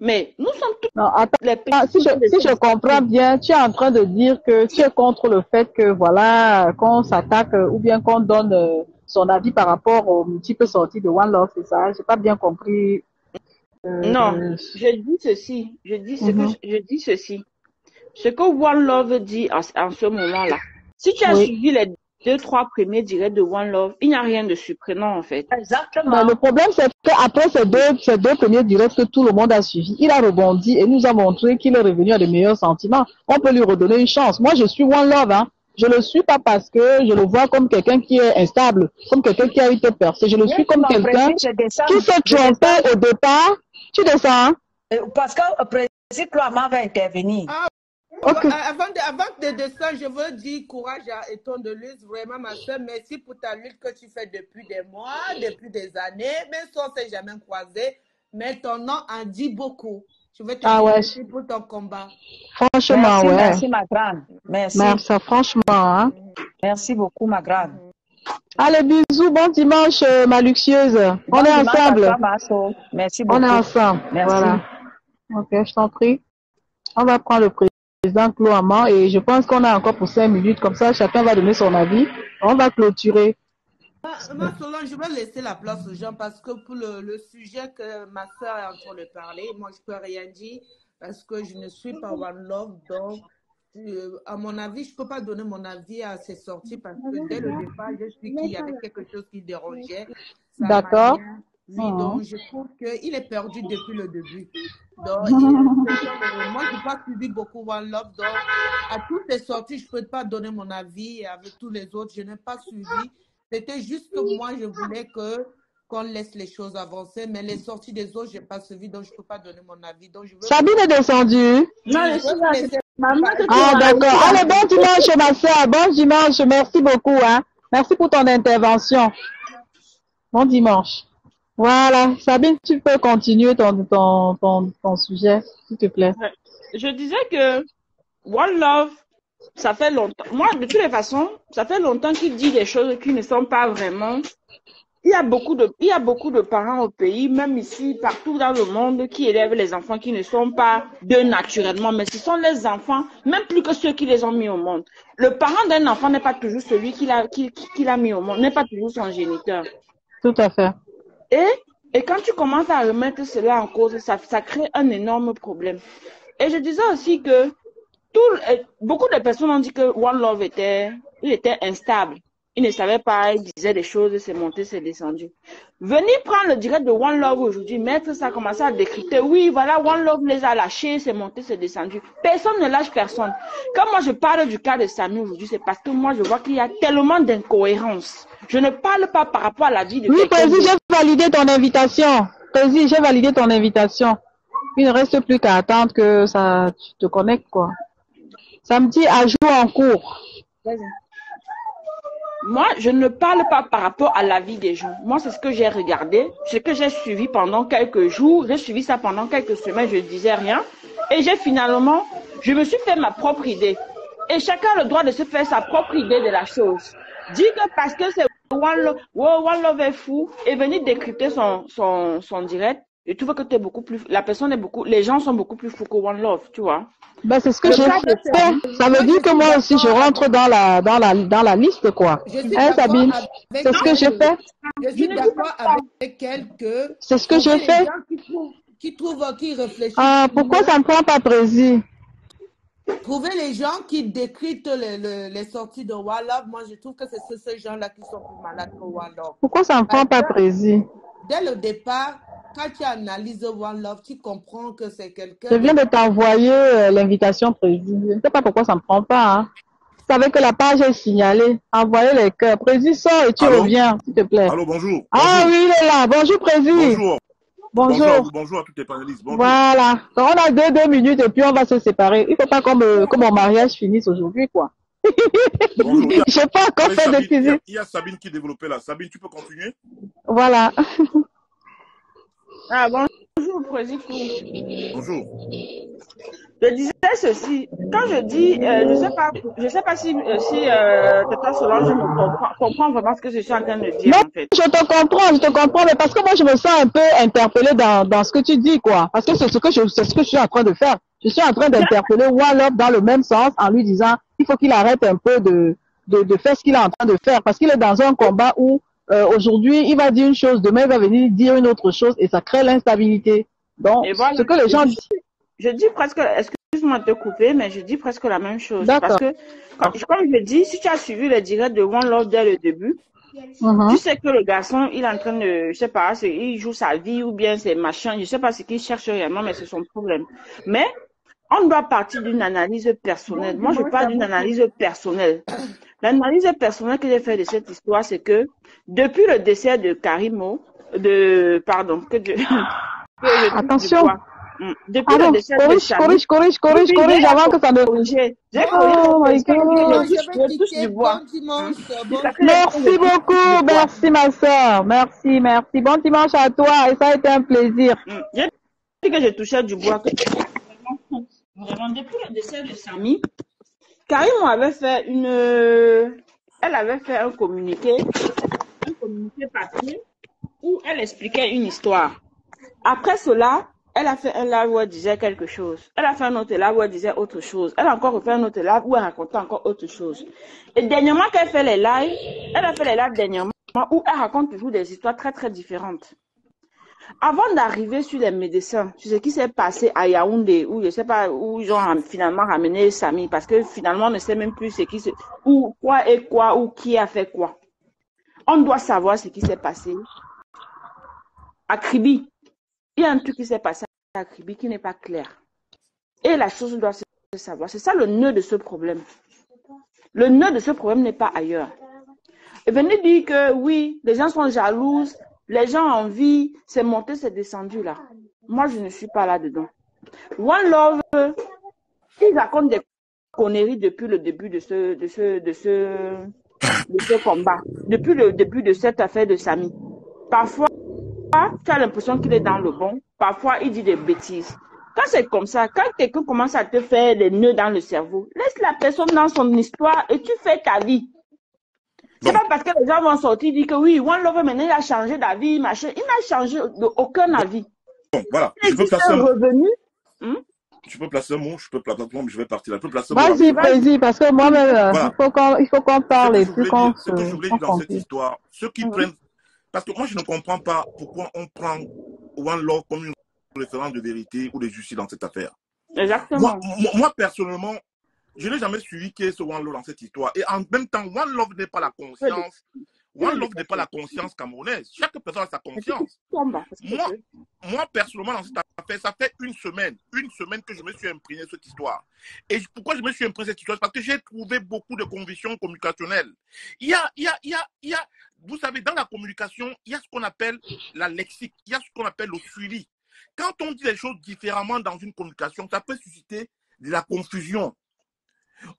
Speaker 4: mais nous sommes tous
Speaker 1: Non, attends.
Speaker 4: les pays.
Speaker 1: Ah, si je, si je comprends bien, tu es en train de dire que tu es contre le fait que, voilà, qu'on s'attaque euh, ou bien qu'on donne euh, son avis par rapport aux multiples sorties de One Love, c'est ça? J'ai pas bien compris. euh,
Speaker 4: Non, je dis ceci, je dis ce
Speaker 1: Mhm.
Speaker 4: que je, je dis ceci. Ce que One Love dit en, en ce moment-là. Si tu as
Speaker 1: Oui.
Speaker 4: suivi les deux, trois premiers directs de One Love, il n'y a rien de surprenant en fait.
Speaker 1: Mais
Speaker 2: Exactement.
Speaker 1: le problème, c'est qu'après ces deux, ces deux premiers directs que tout le monde a suivi, il a rebondi et nous a montré qu'il est revenu à de meilleurs sentiments. On peut lui redonner une chance. Moi, je suis One Love, hein. Je le suis pas parce que je le vois comme quelqu'un qui est instable, comme quelqu'un qui a été percé. Je le suis comme quelqu'un qui trompé
Speaker 2: descends,
Speaker 1: au départ. Tu descends, hein?
Speaker 2: euh, Parce que le président va intervenir.
Speaker 3: Ah, Avant de, avant de descendre, je veux dire courage à Eton de Luz, vraiment ma soeur, merci pour ta lutte que tu fais depuis des mois, depuis des années, même si on ne s'est jamais croisé, mais ton nom en dit beaucoup. Je veux te
Speaker 1: Ah ouais.
Speaker 3: pour ton combat.
Speaker 1: Franchement,
Speaker 2: Merci,
Speaker 1: ouais.
Speaker 2: merci, ma grande. Merci.
Speaker 1: Merci, franchement, hein.
Speaker 2: Merci beaucoup, ma grande.
Speaker 1: Allez, bisous, bon dimanche, euh, ma luxueuse. On est ensemble.
Speaker 2: toi. Merci beaucoup.
Speaker 1: On est ensemble.
Speaker 2: Merci.
Speaker 1: Voilà. Ok, je t'en prie. On va prendre le Cloamant et je pense qu'on a encore pour cinq minutes. Comme ça, chacun va donner son avis. On va clôturer.
Speaker 3: Solange, je vais laisser la place aux gens parce que pour le, le sujet que ma soeur est en train de parler, moi, je peux rien dire parce que je ne suis pas One Love. Donc, euh, à mon avis, je peux pas donner mon avis à ces sorties parce que dès le départ, je suis qu'il y avait quelque chose qui dérangeait.
Speaker 1: D'accord.
Speaker 3: Oui,
Speaker 1: Mhm.
Speaker 3: donc je trouve qu'il est perdu depuis le début. Donc, il- euh, moi, je n'ai pas suivi beaucoup One Love. Donc, à toutes les sorties, je ne peux pas donner mon avis. Et avec tous les autres, je n'ai pas suivi. C'était juste que moi, je voulais que qu'on laisse les choses avancer. Mais les sorties des autres, je n'ai pas suivi. Donc, je ne peux pas donner mon avis. Donc, je veux...
Speaker 1: Sabine est descendue.
Speaker 4: Non, je suis là, maman
Speaker 1: Ah, d'accord. Allez, bon dimanche, ma soeur. Bon dimanche. Merci beaucoup. Hein. Merci pour ton intervention. Bon dimanche. Voilà. Sabine, tu peux continuer ton, ton, ton, ton sujet, s'il te plaît.
Speaker 4: je disais que One Love, ça fait longtemps. Moi, de toutes les façons, ça fait longtemps qu'il dit des choses qui ne sont pas vraiment. Il y a beaucoup de, il y a beaucoup de parents au pays, même ici, partout dans le monde, qui élèvent les enfants qui ne sont pas d'eux naturellement, mais ce sont les enfants, même plus que ceux qui les ont mis au monde. Le parent d'un enfant n'est pas toujours celui qui l'a, qui, qui- qui l'a mis au monde, n'est pas toujours son géniteur.
Speaker 1: Tout à fait.
Speaker 4: Et, et quand tu commences à remettre cela en cause, ça, crée un énorme problème. Et je disais aussi que tout, euh, beaucoup de personnes ont dit que One Love était, il était instable. Il ne savait pas, il disait des choses, c'est monté, c'est descendu. Venir prendre le direct de One Love aujourd'hui, mettre ça, commencer à décrypter. Oui, voilà, One Love les a lâchés, c'est monté, c'est descendu. Personne ne lâche personne. Quand moi je parle du cas de Samy aujourd'hui, c'est parce que moi je vois qu'il y a tellement d'incohérences. Je ne parle pas par rapport à la vie de
Speaker 1: Oui, Président, j'ai validé ton invitation. Président, j'ai validé ton invitation. Il ne reste plus qu'à attendre que ça, tu te connectes, quoi. Samedi, à jour en cours.
Speaker 4: Moi, je ne parle pas par rapport à la vie des gens. Moi, c'est ce que j'ai regardé, ce que j'ai suivi pendant quelques jours. J'ai suivi ça pendant quelques semaines, je ne disais rien. Et j'ai finalement, je me suis fait ma propre idée. Et chacun a le droit de se faire sa propre idée de la chose. Dire que parce que c'est One Love, One Love est fou, et venir décrypter son, son, son direct, je trouve que t'es beaucoup plus, la personne est beaucoup, les gens sont beaucoup plus fous que One Love, tu vois.
Speaker 1: Ben, c'est ce que
Speaker 4: de
Speaker 1: fait. Ça veut dire que moi aussi, je rentre dans la, dans la, dans la liste, quoi.
Speaker 3: Je
Speaker 1: Hein, Sabine? C'est ce que j'ai fait.
Speaker 3: Je suis d'accord avec elle que
Speaker 1: C'est ce que
Speaker 3: les
Speaker 1: fait.
Speaker 3: gens qui trouvent, qui réfléchissent.
Speaker 1: Ah, pourquoi ça ne prend pas précis?
Speaker 3: Trouver les gens qui décryptent le- le- les sorties de One Love, moi je trouve que c'est ce- ces gens-là qui sont plus malades que One Love.
Speaker 1: Pourquoi ça ne prend pas précis?
Speaker 3: Dès le départ, quand tu analyses One Love, tu comprends que c'est quelqu'un.
Speaker 1: Je viens de t'envoyer euh, l'invitation précis. Je ne sais pas pourquoi ça ne prend pas, hein. Vous savez que la page est signalée. Envoyez les cœurs. Précis, sors et tu
Speaker 5: Allô?
Speaker 1: reviens, s'il te plaît.
Speaker 5: Allô, bonjour.
Speaker 1: Ah
Speaker 5: bonjour.
Speaker 1: oui, il est là. Bonjour, Précis.
Speaker 5: Bonjour.
Speaker 1: Bonjour.
Speaker 5: Bonjour. Bonjour à toutes les panélistes. Bonjour.
Speaker 1: Voilà. Donc, on a deux, deux minutes et puis on va se séparer. Il faut pas comme, euh, que mon mariage finisse aujourd'hui, quoi. Je n'ai pas encore fait de
Speaker 5: Sabine, il y, a,
Speaker 1: cuisine.
Speaker 5: il y a Sabine qui développait là. Sabine, tu peux continuer?
Speaker 1: Voilà.
Speaker 4: Ah, bonjour, Président.
Speaker 5: Bonjour.
Speaker 4: Je disais ceci, quand je dis, euh, je sais pas, je sais pas si, euh, si euh, Tata Solange me comprend, comprend vraiment ce que je suis en train de dire,
Speaker 1: Non,
Speaker 4: en fait.
Speaker 1: je te comprends, je te comprends, mais parce que moi, je me sens un peu interpellée dans, dans ce que tu dis, quoi. Parce que c'est ce que je, c'est ce que je suis en train de faire. Je suis en train d'interpeller Wallop dans le même sens en lui disant, il faut qu'il arrête un peu de, de, de faire ce qu'il est en train de faire. Parce qu'il est dans un combat où, euh, aujourd'hui, il va dire une chose, demain, il va venir dire une autre chose et ça crée l'instabilité. Donc,
Speaker 4: voilà.
Speaker 1: ce que les gens disent,
Speaker 4: je dis presque, excuse-moi de te couper, mais je dis presque la même chose. Parce que, comme je dis, si tu as suivi le direct de One Love dès le début,
Speaker 1: Mhm.
Speaker 4: tu sais que le garçon, il est en train de, je sais pas, il joue sa vie ou bien c'est machin, je sais pas ce qu'il cherche réellement, mais c'est son problème. Mais, on doit partir d'une analyse personnelle. Moi, je parle d'une analyse personnelle. L'analyse personnelle que j'ai fait de cette histoire, c'est que depuis le décès de Karimo, de, pardon, que je, que je touche
Speaker 1: Attention.
Speaker 4: Depuis le décès de
Speaker 1: corrige,
Speaker 4: Samy,
Speaker 1: corrige, corrige, corrige, corrige
Speaker 4: j'ai
Speaker 1: avant que ça ne...
Speaker 4: corrigé. J'ai
Speaker 1: Oh
Speaker 4: corrigé je touche, du bois.
Speaker 3: Bon dimanche. Bon
Speaker 4: Ça fait
Speaker 1: Merci beaucoup, merci ma soeur, merci, merci. Bon dimanche à toi et ça a été un plaisir.
Speaker 4: Mm. J'ai dit que je touchais du bois. Que... Vraiment, depuis le décès de Samy, Karim avait fait une. Elle avait fait un communiqué, un communiqué papier où elle expliquait une histoire. Après cela, elle a fait un live où elle disait quelque chose. Elle a fait un autre live où elle disait autre chose. Elle a encore fait un autre live où elle racontait encore autre chose. Et dernièrement qu'elle fait les lives, elle a fait les lives dernièrement où elle raconte toujours des histoires très très différentes. Avant d'arriver sur les médecins, sur ce qui s'est passé à Yaoundé, où je sais pas, où ils ont finalement ramené Samy, parce que finalement on ne sait même plus ce qui se, où, quoi et quoi, ou qui a fait quoi. On doit savoir ce qui s'est passé à Kribi. Il y a un truc qui s'est passé à Kribi qui n'est pas clair. Et la chose doit se savoir. C'est ça le nœud de ce problème. Le nœud de ce problème n'est pas ailleurs. Et venez dire que oui, les gens sont jalouses, les gens ont envie, c'est monté, c'est descendu là. Moi, je ne suis pas là-dedans. One Love, ils racontent des conneries depuis le début de ce, de ce combat, depuis le début de cette affaire de Samy. Parfois, tu as l'impression qu'il est dans le bon, parfois il dit des bêtises. Quand c'est comme ça, quand quelqu'un commence à te faire des nœuds dans le cerveau, laisse la personne dans son histoire et tu fais ta vie. C'est pas parce que les gens vont sortir dire que oui, One Love maintenant il a changé d'avis, machin. Il n'a changé de aucun avis.
Speaker 5: Bon, voilà.
Speaker 4: Il existe un revenu.
Speaker 5: Je peux placer un mot, je peux placer un mot, je vais partir là. Je peux placer un mot.
Speaker 6: Vas-y, vas-y, parce que moi-même, euh,
Speaker 5: Voilà.
Speaker 6: il faut qu'on, il faut qu'on
Speaker 5: Ce
Speaker 6: parle
Speaker 5: que je voulais
Speaker 6: qu'on
Speaker 5: dire, ce que je
Speaker 6: se,
Speaker 5: voulais dire dans cette histoire, ceux qui prennent, parce que moi je ne comprends pas pourquoi on prend One Love comme une référence de vérité ou de justice dans cette affaire. Moi,
Speaker 4: Exactement.
Speaker 5: moi, moi, personnellement, je n'ai jamais suivi qui est ce One Love dans cette histoire. Et en même temps, One Love n'est pas la conscience. One Love n'est pas la conscience camerounaise. Chaque personne a sa conscience. Moi, moi, personnellement, dans cette ça fait une semaine, une semaine que je me suis imprégné de cette histoire. Et pourquoi je me suis imprégné de cette histoire? Parce que j'ai trouvé beaucoup de convictions communicationnelles. Il y a, il y a, il y a, il y a, vous savez, dans la communication, il y a ce qu'on appelle la lexique, il y a ce qu'on appelle le suivi. Quand on dit les choses différemment dans une communication, ça peut susciter de la confusion.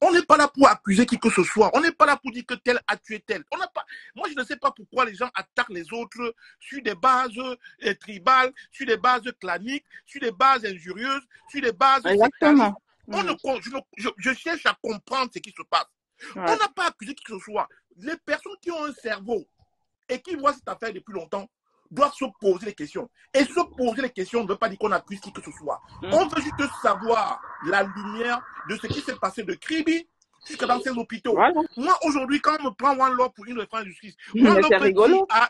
Speaker 5: On n'est pas là pour accuser qui que ce soit. On n'est pas là pour dire que tel a tué tel. On n'a pas. Moi, je ne sais pas pourquoi les gens attaquent les autres sur des bases euh, tribales, sur des bases claniques, sur des bases injurieuses, sur des bases sectaristes.
Speaker 4: Exactement.
Speaker 5: On ne con- je, ne- je- je cherche à comprendre ce qui se passe.
Speaker 4: Ouais.
Speaker 5: On n'a pas accusé qui que ce soit. Les personnes qui ont un cerveau et qui voient cette affaire depuis longtemps doivent se poser des questions. Et se poser les questions ne veut pas dire qu'on accuse qui que ce soit.
Speaker 4: Mm.
Speaker 5: On veut juste savoir la lumière de ce qui s'est passé de Kribi jusqu'à dans ces hôpitaux.
Speaker 4: Voilà.
Speaker 5: Moi, aujourd'hui, quand on me prend One Love pour une référence de justice, One
Speaker 4: c'est
Speaker 5: peut dire A,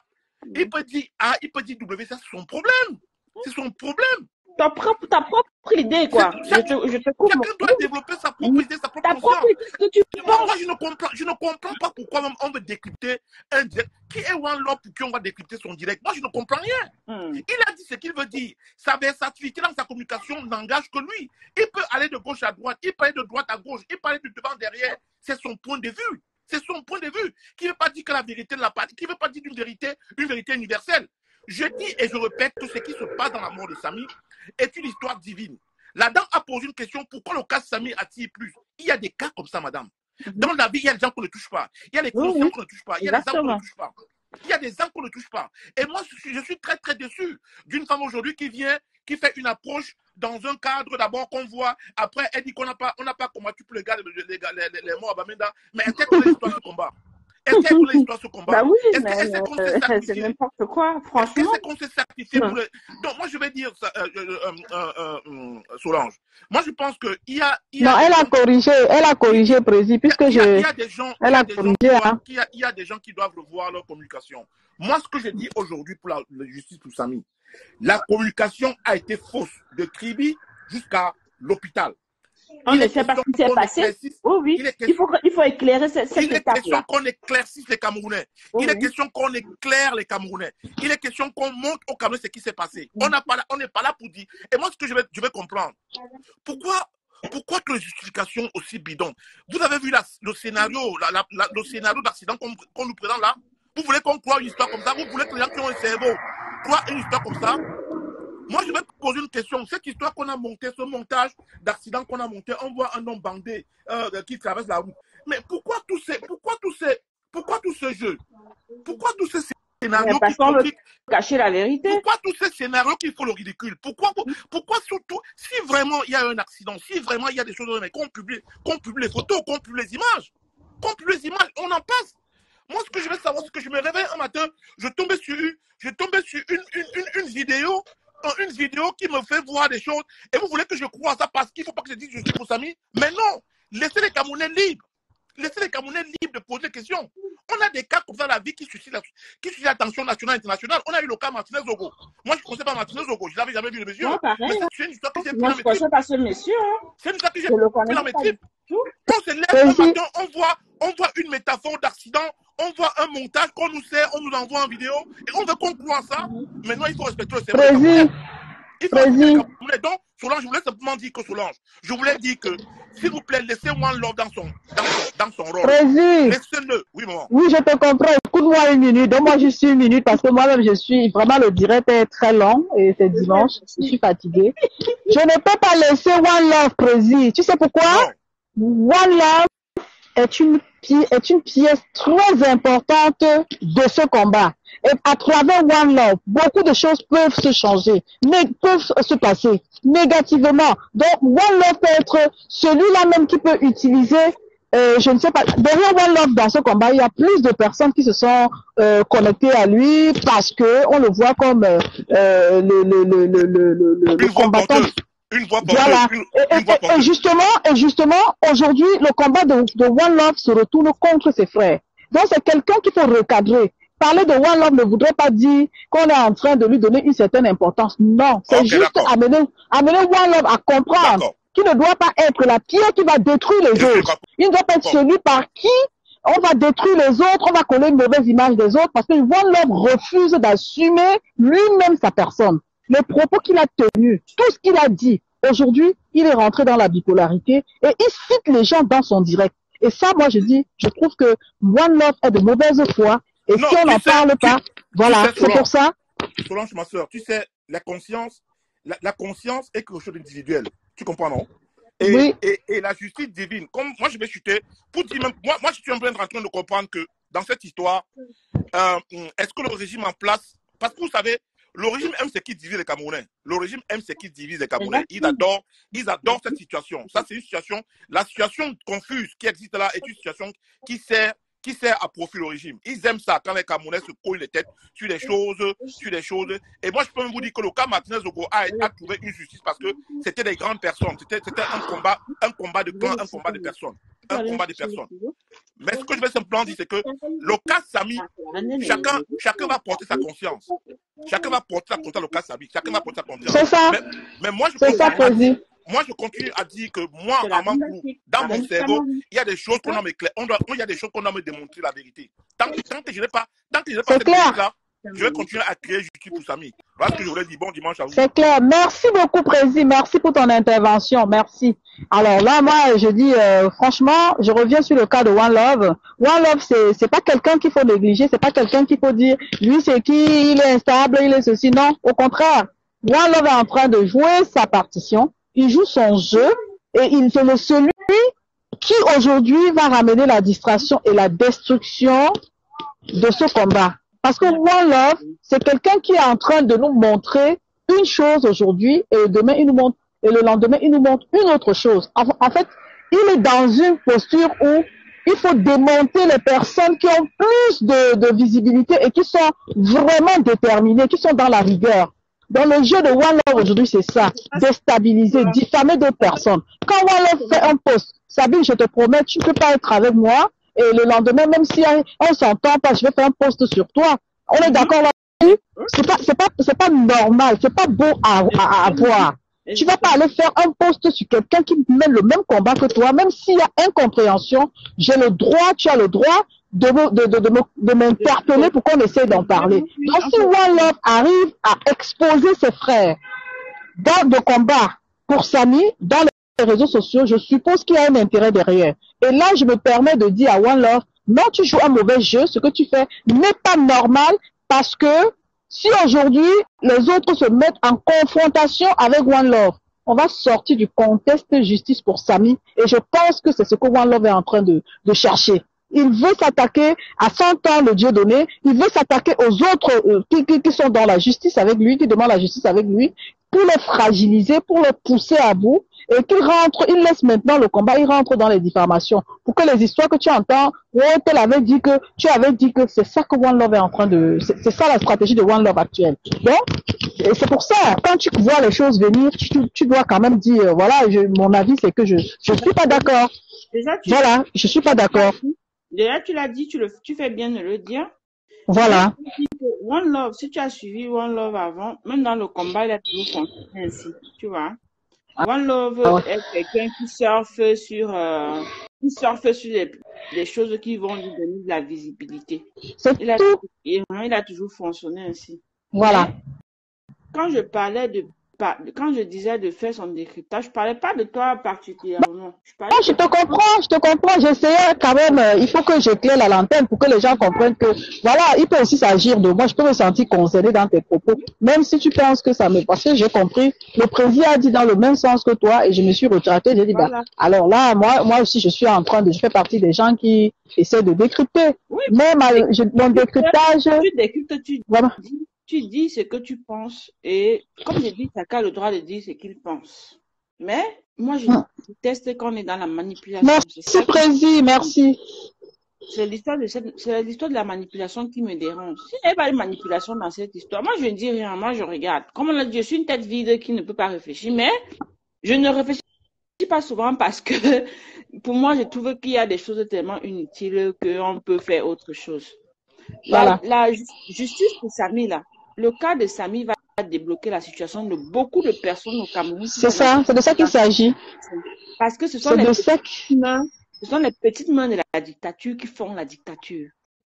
Speaker 5: il peut dire A, il peut dire W, ça c'est son problème. C'est son problème.
Speaker 4: Ta propre, ta propre idée, quoi. Je te, je te coupe.
Speaker 5: Chacun doit développer sa propre idée, sa propre
Speaker 4: Ta propre idée, que tu
Speaker 5: Moi,
Speaker 4: penses.
Speaker 5: moi, je ne comprends, je ne comprends pas pourquoi on veut décrypter un direct. Qui est One Love pour qui on va décrypter son direct? Moi, je ne comprends rien.
Speaker 4: Hmm.
Speaker 5: Il a dit ce qu'il veut dire. Sa versatilité dans sa communication n'engage que lui. Il peut aller de gauche à droite, il peut aller de droite à gauche, il peut aller de devant derrière. C'est son point de vue. C'est son point de vue. Qui ne veut pas dire que la vérité ne l'a pas dit, qui ne veut pas dire une vérité, une vérité universelle. Je dis et je répète que ce qui se passe dans la mort de Samy est une histoire divine. La dame a posé une question pourquoi le cas Samy attire plus? Il y a des cas comme ça, madame. Dans la vie, il y a des gens qu'on ne touche pas. Il y a conscients
Speaker 4: oui.
Speaker 5: qu'on ne touche pas. Il y a des âmes qu'on ne touche pas. Il y a des âmes qu'on ne touche pas. Et moi, je suis, très, très déçu d'une femme aujourd'hui qui vient, qui fait une approche dans un cadre d'abord qu'on voit. Après, elle dit qu'on n'a pas, on n'a pas combattu pour les gars, les, les, les, les- les morts à Bamenda. Mais est-ce qu'elle connaît l'histoire de ce combat Est-ce qu'elle connaît l'histoire ce combat
Speaker 4: Bah oui,
Speaker 5: Est-ce
Speaker 4: mais
Speaker 5: que- est-ce qu'on s'est
Speaker 4: euh, c'est n'importe quoi,
Speaker 5: Est-ce
Speaker 4: franchement.
Speaker 5: c'est qu'on s'est sacrifié pour. Donc, moi, je vais dire, ça, euh, euh, Solange. Moi, je pense qu'il y a, il y a
Speaker 6: Non, elle a
Speaker 5: gens-
Speaker 6: corrigé, elle a corrigé, Président, puisque
Speaker 5: il y, a, il y
Speaker 6: je,
Speaker 5: a des gens, il
Speaker 6: elle
Speaker 5: y a des gens
Speaker 6: corrigé,
Speaker 5: qui doivent-
Speaker 6: hein.
Speaker 5: il y a- il y a des gens qui doivent revoir leur communication. Moi, ce que je dis aujourd'hui pour la, la justice pour Samy, la communication a été fausse de Kribi jusqu'à l'hôpital.
Speaker 4: On
Speaker 5: Il
Speaker 4: ne sait pas ce qui s'est passé. Oui,
Speaker 5: il
Speaker 4: faut, il faut éclairer cette, cette
Speaker 5: Il est question qu'on éclaircisse les Camerounais.
Speaker 4: Oui,
Speaker 5: Il est
Speaker 4: oui.
Speaker 5: question qu'on éclaire les Camerounais. Il est question qu'on montre au Cameroun ce qui s'est passé.
Speaker 4: Mm.
Speaker 5: On n'est pas là pour dire. Et moi, ce que je vais, je vais comprendre, pourquoi, pourquoi que les justifications aussi bidons? Vous avez vu la- le scénario, la- la- la- le scénario d'accident qu'on qu'on nous présente là? Vous voulez qu'on croie une histoire comme ça? Vous voulez que les gens qui ont un cerveau croient une histoire comme ça? Moi, je vais poser une question. Cette histoire qu'on a montée, ce montage d'accident qu'on a monté, on voit un homme bandé euh, qui traverse la route. Mais pourquoi tous ces, pourquoi tous ces, pourquoi tous ces jeux? Pourquoi tous ces scénarios qui,
Speaker 4: parce qu'on veut
Speaker 5: qui-
Speaker 4: cacher la vérité.
Speaker 5: pourquoi tous ces scénarios qui font le ridicule? Pourquoi, pourquoi surtout, si vraiment il y a un accident, si vraiment il y a des choses, mais qu'on publie, qu'on publie les photos, qu'on publie les images, qu'on publie les images, on en passe. Moi, ce que je veux savoir, c'est que je me réveille un matin, je tombais sur je tombais sur une, une, une, une vidéo, une vidéo qui me fait voir des choses et vous voulez que je croie ça parce qu'il ne faut pas que je dise je suis pour Samy. Mais non, laissez les Camerounais libres. Laissez les Camerounais libres de poser des questions. On a des cas comme ça la vie qui la- suscitent l'attention nationale et internationale. On a eu le cas Martinez Zogo. Moi, je ne connaissais pas Martinez Zogo. Je l'avais jamais vu le monsieur.
Speaker 4: Moi, pareil.
Speaker 5: Mais c'est une histoire qui s'est pris
Speaker 4: Moi, je ne connaissais pas ce monsieur. hein.
Speaker 5: C'est une histoire
Speaker 4: Je le
Speaker 5: pris. On se lève
Speaker 1: Vas-y.
Speaker 5: matin, on voit, on voit une métaphore d'accident, on voit un montage qu'on nous sert, on nous envoie en vidéo, et on veut qu'on croit ça. Maintenant, il faut respecter le Il faut. Donc, Solange, je voulais simplement dire que Solange, je voulais dire que, s'il vous plaît, laissez One Love dans son, dans son, dans son rôle. Laissez-le. Oui, maman.
Speaker 1: Oui, je te comprends. Écoute-moi une minute. Donne-moi juste une minute parce que moi-même, je suis vraiment le direct est très long et c'est dimanche. Je suis fatiguée. Je ne peux pas laisser One Love, Président. Tu sais pourquoi?
Speaker 5: Non.
Speaker 1: One Love est une, est une pièce très importante de ce combat. Et à travers One Love, beaucoup de choses peuvent se changer, peuvent se passer négativement. Donc, One Love peut être celui-là même qui peut utiliser, euh, je ne sais pas, derrière One Love dans ce combat, il y a plus de personnes qui se sont euh, connectées à lui parce que on le voit comme euh, euh, le, le, le, le, le, le, combattant
Speaker 5: porteuse. Une voix porteuse.
Speaker 1: voilà.
Speaker 5: Une,
Speaker 1: et-
Speaker 5: une
Speaker 1: et- justement, et justement, aujourd'hui, le combat de, de One Love se retourne contre ses frères. Donc, c'est quelqu'un qu'il faut recadrer. Parler de One Love ne voudrait pas dire qu'on est en train de lui donner une certaine importance. Non, c'est juste amener, amener One Love à comprendre qu'il ne doit pas être la pierre qui va détruire les autres. Il doit pas être celui par qui on va détruire les autres, on va coller une mauvaise image des autres parce que One Love refuse d'assumer lui-même sa personne. Les propos qu'il a tenus, tout ce qu'il a dit, aujourd'hui, il est rentré dans la bipolarité et il cite les gens dans son direct. Et ça, moi, je dis, je trouve que One Love est de mauvaise foi et
Speaker 5: Non,
Speaker 1: si on n'en parle
Speaker 5: tu-
Speaker 1: pas, voilà, c'est pour ça.
Speaker 5: Solange, ma soeur, tu sais, la conscience, la, la conscience est quelque chose d'individuel. Tu comprends, non? Et,
Speaker 1: Oui.
Speaker 5: et, et la justice divine, comme moi je vais chuter, pour dire même, moi, moi je suis en train de comprendre que dans cette histoire, euh, est-ce que le régime en place, parce que vous savez, le régime aime ce qui divise les Camerounais. Le régime aime ce qui divise les Camerounais. Ils adorent, ils adorent cette situation. Ça, c'est une situation, la situation confuse qui existe là est une situation qui sert, qui sert à profit le régime. Ils aiment ça quand les Camerounais se cognent les têtes sur des choses, sur des choses. Et moi, je peux même vous dire que le cas Martinez Ogo a, a trouvé une justice parce que c'était des grandes personnes. C'était, c'était un combat, un combat de clan, un combat de personnes. Un combat de personnes. Mais ce que je vais simplement dire, c'est que le cas Samy, chacun, chacun va porter sa conscience. Chacun va porter sa conscience, le cas Samy. Chacun va porter sa conscience.
Speaker 1: C'est ça.
Speaker 5: Mais, mais moi, je
Speaker 1: C'est
Speaker 5: moi, je continue à dire que moi, à dans mon cerveau, il y a des choses qu'on doit me cla- on doit, il y a des choses qu'on doit me démontrer la vérité. Tant, que- tant que je n'ai pas, tant que je n'ai pas
Speaker 1: C'est
Speaker 5: cette
Speaker 1: clair.
Speaker 5: vérité-là, je vais continuer à créer justice pour Samy. Voilà ce que je voulais dire. Bon dimanche à vous.
Speaker 1: C'est clair. Merci beaucoup, Président. Merci pour ton intervention. Merci. Alors là, moi, je dis, euh, franchement, je reviens sur le cas de One Love. One Love, c'est, c'est pas quelqu'un qu'il faut négliger. C'est pas quelqu'un qu'il faut dire, lui, c'est qui, il est instable, il est ceci. Non, au contraire. One Love est en train de jouer sa partition. Il joue son jeu et il c'est le celui qui aujourd'hui va ramener la distraction et la destruction de ce combat. Parce que One Love, c'est quelqu'un qui est en train de nous montrer une chose aujourd'hui et demain il nous montre et le lendemain il nous montre une autre chose. En, fait, il est dans une posture où il faut démonter les personnes qui ont plus de visibilité et qui sont vraiment déterminées, qui sont dans la rigueur. Dans le jeu de Love aujourd'hui, c'est ça. Déstabiliser, diffamer d'autres personnes. Quand Love fait un post, Sabine, je te promets, tu ne peux pas être avec moi. Et le lendemain, même si on, s'entend pas, je vais faire un post sur toi. On est d'accord là-dessus? C'est pas, c'est pas, c'est pas normal, c'est pas beau à, à, à voir. Tu vas pas aller faire un post sur quelqu'un qui mène le même combat que toi, même s'il y a incompréhension, j'ai le droit, tu as le droit de, de, de, de m'interpeller pour qu'on essaie d'en parler. Donc si One Love arrive à exposer ses frères dans le combat pour Samy, dans les réseaux sociaux, je suppose qu'il y a un intérêt derrière. Et là, je me permets de dire à One Love, non, tu joues un mauvais jeu, ce que tu fais n'est pas normal parce que si aujourd'hui les autres se mettent en confrontation avec One Love, on va sortir du contexte justice pour Samy et je pense que c'est ce que One Love est en train de, de chercher. Il veut s'attaquer à 100 ans le Dieu donné, il veut s'attaquer aux autres euh, qui, qui, qui sont dans la justice avec lui, qui demandent la justice avec lui, pour les fragiliser, pour les pousser à bout, et qu'il rentre, il laisse maintenant le combat, il rentre dans les diffamations. Pour que les histoires que tu entends, oh, tel avait dit que, tu avais dit que c'est ça que One Love est en train de, c'est ça la stratégie de One Love actuelle. Donc, Et c'est pour ça, quand tu vois les choses venir, tu, tu dois quand même dire, voilà, je, mon avis, c'est que je je suis pas d'accord.
Speaker 4: Déjà, tu,
Speaker 1: Voilà, je suis pas d'accord.
Speaker 4: Déjà, tu l'as dit, tu, le, tu fais bien de le dire.
Speaker 1: Voilà.
Speaker 4: One Love, si tu as suivi One Love avant, même dans le combat, il a toujours fonctionné ainsi, tu vois. One Love
Speaker 1: Ah ouais.
Speaker 4: est quelqu'un qui surfe sur, euh, qui surfe sur les, les choses qui vont lui donner de la visibilité. Il a, il a toujours fonctionné ainsi.
Speaker 1: Voilà.
Speaker 4: Quand je parlais de, pas- quand je disais de faire son décryptage, je parlais pas de toi particulièrement. Je parlais
Speaker 1: Non, je te comprends, je te comprends. J'essayais quand même, euh, il faut que j'éclaire la lanterne pour que les gens comprennent que, voilà, il peut aussi s'agir de moi. Je peux me sentir concerné dans tes propos. Même si tu penses que ça me, que j'ai compris, le président a dit dans le même sens que toi et je me suis retracté. J'ai dit, bah, alors là, moi, moi aussi, je suis en train de, je fais partie des gens qui essaient de décrypter.
Speaker 4: Oui,
Speaker 1: ma- je- mon décryptage,
Speaker 4: tu décryptes, tu
Speaker 1: voilà.
Speaker 4: dis, tu dis ce que tu penses et comme je dis, chacun a le droit de dire ce qu'il pense. Mais moi, je
Speaker 1: Hmm.
Speaker 4: déteste quand on est dans la manipulation. C'est
Speaker 1: Merci,
Speaker 4: que-
Speaker 1: Président, merci.
Speaker 4: C'est l'histoire de cette, c'est l'histoire de la manipulation qui me dérange. S'il n'y avait pas de manipulation dans cette histoire, moi je ne dis rien, moi je regarde. Comme on l'a dit, je suis une tête vide qui ne peut pas réfléchir, mais je ne réfléchis pas souvent parce que pour moi je trouve qu'il y a des choses tellement inutiles qu'on peut faire autre chose. La,
Speaker 1: Voilà.
Speaker 4: la ju- justice pour Samy là, le cas de Samy va débloquer la situation de beaucoup de personnes au Cameroun.
Speaker 1: C'est ça, c'est de ça qu'il s'agit.
Speaker 4: Parce que ce sont les petites mains, ce sont les petites mains de la dictature qui font la dictature.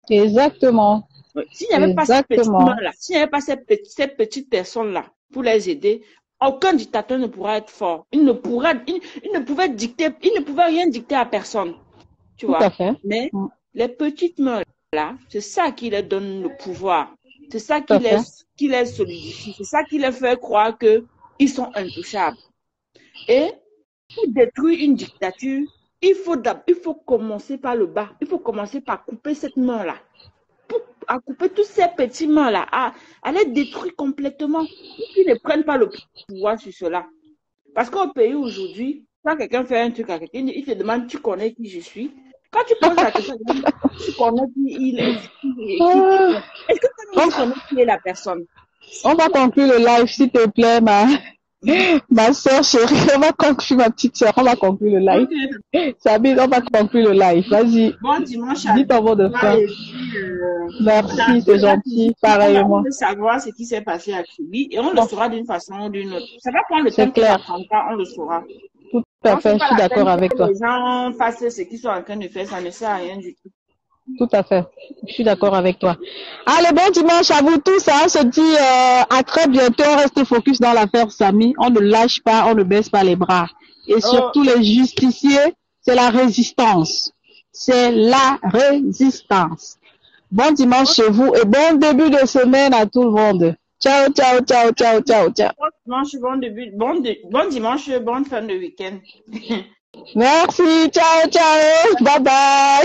Speaker 1: Exactement.
Speaker 4: S'il n'y avait n'y avait pas ces, pe- ces petites personnes-là pour les aider, aucun dictateur ne pourra être fort. Il ne pourra, il, il ne pouvait dicter, il ne pouvait rien dicter à personne. Tu
Speaker 1: Tout
Speaker 4: vois.
Speaker 1: à fait.
Speaker 4: Mais
Speaker 1: Mm.
Speaker 4: les petites mains-là, c'est ça qui leur donne le pouvoir. C'est ça qui les, qui les solidifie. C'est ça qui les fait croire que ils sont intouchables. Et pour détruire une dictature, il faut, il faut commencer par le bas. Il faut commencer par couper cette main-là. À couper tous ces petits mains-là, à, à les détruire complètement. Pour qu'ils ne prennent pas le pouvoir sur cela. Parce qu'au pays aujourd'hui, quand quelqu'un fait un truc à quelqu'un, il te demande, tu connais qui je suis? Quand tu poses la question, tu connais qui il est,
Speaker 1: Ah.
Speaker 4: est-ce que tu connais qui est la personne?
Speaker 1: On va conclure le live, s'il te plaît, ma, ma soeur chérie. On va conclure, ma petite soeur. On va conclure le live. Sabine, on va conclure le live. Vas-y.
Speaker 4: Bon dimanche à
Speaker 1: Dis ton mot de fin.
Speaker 4: euh,
Speaker 1: Merci, c'est gentil.
Speaker 4: On
Speaker 1: Pareillement.
Speaker 4: envie de savoir ce qui s'est passé à Kibi et on
Speaker 1: Bon.
Speaker 4: le saura d'une façon ou d'une autre. Ça va prendre le
Speaker 1: C'est
Speaker 4: temps que
Speaker 1: clair.
Speaker 4: ça prendra, on le saura.
Speaker 1: Tout à
Speaker 4: Quand
Speaker 1: fait.
Speaker 4: c'est
Speaker 1: Je suis d'accord avec toi.
Speaker 4: Les gens fassent ce qu'ils sont en train de faire, ça ne sert à rien du tout.
Speaker 1: Tout à fait. Je suis d'accord avec toi. Allez, bon dimanche à vous tous. hein. On se dit euh, à très bientôt. On reste focus dans l'affaire Samy. On ne lâche pas, on ne baisse pas les bras. Et surtout les justiciers, c'est la résistance. C'est la résistance. Bon dimanche chez vous et bon début de semaine à tout le monde. Ciao, ciao, ciao, ciao, ciao, ciao.
Speaker 4: Bon dimanche, bon début, bon, de- bon dimanche, bonne fin de week-end.
Speaker 1: Merci. Ciao, ciao. Bye bye.